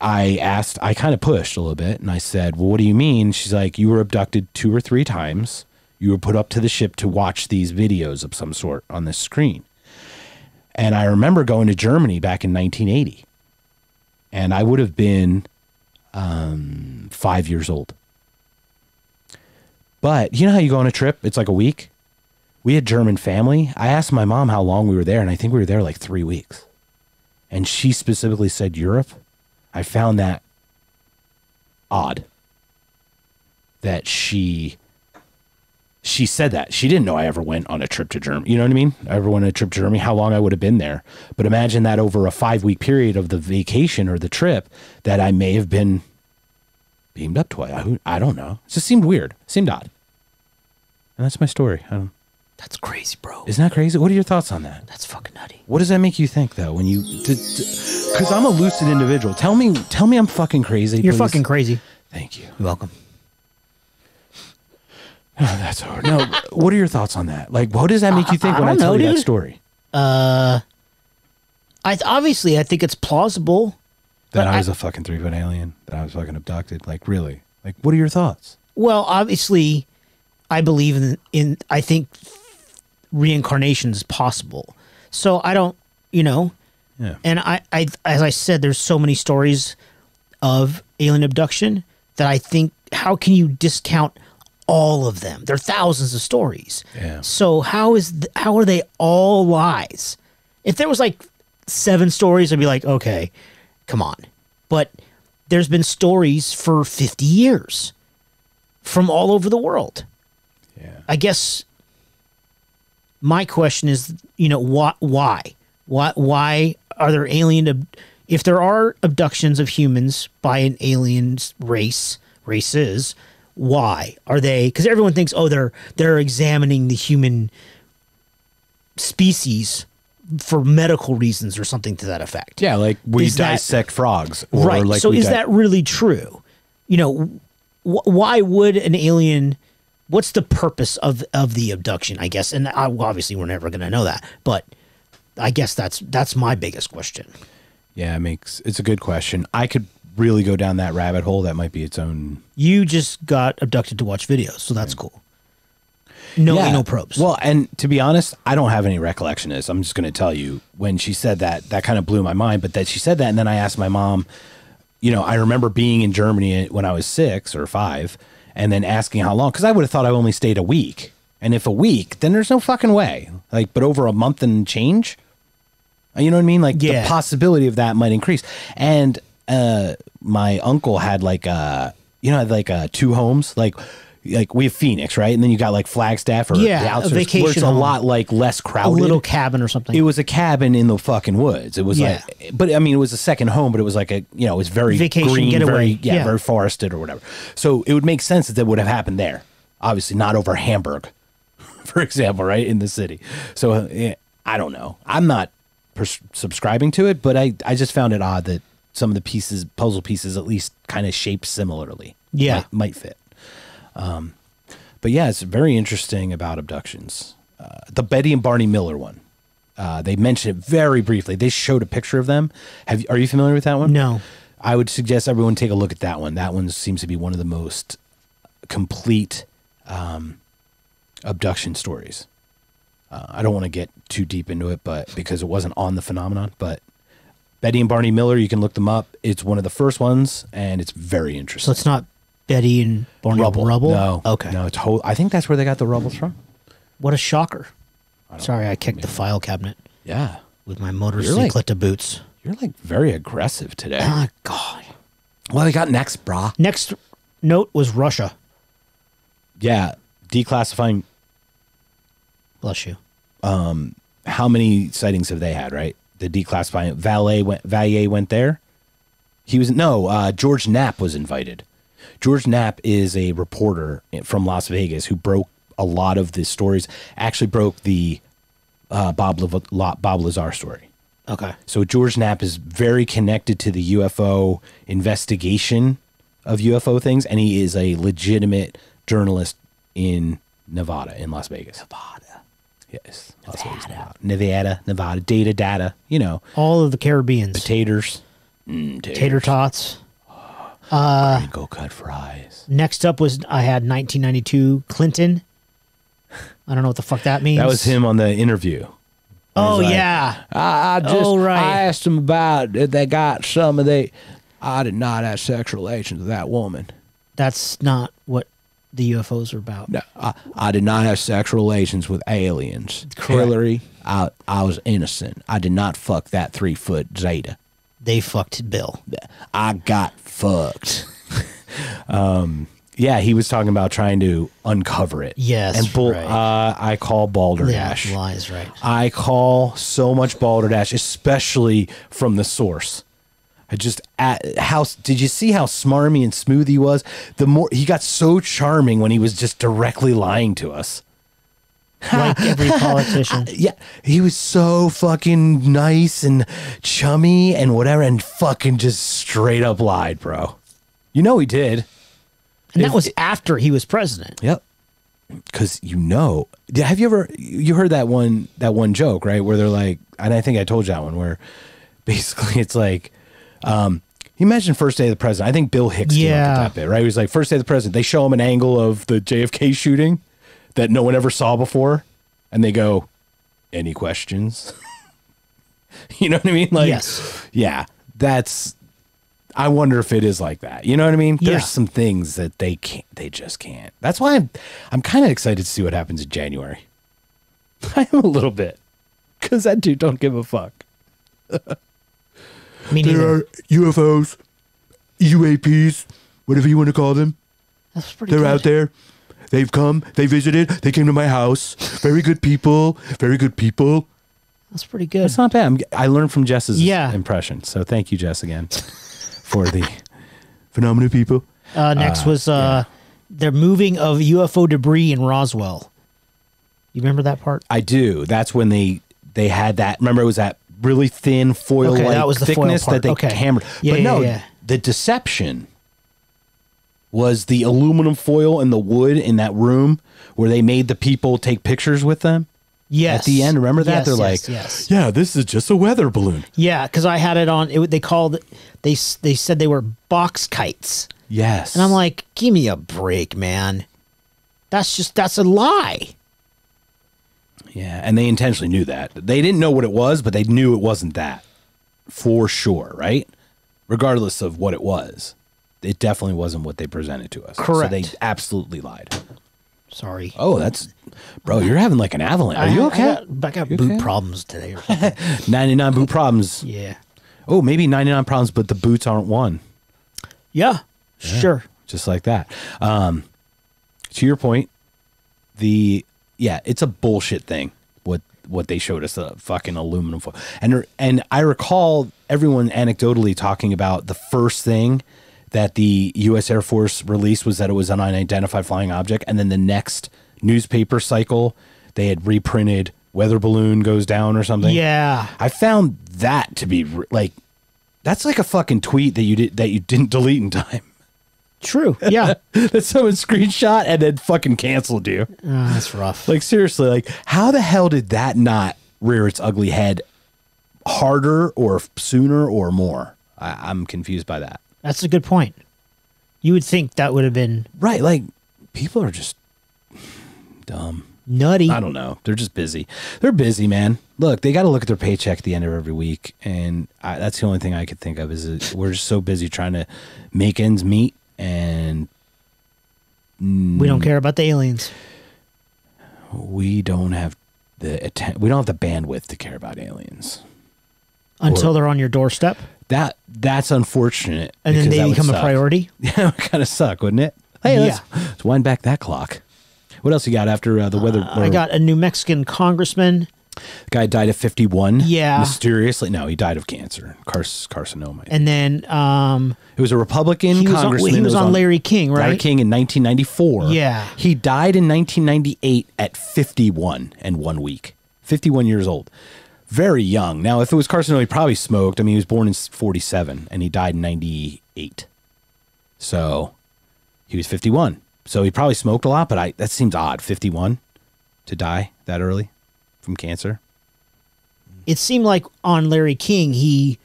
Speaker 1: I asked, I kind of pushed a little bit and I said, Well, what do you mean? She's like, You were abducted two or three times. You were put up to the ship to watch these videos of some sort on this screen. And I remember going to Germany back in 1980. And I would have been um, five years old. But you know how you go on a trip? It's like a week. We had German family. I asked my mom how long we were there, and I think we were there like three weeks. And she specifically said Europe. I found that odd that she she said that she didn't know I ever went on a trip to Germany. You know what I mean? I ever went on a trip to Germany, how long I would have been there. But imagine that over a five week period of the vacation or the trip that I may have been beamed up twice. I, I don't know. It just seemed weird. Seemed odd. And that's my story. I don't,
Speaker 2: That's crazy, bro.
Speaker 1: isn't that crazy? What are your thoughts on that?
Speaker 2: That's fucking nutty.
Speaker 1: What does that make you think though? When you, because I'm a lucid individual. Tell me, tell me I'm fucking crazy.
Speaker 2: You're
Speaker 1: please.
Speaker 2: fucking crazy.
Speaker 1: Thank you.
Speaker 2: You're welcome. [SIGHS]
Speaker 1: Oh, that's hard. No, what are your thoughts on that? Like, what does that make you think
Speaker 2: I
Speaker 1: when I
Speaker 2: don't
Speaker 1: tell
Speaker 2: know,
Speaker 1: you that story?
Speaker 2: Uh, I th- obviously I think it's plausible.
Speaker 1: That I
Speaker 2: I-
Speaker 1: was a fucking three foot alien. That I was fucking abducted. Like, really? Like, what are your thoughts?
Speaker 2: Well, obviously, I believe in in. I think reincarnation is possible. So I don't, you know,
Speaker 1: Yeah.
Speaker 2: and I, I, as I said, there's so many stories of alien abduction that I think how can you discount all of them? There are thousands of stories.
Speaker 1: Yeah.
Speaker 2: So how is th- how are they all lies? If there was like seven stories, I'd be like, okay, come on. But there's been stories for 50 years from all over the world.
Speaker 1: Yeah.
Speaker 2: I guess my question is, you know, why? Why? Why? Why are there alien? Ab- if there are abductions of humans by an alien race, races, why are they? Because everyone thinks, oh, they're they're examining the human species for medical reasons or something to that effect.
Speaker 1: Yeah, like we
Speaker 2: Is that-
Speaker 1: dissect frogs. Or
Speaker 2: right.
Speaker 1: Like
Speaker 2: so is that really true? You know, wh- why would an alien? What's the purpose of of the abduction? I guess, and I, obviously we're never going to know that, but I guess that's that's my biggest question.
Speaker 1: Yeah, it makes it's a good question. I could really go down that rabbit hole. That might be its own.
Speaker 2: You just got abducted to watch videos, so that's cool. No
Speaker 1: Yeah.
Speaker 2: anal probes.
Speaker 1: Well, and to be honest, I don't have any recollection of this. I'm just going to tell you when she said that, that kind of blew my mind. But that she said that, and then I asked my mom. You know, I remember being in Germany when I was six or five, and then asking how long because I would have thought I only stayed a week. And if a week, then there's no fucking way. Like, but over a month and change, you know what I mean? Like
Speaker 2: Yeah.
Speaker 1: the possibility of that might increase. And uh, my uncle had like uh, you know, had like uh, two homes, like. Like we have Phoenix, right? And then you got like Flagstaff or
Speaker 2: Yeah,
Speaker 1: the
Speaker 2: a
Speaker 1: outskirts, where it's
Speaker 2: vacation
Speaker 1: a
Speaker 2: home.
Speaker 1: lot like less
Speaker 2: a
Speaker 1: crowded.
Speaker 2: little cabin or something.
Speaker 1: It was a cabin in the fucking woods. It was
Speaker 2: Yeah.
Speaker 1: like, but I mean, it was a second home, but it was like a, you know, it was very
Speaker 2: Vacation
Speaker 1: green,
Speaker 2: getaway.
Speaker 1: very, yeah,
Speaker 2: Yeah.
Speaker 1: very forested or whatever. So it would make sense that that would have happened there. Obviously, not over Hamburg, [LAUGHS] for example, right in the city. So uh, yeah, I don't know. I'm not pers- subscribing to it, but I, I just found it odd that some of the pieces, puzzle pieces, at least kind of shaped similarly.
Speaker 2: Yeah.
Speaker 1: might, might fit. Um, but yeah, it's very interesting about abductions. Uh, the Betty and Barney Miller one. Uh, they mentioned it very briefly. They showed a picture of them. Have you, are you familiar with that one?
Speaker 2: no.
Speaker 1: I would suggest everyone take a look at that one. That one seems to be one of the most complete um, abduction stories. Uh, I don't want to get too deep into it, but because it wasn't on the phenomenon, but Betty and Barney Miller, you can look them up. It's one of the first ones, and it's very interesting.
Speaker 2: So it's not Betty and Barney Rubble. Rubble?
Speaker 1: No.
Speaker 2: Okay.
Speaker 1: No, it's whole, I think that's where they got the rubbles from.
Speaker 2: What a shocker. Sorry, I kicked the file cabinet
Speaker 1: Yeah.
Speaker 2: with my
Speaker 1: like-
Speaker 2: motorcycletta boots.
Speaker 1: You're like very aggressive today.
Speaker 2: Oh God.
Speaker 1: What do we got next, brah?
Speaker 2: Next note was Russia.
Speaker 1: Yeah. Declassifying
Speaker 2: Bless you.
Speaker 1: Um, how many sightings have they had? Right, the declassifying Vallée went Vallée went there. He was no uh, George Knapp was invited. George Knapp is a reporter from Las Vegas who broke a lot of the stories. Actually, broke the uh, Bob La- Bob Lazar story.
Speaker 2: Okay.
Speaker 1: So George Knapp is very connected to the UFO investigation of UFO things, and he is a legitimate journalist in Nevada, in Las Vegas. Nevada. Yes. Las Vegas, Nevada. Nevada, Nevada. Data, data. You know,
Speaker 2: All of the Caribbeans.
Speaker 1: taters. Mm,
Speaker 2: Tater tots.
Speaker 1: Uh, Crinkle cut fries.
Speaker 2: Next up was I had 1992 Clinton. I don't know what the fuck that means.
Speaker 1: That was him on the interview.
Speaker 2: Oh
Speaker 1: like-
Speaker 2: yeah.
Speaker 1: I, I oh, just
Speaker 2: Oh, right.
Speaker 1: I asked him about if they got some of the. I did not have sexual relations with that woman.
Speaker 2: That's not what the UFOs are about.
Speaker 1: No, I, I did not have sexual relations with aliens.
Speaker 2: Correct.
Speaker 1: Hillary, I I was innocent. I did not fuck that three foot Zeta.
Speaker 2: They fucked Bill.
Speaker 1: I got fucked. [LAUGHS] um, yeah, he was talking about trying to uncover it.
Speaker 2: Yes,
Speaker 1: and bull,
Speaker 2: right.
Speaker 1: uh, I call balderdash.
Speaker 2: Yeah, lies right.
Speaker 1: I call so much balderdash, especially from the source. I just at how did you see how smarmy and smooth he was? The more he got so charming when he was just directly lying to us.
Speaker 2: Like [LAUGHS] every politician.
Speaker 1: Yeah, he was so fucking nice and chummy and whatever, and fucking just straight up lied, bro. You know he did.
Speaker 2: And that was after he was president.
Speaker 1: Yep. Because you know, have you ever you heard that one that one joke right where they're like, and I think I told you that one where basically it's like, um, you imagine first day of the president. I think Bill Hicks came up with that bit right. He was like first day of the president. They show him an angle of the JFK shooting that no one ever saw before, and they go, "Any questions?" [LAUGHS] you know what I mean? Like,
Speaker 2: Yes.
Speaker 1: yeah, that's. I wonder if it is like that. You know what I mean?
Speaker 2: Yeah.
Speaker 1: There's some things that they can't. They just can't. That's why I'm. I'm kind of excited to see what happens in January. [LAUGHS] I am a little bit, because that dude don't give a fuck. [LAUGHS]
Speaker 2: Me neither.
Speaker 1: UFOs, UAPs, whatever you want to call them.
Speaker 2: That's pretty good.
Speaker 1: Out there. They've come. They visited. They came to my house. Very good people. Very good people.
Speaker 2: That's pretty good.
Speaker 1: It's not bad. I'm, I learned from Jess's
Speaker 2: Yeah.
Speaker 1: impression. So thank you, Jess, again, for the [LAUGHS] phenomenal people.
Speaker 2: Uh, next was uh, the moving of UFO debris in Roswell. You remember that part?
Speaker 1: I do. That's when they they had that. Remember, it was that really thin foil
Speaker 2: Okay,
Speaker 1: like
Speaker 2: that was the foil
Speaker 1: thickness
Speaker 2: part.
Speaker 1: that they
Speaker 2: Okay.
Speaker 1: hammered.
Speaker 2: Yeah,
Speaker 1: but
Speaker 2: yeah,
Speaker 1: no,
Speaker 2: yeah.
Speaker 1: the deception was the aluminum foil and the wood in that room where they made the people take pictures with them.
Speaker 2: Yes.
Speaker 1: At the end, remember that?
Speaker 2: Yes,
Speaker 1: They're
Speaker 2: yes,
Speaker 1: like,
Speaker 2: yes.
Speaker 1: "Yeah, this is just a weather balloon."
Speaker 2: Yeah, because I had it on. It, they called. They they said they were box kites,
Speaker 1: Yes,
Speaker 2: and I'm like, give me a break, man. That's just that's a lie.
Speaker 1: Yeah, and they intentionally knew that. They didn't know what it was, but they knew it wasn't that for sure, right? Regardless of what it was, it definitely wasn't what they presented to us. So
Speaker 2: Correct.
Speaker 1: they absolutely lied.
Speaker 2: Sorry.
Speaker 1: Oh, that's bro. You're having like an avalanche. Are you okay?
Speaker 2: I got, I got boot
Speaker 1: okay?
Speaker 2: problems today. Or [LAUGHS] something.
Speaker 1: 99 boot problems.
Speaker 2: yeah.
Speaker 1: Oh, maybe 99 problems, but the boots aren't one.
Speaker 2: Yeah. Sure.
Speaker 1: Just like that. Um, to your point, the yeah, it's a bullshit thing. What what they showed us the fucking aluminum foil, and and I recall everyone anecdotally talking about the first thing that the U.S. Air Force released was that it was an unidentified flying object, and then the next newspaper cycle they had reprinted weather balloon goes down or something.
Speaker 2: Yeah.
Speaker 1: I found that to be like that's like a fucking tweet that you did that you didn't delete in time.
Speaker 2: True. Yeah. [LAUGHS]
Speaker 1: that someone screenshot and then fucking canceled you.
Speaker 2: Oh, that's rough.
Speaker 1: Like seriously, like how the hell did that not rear its ugly head harder or sooner or more? I, I'm confused by that.
Speaker 2: That's a good point. You would think that would have been
Speaker 1: Right, like people are just dumb.
Speaker 2: nutty.
Speaker 1: I don't know. They're just busy. They're busy, man. Look, they got to look at their paycheck at the end of every week, and I, that's the only thing I could think of is that we're just so busy trying to make ends meet, and
Speaker 2: We don't care about the aliens.
Speaker 1: we don't have the atten- we don't have the bandwidth to care about aliens.
Speaker 2: until
Speaker 1: Or-
Speaker 2: they're on your doorstep
Speaker 1: That that's unfortunate.
Speaker 2: and then they become a priority. [LAUGHS]
Speaker 1: Yeah, it would kind of suck, wouldn't it? Hey, let's, let's wind back that clock. What else you got after uh, the weather?
Speaker 2: I
Speaker 1: or-
Speaker 2: got a New Mexican congressman
Speaker 1: guy died at 51.
Speaker 2: Yeah.
Speaker 1: Mysteriously. No, he died of cancer, carcinoma.
Speaker 2: And then um,
Speaker 1: it was a Republican
Speaker 2: he was on,
Speaker 1: congressman.
Speaker 2: he
Speaker 1: that
Speaker 2: was on Larry King, right? Larry?
Speaker 1: King in 1994.
Speaker 2: Yeah.
Speaker 1: He died in 1998 at 51 and one week. 51 years old. Very young. Now, if it was carcinoma, he probably smoked. I mean, he was born in 47 and he died in 98. So he was 51. So he probably smoked a lot, but I that seems odd. 51 to die that early from cancer.
Speaker 2: It seemed like on Larry King, he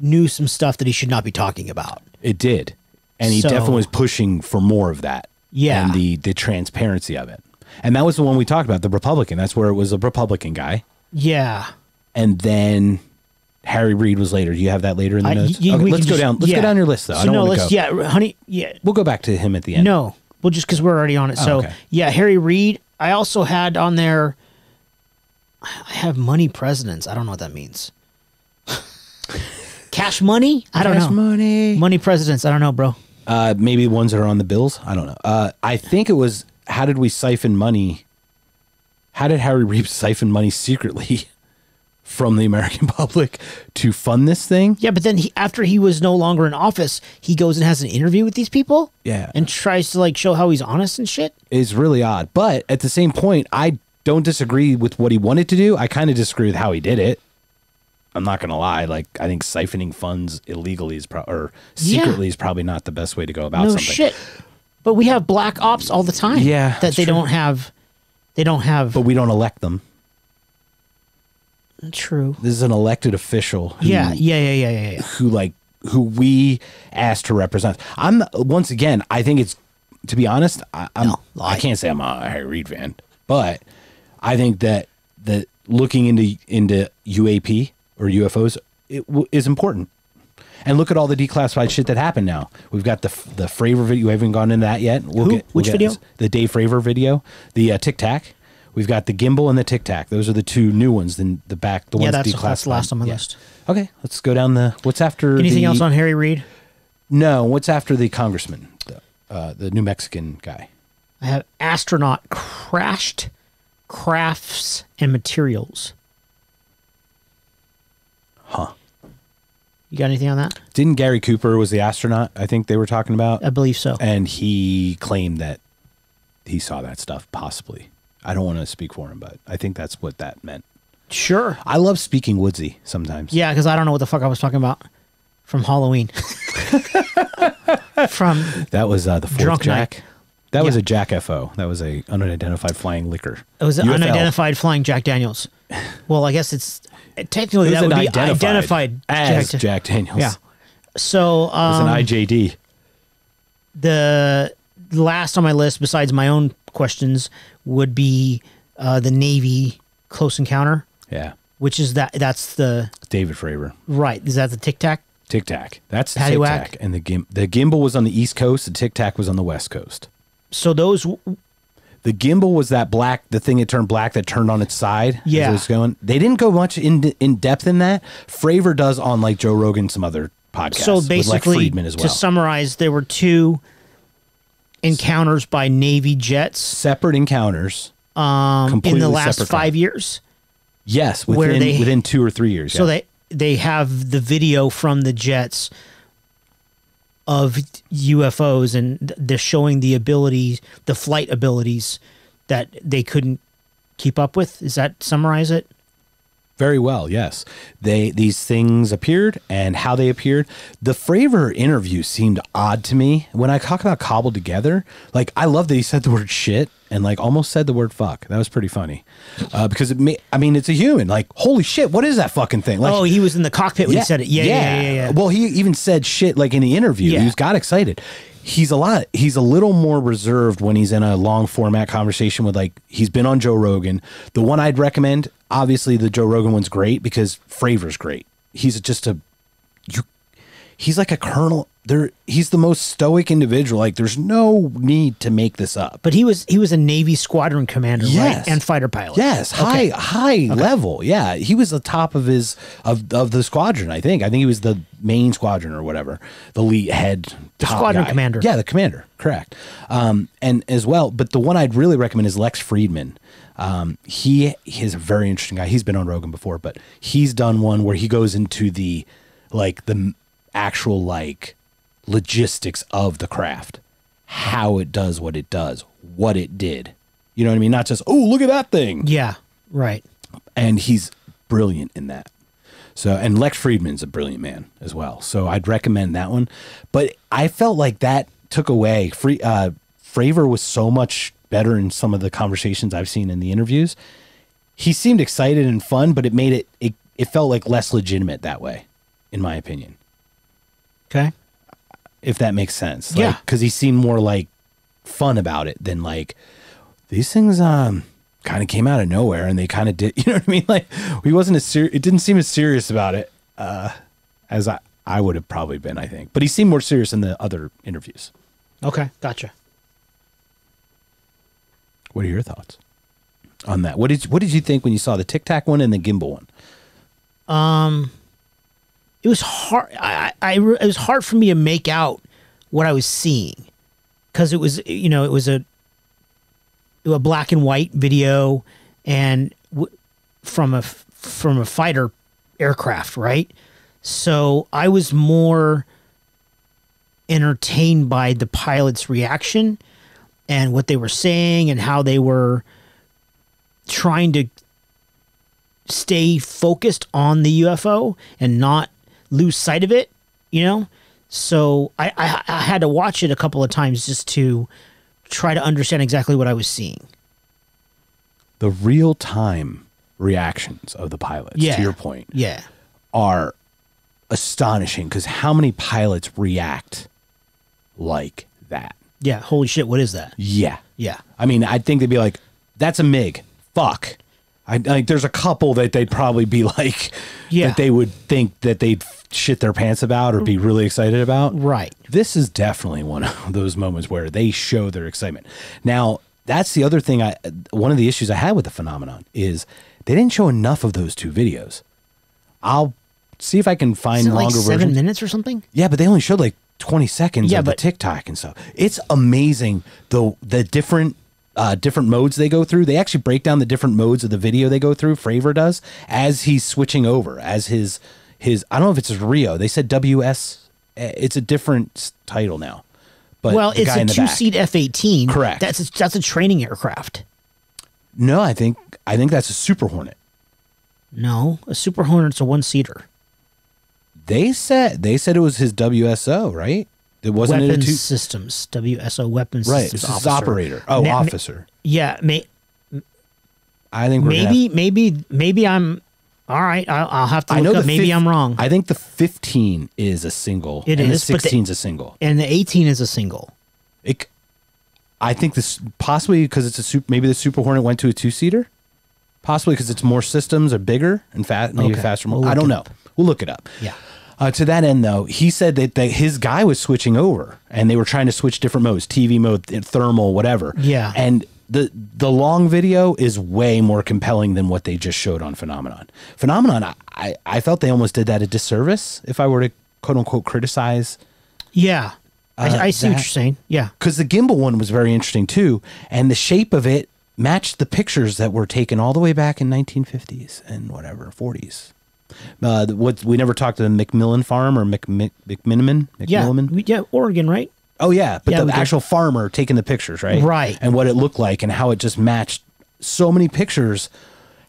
Speaker 2: knew some stuff that he should not be talking about.
Speaker 1: It did. And he
Speaker 2: So-
Speaker 1: definitely was pushing for more of that.
Speaker 2: Yeah.
Speaker 1: And the the transparency of it. And that was the one we talked about, the Republican. That's where it was a Republican guy.
Speaker 2: Yeah.
Speaker 1: And then Harry Reid was later. Do you have that later in the
Speaker 2: I-
Speaker 1: notes?
Speaker 2: y-
Speaker 1: Okay, let's go
Speaker 2: just-
Speaker 1: down. Let's
Speaker 2: yeah.
Speaker 1: go down your list though.
Speaker 2: So
Speaker 1: I don't
Speaker 2: no, let's
Speaker 1: go.
Speaker 2: yeah, honey, yeah.
Speaker 1: We'll go back to him at the end.
Speaker 2: No, well, just because we're already on it. so
Speaker 1: okay.
Speaker 2: yeah, Harry Reid. I also had on there. I have money presidents. I don't know what that means. [LAUGHS] Cash money? I don't
Speaker 1: Cash
Speaker 2: know.
Speaker 1: money.
Speaker 2: Money presidents. I don't know, bro.
Speaker 1: Uh, maybe ones that are on the bills. I don't know. Uh, I think it was how did we siphon money? How did Harry Reid [LAUGHS] siphon money secretly from the American [LAUGHS] public to fund this thing?
Speaker 2: Yeah, but then he, after he was no longer in office, he goes and has an interview with these people.
Speaker 1: Yeah.
Speaker 2: and tries to like show how he's honest and shit.
Speaker 1: is really odd. But at the same point, I don't disagree with what he wanted to do. I kind of disagree with how he did it. I'm not gonna lie. Like I think siphoning funds illegally is pro- or
Speaker 2: Yeah.
Speaker 1: secretly is probably not the best way to go about
Speaker 2: no
Speaker 1: something.
Speaker 2: shit. But we have black ops all the time.
Speaker 1: Yeah,
Speaker 2: that they
Speaker 1: true.
Speaker 2: don't have. They don't have.
Speaker 1: But we don't elect them.
Speaker 2: True.
Speaker 1: This is an elected official. Who,
Speaker 2: Yeah, yeah, yeah, yeah, yeah, yeah.
Speaker 1: Who like who we asked to represent. I'm once again. I think it's to be honest. I, I'm.
Speaker 2: No,
Speaker 1: I can't say I'm a Harry Reid fan, but I think that that looking into into UAP or UFOs it w- is important. And look at all the declassified shit that happened now. We've got the the Fravor video. We haven't gone into that yet. We'll
Speaker 2: Who?
Speaker 1: get we'll
Speaker 2: Which video?
Speaker 1: this. The Dave Fravor video. The uh, Tic Tac. We've got the gimbal and the Tic Tac. Those are the two new ones. Then the back, the
Speaker 2: Yeah,
Speaker 1: ones
Speaker 2: that's,
Speaker 1: declassified.
Speaker 2: that's last on my
Speaker 1: Yeah.
Speaker 2: list.
Speaker 1: Okay, let's go down the. What's after?
Speaker 2: Anything
Speaker 1: the,
Speaker 2: else on Harry Reid?
Speaker 1: No, what's after the congressman, the, uh, the New Mexican guy?
Speaker 2: I have astronaut crashed crafts and materials.
Speaker 1: Huh.
Speaker 2: You got anything on that?
Speaker 1: Didn't Gary Cooper was the astronaut? I think they were talking about,
Speaker 2: I believe so.
Speaker 1: and he claimed that he saw that stuff. Possibly, I don't want to speak for him, but I think that's what that meant.
Speaker 2: Sure.
Speaker 1: I love speaking woodsy sometimes.
Speaker 2: Yeah, because I don't know what the fuck I was talking about from Halloween. [LAUGHS] from
Speaker 1: that was uh, the fourth
Speaker 2: Drunk
Speaker 1: Jack.
Speaker 2: night.
Speaker 1: That was a Jack FO. That was a unidentified flying liquor.
Speaker 2: it was an unidentified flying Jack Daniels. [LAUGHS] Well, I guess it's technically
Speaker 1: It
Speaker 2: that would be
Speaker 1: identified, as
Speaker 2: Jack.
Speaker 1: Jack, Daniels.
Speaker 2: Yeah. So
Speaker 1: it was
Speaker 2: um,
Speaker 1: an IJD.
Speaker 2: the last on my list, besides my own questions, would be uh, the Navy close encounter,
Speaker 1: Yeah,
Speaker 2: which is that that's the
Speaker 1: David Fravor.
Speaker 2: right. Is that the Tic Tac?
Speaker 1: Tic Tac. That's the Tic Tac. And the gim- the gimbal was on the East Coast. The Tic Tac was on the West Coast.
Speaker 2: So those
Speaker 1: The gimbal was that black, the thing that turned black that turned on its side.
Speaker 2: Yeah.
Speaker 1: it was going. They didn't go much in in depth in that. Fravor does on like Joe Rogan, some other podcasts.
Speaker 2: so
Speaker 1: with, like,
Speaker 2: basically
Speaker 1: Fridman as well.
Speaker 2: to summarize, there were two encounters by Navy jets
Speaker 1: separate encounters.
Speaker 2: um, in the last five
Speaker 1: kind.
Speaker 2: years.
Speaker 1: Yes,
Speaker 2: Where
Speaker 1: within
Speaker 2: they-
Speaker 1: within two or three years.
Speaker 2: So
Speaker 1: yeah.
Speaker 2: they they have the video from the jets of UFOs, and they're showing the abilities, the flight abilities that they couldn't keep up with. Is that summarize it?
Speaker 1: Very well, yes. They these things appeared and how they appeared. The Fravor interview seemed odd to me. When I talk about cobbled together, like I love that he said the word shit and like almost said the word fuck. That was pretty funny. Uh, because it may, I mean it's a human. Like, holy shit, what is that fucking thing? Like
Speaker 2: oh, he was in the cockpit when he said it. Yeah, yeah, yeah, yeah. yeah.
Speaker 1: Well, he even said shit like in the interview.
Speaker 2: Yeah.
Speaker 1: He got excited. He's a lot. He's a little more reserved when he's in a long format conversation with like he's been on Joe Rogan. The one I'd recommend, obviously, the Joe Rogan one's great because Fravor's great. He's just a you. He's like a colonel. There, he's the most stoic individual. Like, there's no need to make this up.
Speaker 2: but he was he was a Navy squadron commander,
Speaker 1: Yes.
Speaker 2: right? And fighter pilot.
Speaker 1: Yes, high high level. Yeah, he was the top of his of of the squadron. I think. I think he was the main squadron or whatever, the lead head, top
Speaker 2: squadron
Speaker 1: guy.
Speaker 2: commander.
Speaker 1: Yeah, the commander. Correct. Um, and as well, but the one I'd really recommend is Lex Fridman. Um, he is a very interesting guy. He's been on Rogan before, but he's done one where he goes into the like the actual like logistics of the craft, how it does what it does, what it did. You know what I mean? Not just oh look at that thing.
Speaker 2: Yeah. Right.
Speaker 1: And he's brilliant in that. So and Lex Fridman's a brilliant man as well. So I'd recommend that one. But I felt like that took away free uh Fravor was so much better in some of the conversations I've seen in the interviews. He seemed excited and fun, but it made it it, it felt like less legitimate that way, in my opinion.
Speaker 2: Okay.
Speaker 1: If that makes sense.
Speaker 2: Yeah.
Speaker 1: Because he seemed more like fun about it than like these things um kind of came out of nowhere and they kind of did [LAUGHS] you know what I mean? Like he wasn't as serious it didn't seem as serious about it uh as I I would have probably been, I think. But he seemed more serious in the other interviews.
Speaker 2: Okay. Gotcha.
Speaker 1: What are your thoughts on that? What did what did you think when you saw the Tic Tac one and the gimbal one?
Speaker 2: Um, it was hard. I, I, it was hard for me to make out what I was seeing because it was, you know, it was a, a black and white video and w- from a from a fighter aircraft, right? So I was more entertained by the pilot's reaction and what they were saying and how they were trying to stay focused on the UFO and not lose sight of it, you know? So I, I, I had to watch it a couple of times just to try to understand exactly what I was seeing.
Speaker 1: The real time reactions of the pilots,
Speaker 2: Yeah.
Speaker 1: to your point,
Speaker 2: Yeah.
Speaker 1: are astonishing because how many pilots react like that?
Speaker 2: Yeah. Holy shit. What is that?
Speaker 1: Yeah.
Speaker 2: Yeah.
Speaker 1: I mean, I think they'd be like, "That's a MiG." Fuck. I like. There's a couple that they'd probably be [LAUGHS] like,
Speaker 2: Yeah.
Speaker 1: that they would think that they'd shit their pants about or be mm. really excited about.
Speaker 2: Right.
Speaker 1: This is definitely one of [LAUGHS] those moments where they show their excitement. Now, that's the other thing. I one of the issues I had with the phenomenon is they didn't show enough of those two videos. I'll see if I can find
Speaker 2: it like
Speaker 1: longer
Speaker 2: seven
Speaker 1: versions.
Speaker 2: minutes or something?
Speaker 1: Yeah, but they only showed like 20 seconds
Speaker 2: Yeah,
Speaker 1: of the
Speaker 2: but-
Speaker 1: Tic Tac and stuff. It's amazing the the different uh, different modes they go through. They actually break down the different modes of the video they go through. Fravor does as he's switching over as his his. I don't know if it's Rio. They said WS. eh, It's a different title now. But
Speaker 2: well, it's a two seat F 18.
Speaker 1: Correct.
Speaker 2: That's a, that's a training aircraft.
Speaker 1: No, I think I think that's a Super Hornet.
Speaker 2: No, a Super Hornet's a one seater.
Speaker 1: They said they said it was his WSO, right? It wasn't
Speaker 2: Weapons
Speaker 1: two.
Speaker 2: systems. WSO weapons
Speaker 1: Right,
Speaker 2: systems
Speaker 1: this is
Speaker 2: officer.
Speaker 1: operator. Oh,
Speaker 2: Ma-
Speaker 1: officer.
Speaker 2: Yeah, may,
Speaker 1: I think we're gonna have-
Speaker 2: maybe maybe maybe I'm all right. I'll, I'll have to
Speaker 1: I know
Speaker 2: up. Maybe
Speaker 1: fif-
Speaker 2: I'm wrong.
Speaker 1: I think the 15 is a single.
Speaker 2: It
Speaker 1: and
Speaker 2: is,
Speaker 1: The
Speaker 2: but the-
Speaker 1: 16 is a single.
Speaker 2: and the 18 is a single.
Speaker 1: It, I think this possibly because it's a super. Maybe the Super Hornet went to a two seater. Possibly because it's more systems or bigger and fast, maybe
Speaker 2: Okay.
Speaker 1: faster.
Speaker 2: We'll
Speaker 1: I don't know.
Speaker 2: up.
Speaker 1: We'll look it up.
Speaker 2: Yeah.
Speaker 1: Uh, to that end, though, he said that, that his guy was switching over, and they were trying to switch different modes: TV mode, thermal, whatever.
Speaker 2: Yeah.
Speaker 1: And the the long video is way more compelling than what they just showed on Phenomenon. Phenomenon, I, I, I felt they almost did that a disservice. If I were to quote unquote criticize
Speaker 2: Yeah.
Speaker 1: Uh,
Speaker 2: I, I see what you're saying. Yeah.
Speaker 1: because the gimbal one was very interesting too, and the shape of it matched the pictures that were taken all the way back in 1950s and whatever 40s. Uh, what we never talked to the McMillan farm or Mc, Mc, McMiniman.
Speaker 2: Yeah.
Speaker 1: McMilliman?
Speaker 2: We- Yeah. Oregon, right?
Speaker 1: Oh yeah, but
Speaker 2: Yeah,
Speaker 1: the
Speaker 2: did.
Speaker 1: actual farmer taking the pictures, right?
Speaker 2: Right.
Speaker 1: And what it looked like and how it just matched. So many pictures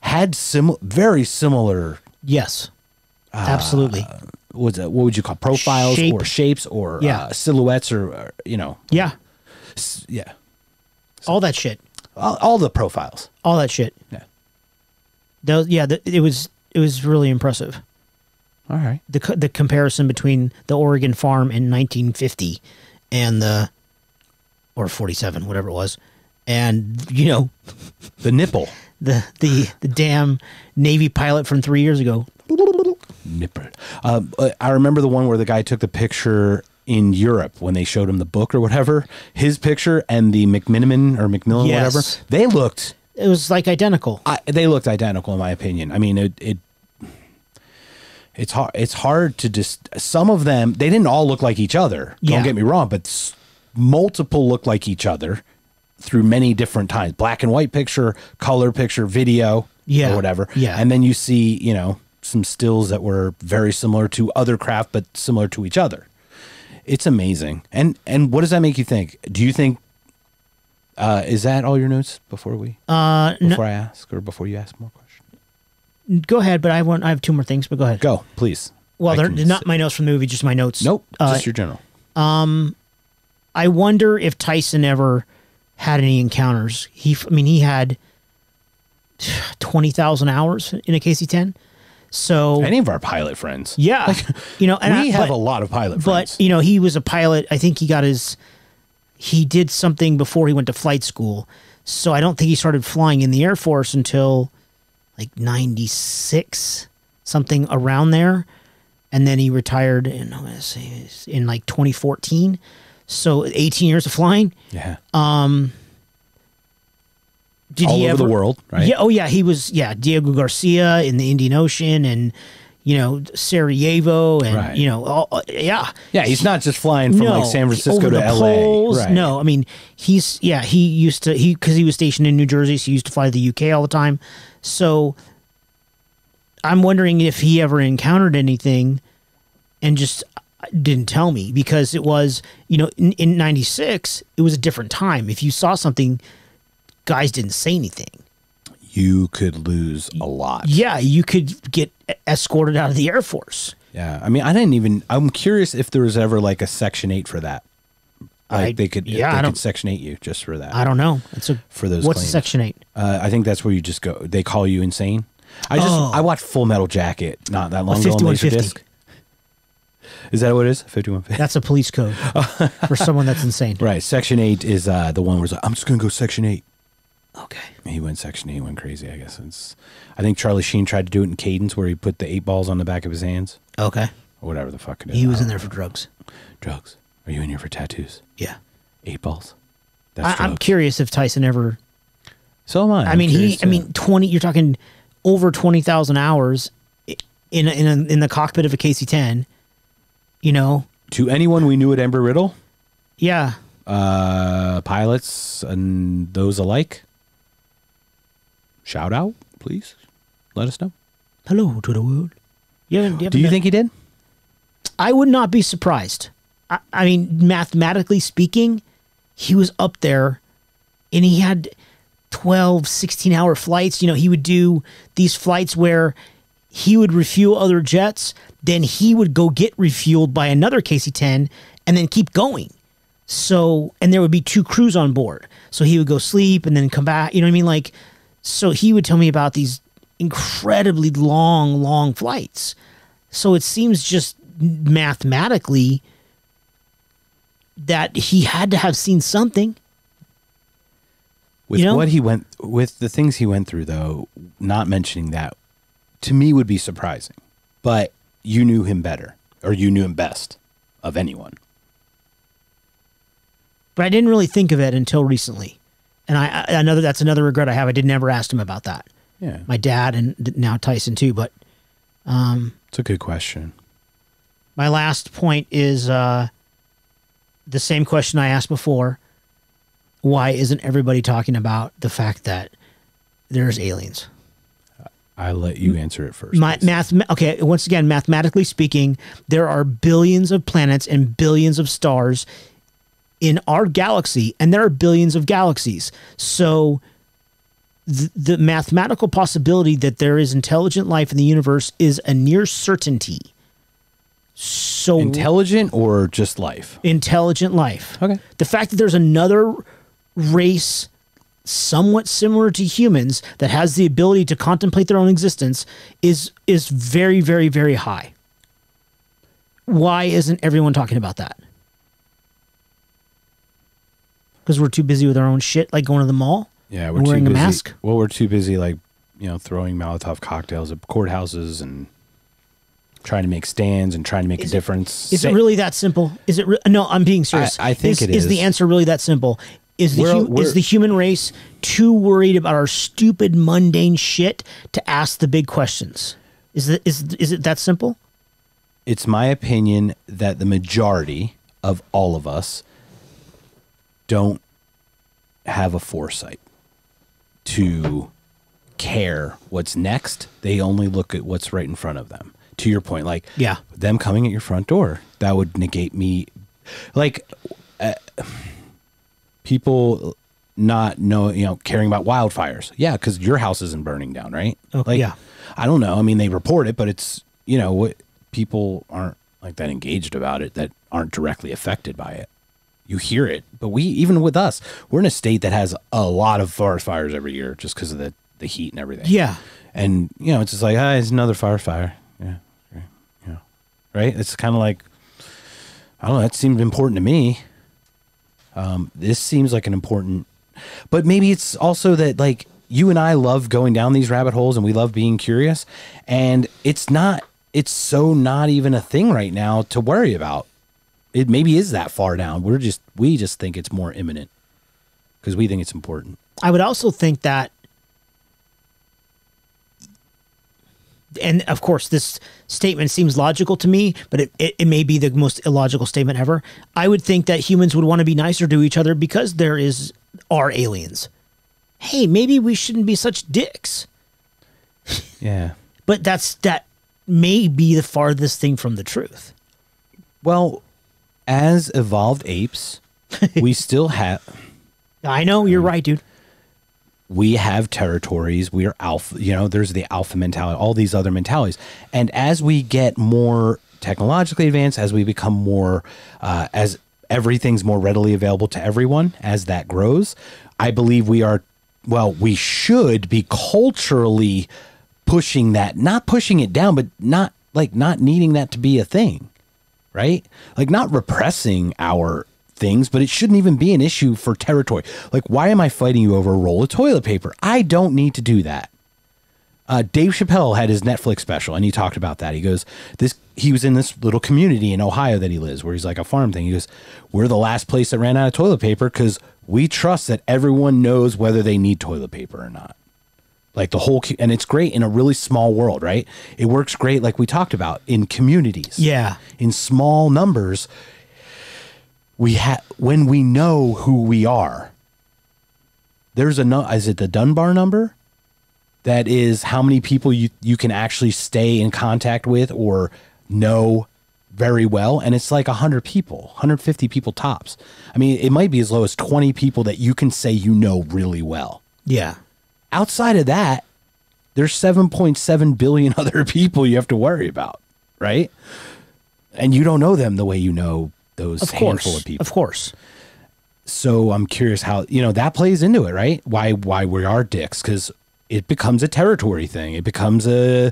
Speaker 1: had sim very similar.
Speaker 2: Yes.
Speaker 1: Uh,
Speaker 2: Absolutely.
Speaker 1: It, what would you call profiles
Speaker 2: Shape.
Speaker 1: or shapes or
Speaker 2: Yeah.
Speaker 1: uh, silhouettes or, or you know
Speaker 2: Yeah.
Speaker 1: yeah
Speaker 2: All that shit.
Speaker 1: all, all the profiles.
Speaker 2: All that shit.
Speaker 1: Yeah.
Speaker 2: Those, yeah. The, it was it was really impressive.
Speaker 1: All right.
Speaker 2: The the comparison between the Oregon farm in 1950 and the or 47, whatever it was, and you know [LAUGHS]
Speaker 1: The nipple.
Speaker 2: the the the damn Navy pilot from three years ago.
Speaker 1: Nipper. Um, uh, I remember the one where the guy took the picture in Europe when they showed him the book or whatever. His picture and the McMiniman or McMillan,
Speaker 2: Yes.
Speaker 1: whatever. They looked.
Speaker 2: It was like identical.
Speaker 1: I, they looked identical in my opinion. I mean, it. it it's hard. It's hard to just. Some of them, they didn't all look like each other.
Speaker 2: Yeah.
Speaker 1: Don't get me wrong, but s- multiple look like each other, through many different times black and white picture, color picture, video,
Speaker 2: Yeah.
Speaker 1: or whatever.
Speaker 2: Yeah.
Speaker 1: And then you see, you know, some stills that were very similar to other craft, but similar to each other. It's amazing. And and what does that make you think? Do you think uh, is that all your notes before we
Speaker 2: Uh, no,
Speaker 1: before I ask or before you ask more questions?
Speaker 2: Go ahead, but I want I have two more things, but go ahead.
Speaker 1: Go, please.
Speaker 2: Well,
Speaker 1: I
Speaker 2: they're they're not my notes from the movie, just my notes.
Speaker 1: Nope,
Speaker 2: Uh,
Speaker 1: just your general.
Speaker 2: Um, I wonder if Tyson ever had any encounters. He, I mean, he had twenty thousand hours in a KC-10. So
Speaker 1: Any of our pilot friends.
Speaker 2: yeah, you know, and
Speaker 1: we
Speaker 2: I,
Speaker 1: have
Speaker 2: but,
Speaker 1: a lot of pilot
Speaker 2: but
Speaker 1: friends.
Speaker 2: you know, he was a pilot. I think he got his. He did something before he went to flight school, so I don't think he started flying in the Air Force until like ninety six, something around there, and then he retired in in like twenty fourteen. So eighteen years of flying.
Speaker 1: yeah.
Speaker 2: Um, Did
Speaker 1: All
Speaker 2: he
Speaker 1: over
Speaker 2: ever,
Speaker 1: the world, right?
Speaker 2: Yeah. Oh, yeah. He was. Yeah, Diego Garcia in the Indian Ocean, and you know Sarajevo, and
Speaker 1: Right.
Speaker 2: you know, all, uh, yeah.
Speaker 1: Yeah, he's not just flying from like San Francisco to LA.
Speaker 2: poles.
Speaker 1: Right.
Speaker 2: No, I mean he's yeah he used to he because he was stationed in New Jersey, so he used to fly to the UK all the time. So I'm wondering if he ever encountered anything and just uh, didn't tell me because it was you know in, in 96 it was a different time if you saw something guys didn't say anything
Speaker 1: you could lose a lot.
Speaker 2: yeah you could get escorted out of the air force
Speaker 1: Yeah. I mean, I didn't even. I'm curious if there was ever like a Section Eight for that. Like
Speaker 2: I-
Speaker 1: they could.
Speaker 2: yeah,
Speaker 1: they
Speaker 2: I
Speaker 1: could
Speaker 2: don't-
Speaker 1: Section Eight you just for that.
Speaker 2: i don't know it's a
Speaker 1: For those
Speaker 2: what's
Speaker 1: claims.
Speaker 2: section 8
Speaker 1: Uh, I think that's where you just go. They call you insane. I just
Speaker 2: Oh.
Speaker 1: I watched Full Metal Jacket not that long ago on
Speaker 2: 5150.
Speaker 1: Laserdisc. Is that what it is? Fifty one fifty.
Speaker 2: that's a police code [LAUGHS] for someone that's insane
Speaker 1: Right. Section Eight is uh, the one where it's like, I'm just gonna go Section Eight.
Speaker 2: okay
Speaker 1: He went Section Eight, went crazy. I guess it's. I think Charlie Sheen tried to do it in Cadence, where he put the eight balls on the back of his hands,
Speaker 2: okay
Speaker 1: or whatever the fuck it is.
Speaker 2: he was in there for drugs
Speaker 1: drugs. Are you in here for tattoos?
Speaker 2: yeah
Speaker 1: Eight balls. That's
Speaker 2: I, I'm curious if tyson ever
Speaker 1: So am I.
Speaker 2: I
Speaker 1: I'm
Speaker 2: mean, he. I mean, twenty. You're talking over twenty thousand hours in a, in a, in the cockpit of a KC-10. You know,
Speaker 1: to anyone we knew at Embry Riddle,
Speaker 2: yeah.
Speaker 1: uh, pilots and those alike, shout out, please. Let us know.
Speaker 2: Hello to the world. You haven't, you
Speaker 1: Do you think he did?
Speaker 2: I would not be surprised. I, I mean, mathematically speaking, he was up there, and he had 12, 16 hour flights. You know, he would do these flights where he would refuel other jets, then he would go get refueled by another KC 10 and then keep going. So, and there would be two crews on board. So he would go sleep and then come back. You know what I mean? Like, so he would tell me about these incredibly long, long flights. So it seems just mathematically that he had to have seen something.
Speaker 1: With
Speaker 2: You know?
Speaker 1: what he went, with the things he went through, though, not mentioning that to me would be surprising. But you knew him better, or you knew him best of anyone.
Speaker 2: But I didn't really think of it until recently. And I, I know that that's another regret I have. I did never ask him about that.
Speaker 1: Yeah,
Speaker 2: My dad and now Tyson too. But um
Speaker 1: it's a good question.
Speaker 2: my last point is uh, the same question I asked before. Why isn't everybody talking about the fact that there's aliens?
Speaker 1: I let you answer it first.
Speaker 2: My math. Okay, once again, mathematically speaking, there are billions of planets and billions of stars in our galaxy, and there are billions of galaxies. So, the, the mathematical possibility that there is intelligent life in the universe is a near certainty. So,
Speaker 1: Intelligent or just life?
Speaker 2: intelligent life.
Speaker 1: Okay.
Speaker 2: The fact that there's another race somewhat similar to humans that has the ability to contemplate their own existence is is very very very high. Why isn't everyone talking about that? Because we're too busy with our own shit, like going to the mall.
Speaker 1: Yeah,
Speaker 2: And wearing a
Speaker 1: too busy.
Speaker 2: mask?
Speaker 1: Well, we're too busy, like you know, throwing Molotov cocktails at courthouses and trying to make stands and trying to make
Speaker 2: Is
Speaker 1: a
Speaker 2: it-
Speaker 1: difference.
Speaker 2: Is
Speaker 1: Say-
Speaker 2: it really that simple? Is it? Re- no, I'm being serious.
Speaker 1: I think
Speaker 2: is,
Speaker 1: it
Speaker 2: Is the answer really that simple? Is the
Speaker 1: We're-
Speaker 2: hu-
Speaker 1: we're-
Speaker 2: is the human race too worried about our stupid mundane shit to ask the big questions? Is it is is it that simple?
Speaker 1: It's my opinion that the majority of all of us don't have a foresight to care what's next. They only look at what's right in front of them. To your point, like
Speaker 2: Yeah.
Speaker 1: them coming at your front door, that would negate me. Like uh, people not know, you know, caring about wildfires. Yeah, because your house isn't burning down, right?
Speaker 2: Oh,
Speaker 1: like,
Speaker 2: yeah.
Speaker 1: I don't know. I mean, they report it, but it's you know what people aren't like that engaged about it that aren't directly affected by it. You hear it, but we even with us, we're in a state that has a lot of forest fires every year just because of the the heat and everything.
Speaker 2: Yeah.
Speaker 1: and you know it's just like ah, it's another forest fire. Yeah, right. you know, right? It's kind of like I don't know. That seemed important to me. Um, this seems like an important, but maybe it's also that like you and I love going down these rabbit holes and we love being curious, and it's not. It's so not even a thing right now to worry about. It maybe is that far down. We're just we just think it's more imminent because we think it's important.
Speaker 2: I would also think that, and of course, this statement seems logical to me, but it, it, it may be the most illogical statement ever. I would think that humans would want to be nicer to each other because there is are aliens. Hey, maybe we shouldn't be such dicks.
Speaker 1: Yeah.
Speaker 2: But that's that may be the farthest thing from the truth.
Speaker 1: Well, as evolved apes, we still have [LAUGHS]
Speaker 2: I know you're mm. right, dude.
Speaker 1: We have territories. We are alpha. You know, there's the alpha mentality. All these other mentalities, and as we get more technologically advanced, as we become more, uh, as everything's more readily available to everyone, as that grows, I believe we are. Well, we should be culturally pushing that, not pushing it down, but not like not needing that to be a thing right? Like not repressing our things, but it shouldn't even be an issue for territory. Like, why am I fighting you over a roll of toilet paper? I don't need to do that. Uh, Dave Chappelle had his Netflix special, and he talked about that. He goes, "This he was in this little community in Ohio that he lives, where he's like a farm thing. He goes, we're the last place that ran out of toilet paper because we trust that everyone knows whether they need toilet paper or not." Like the whole, and it's great in a really small world, right? It works great, like we talked about, in communities
Speaker 2: Yeah.
Speaker 1: in small numbers we have when we know who we are there's a no is it the dunbar number that is how many people you you can actually stay in contact with or know very well and it's like 100 people 150 people tops i mean it might be as low as 20 people that you can say you know really well
Speaker 2: Yeah.
Speaker 1: outside of that, there's 7.7 billion [LAUGHS] other people you have to worry about, right? And you don't know them the way you know those
Speaker 2: Of
Speaker 1: handful
Speaker 2: course.
Speaker 1: of people.
Speaker 2: Of course.
Speaker 1: So I'm curious how, you know, that plays into it, right? Why why we are dicks cuz it becomes a territory thing. It becomes a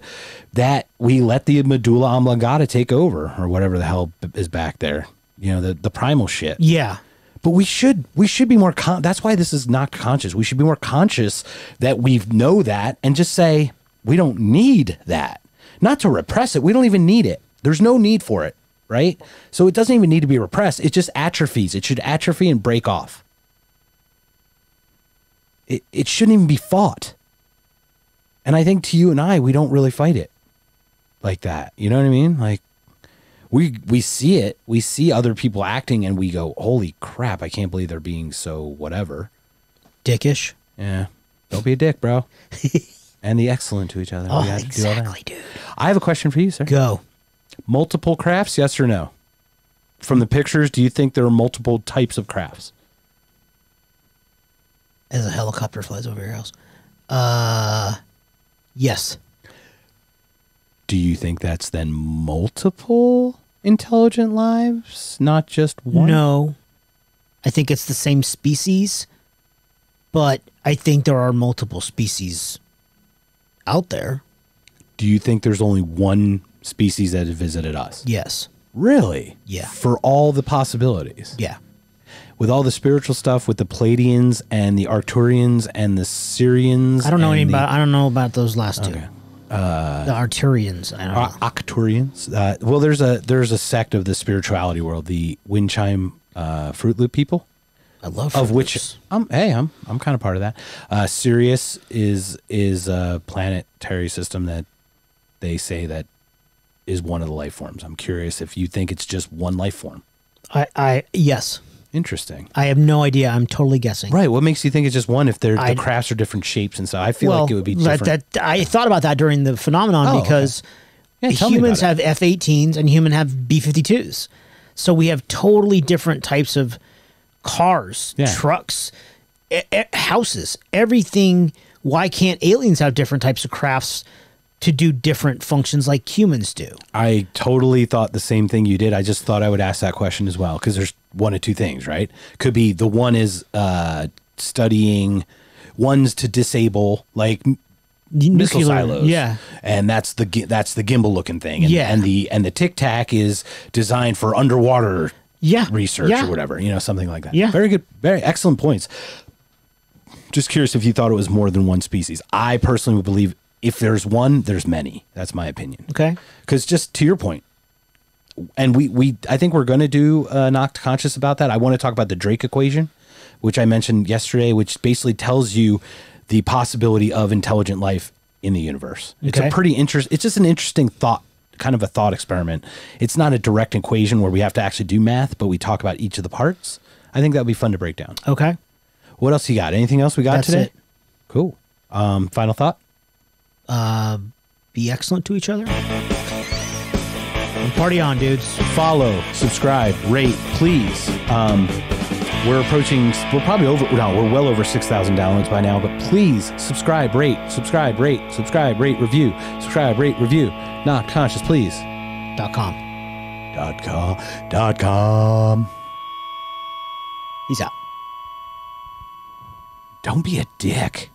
Speaker 1: that we let the medulla oblongata take over or whatever the hell is back there. You know, the the primal shit.
Speaker 2: Yeah.
Speaker 1: But we should we should be more con- that's why this is not conscious. We should be more conscious that we know that and just say we don't need that. Not to repress it. We don't even need it. There's no need for it, right? So it doesn't even need to be repressed. It just atrophies. It should atrophy and break off. It it shouldn't even be fought. And I think to you and I, we don't really fight it like that. You know what I mean? Like we we see it we see other people acting and we go holy crap i can't believe they're being so whatever
Speaker 2: Dickish.
Speaker 1: yeah don't be a dick bro [LAUGHS] and the excellent to each other
Speaker 2: Oh,
Speaker 1: We gotta do all that.
Speaker 2: exactly, dude.
Speaker 1: i have a question for you sir
Speaker 2: Go.
Speaker 1: Multiple crafts yes or no from the pictures do you think there are multiple types of crafts
Speaker 2: As a helicopter flies over your house. Uh, yes.
Speaker 1: do you think that's then multiple intelligent lives not just one
Speaker 2: No. I think it's the same species, but I think there are multiple species out there.
Speaker 1: do you think there's only one species that has visited us
Speaker 2: Yes.
Speaker 1: really
Speaker 2: Yeah.
Speaker 1: for all the possibilities
Speaker 2: Yeah.
Speaker 1: with all the spiritual stuff with the Pleiadians and the Arcturians and the Sirians.
Speaker 2: I don't know any about. I don't know about those last two.
Speaker 1: Okay. Uh,
Speaker 2: the Arturians. I don't know.
Speaker 1: Arcturians. Uh, well, there's a there's a sect of the spirituality world, the Windchime uh, Fruit Loop people,
Speaker 2: I love
Speaker 1: of which. I'm. Hey, I'm I'm kind of part of that. Uh, Sirius is is a planetary system that they say that is one of the life forms. I'm curious if you think it's just one life form.
Speaker 2: I. I yes.
Speaker 1: Interesting.
Speaker 2: I have no idea. I'm totally guessing.
Speaker 1: Right. What makes you think it's just one if they're,
Speaker 2: I-
Speaker 1: the crafts are different shapes and stuff? I feel like it would be
Speaker 2: that,
Speaker 1: different.
Speaker 2: that I thought about that during the phenomenon
Speaker 1: Oh,
Speaker 2: because
Speaker 1: Yeah,
Speaker 2: humans have F-18s and human have B-52s, so we have totally different types of cars,
Speaker 1: Yeah.
Speaker 2: trucks, e- e- houses, everything. Why can't aliens have different types of crafts to do different functions like humans do?
Speaker 1: I totally thought the same thing you did. I just thought I would ask that question as well because there's one of two things, right? Could be the one is uh, studying ones to disable like m- missile silos,
Speaker 2: yeah.
Speaker 1: and that's the that's the gimbal looking thing, and,
Speaker 2: Yeah.
Speaker 1: and the and the tic tac is designed for underwater
Speaker 2: Yeah,
Speaker 1: research
Speaker 2: yeah.
Speaker 1: or whatever, you know, something like that.
Speaker 2: Yeah.
Speaker 1: very good, very excellent points. Just curious if you thought it was more than one species. I personally would believe if there's one, there's many. That's my opinion
Speaker 2: Okay.
Speaker 1: because just to your point and we we i think we're going to do uh, knocked conscious about that i want to talk about the drake equation which i mentioned yesterday which basically tells you the possibility of intelligent life in the universe
Speaker 2: Okay.
Speaker 1: it's a pretty interest it's just an interesting thought kind of a thought experiment it's not a direct equation where we have to actually do math but we talk about each of the parts i think that would be fun to break down
Speaker 2: Okay.
Speaker 1: what else you got anything else we got
Speaker 2: That's
Speaker 1: today
Speaker 2: it.
Speaker 1: cool um final thought
Speaker 2: Be excellent to each other. And party on, dudes.
Speaker 1: follow, subscribe, rate, please. Um, we're approaching, we're probably over, no, we're well over 6,000 downloads by now, but please subscribe, rate, subscribe, rate, subscribe, rate, review, subscribe, rate, review. Knocked Conscious, please.
Speaker 2: Dot com.
Speaker 1: Dot com, dot com.
Speaker 2: Peace out.
Speaker 1: Don't be a dick.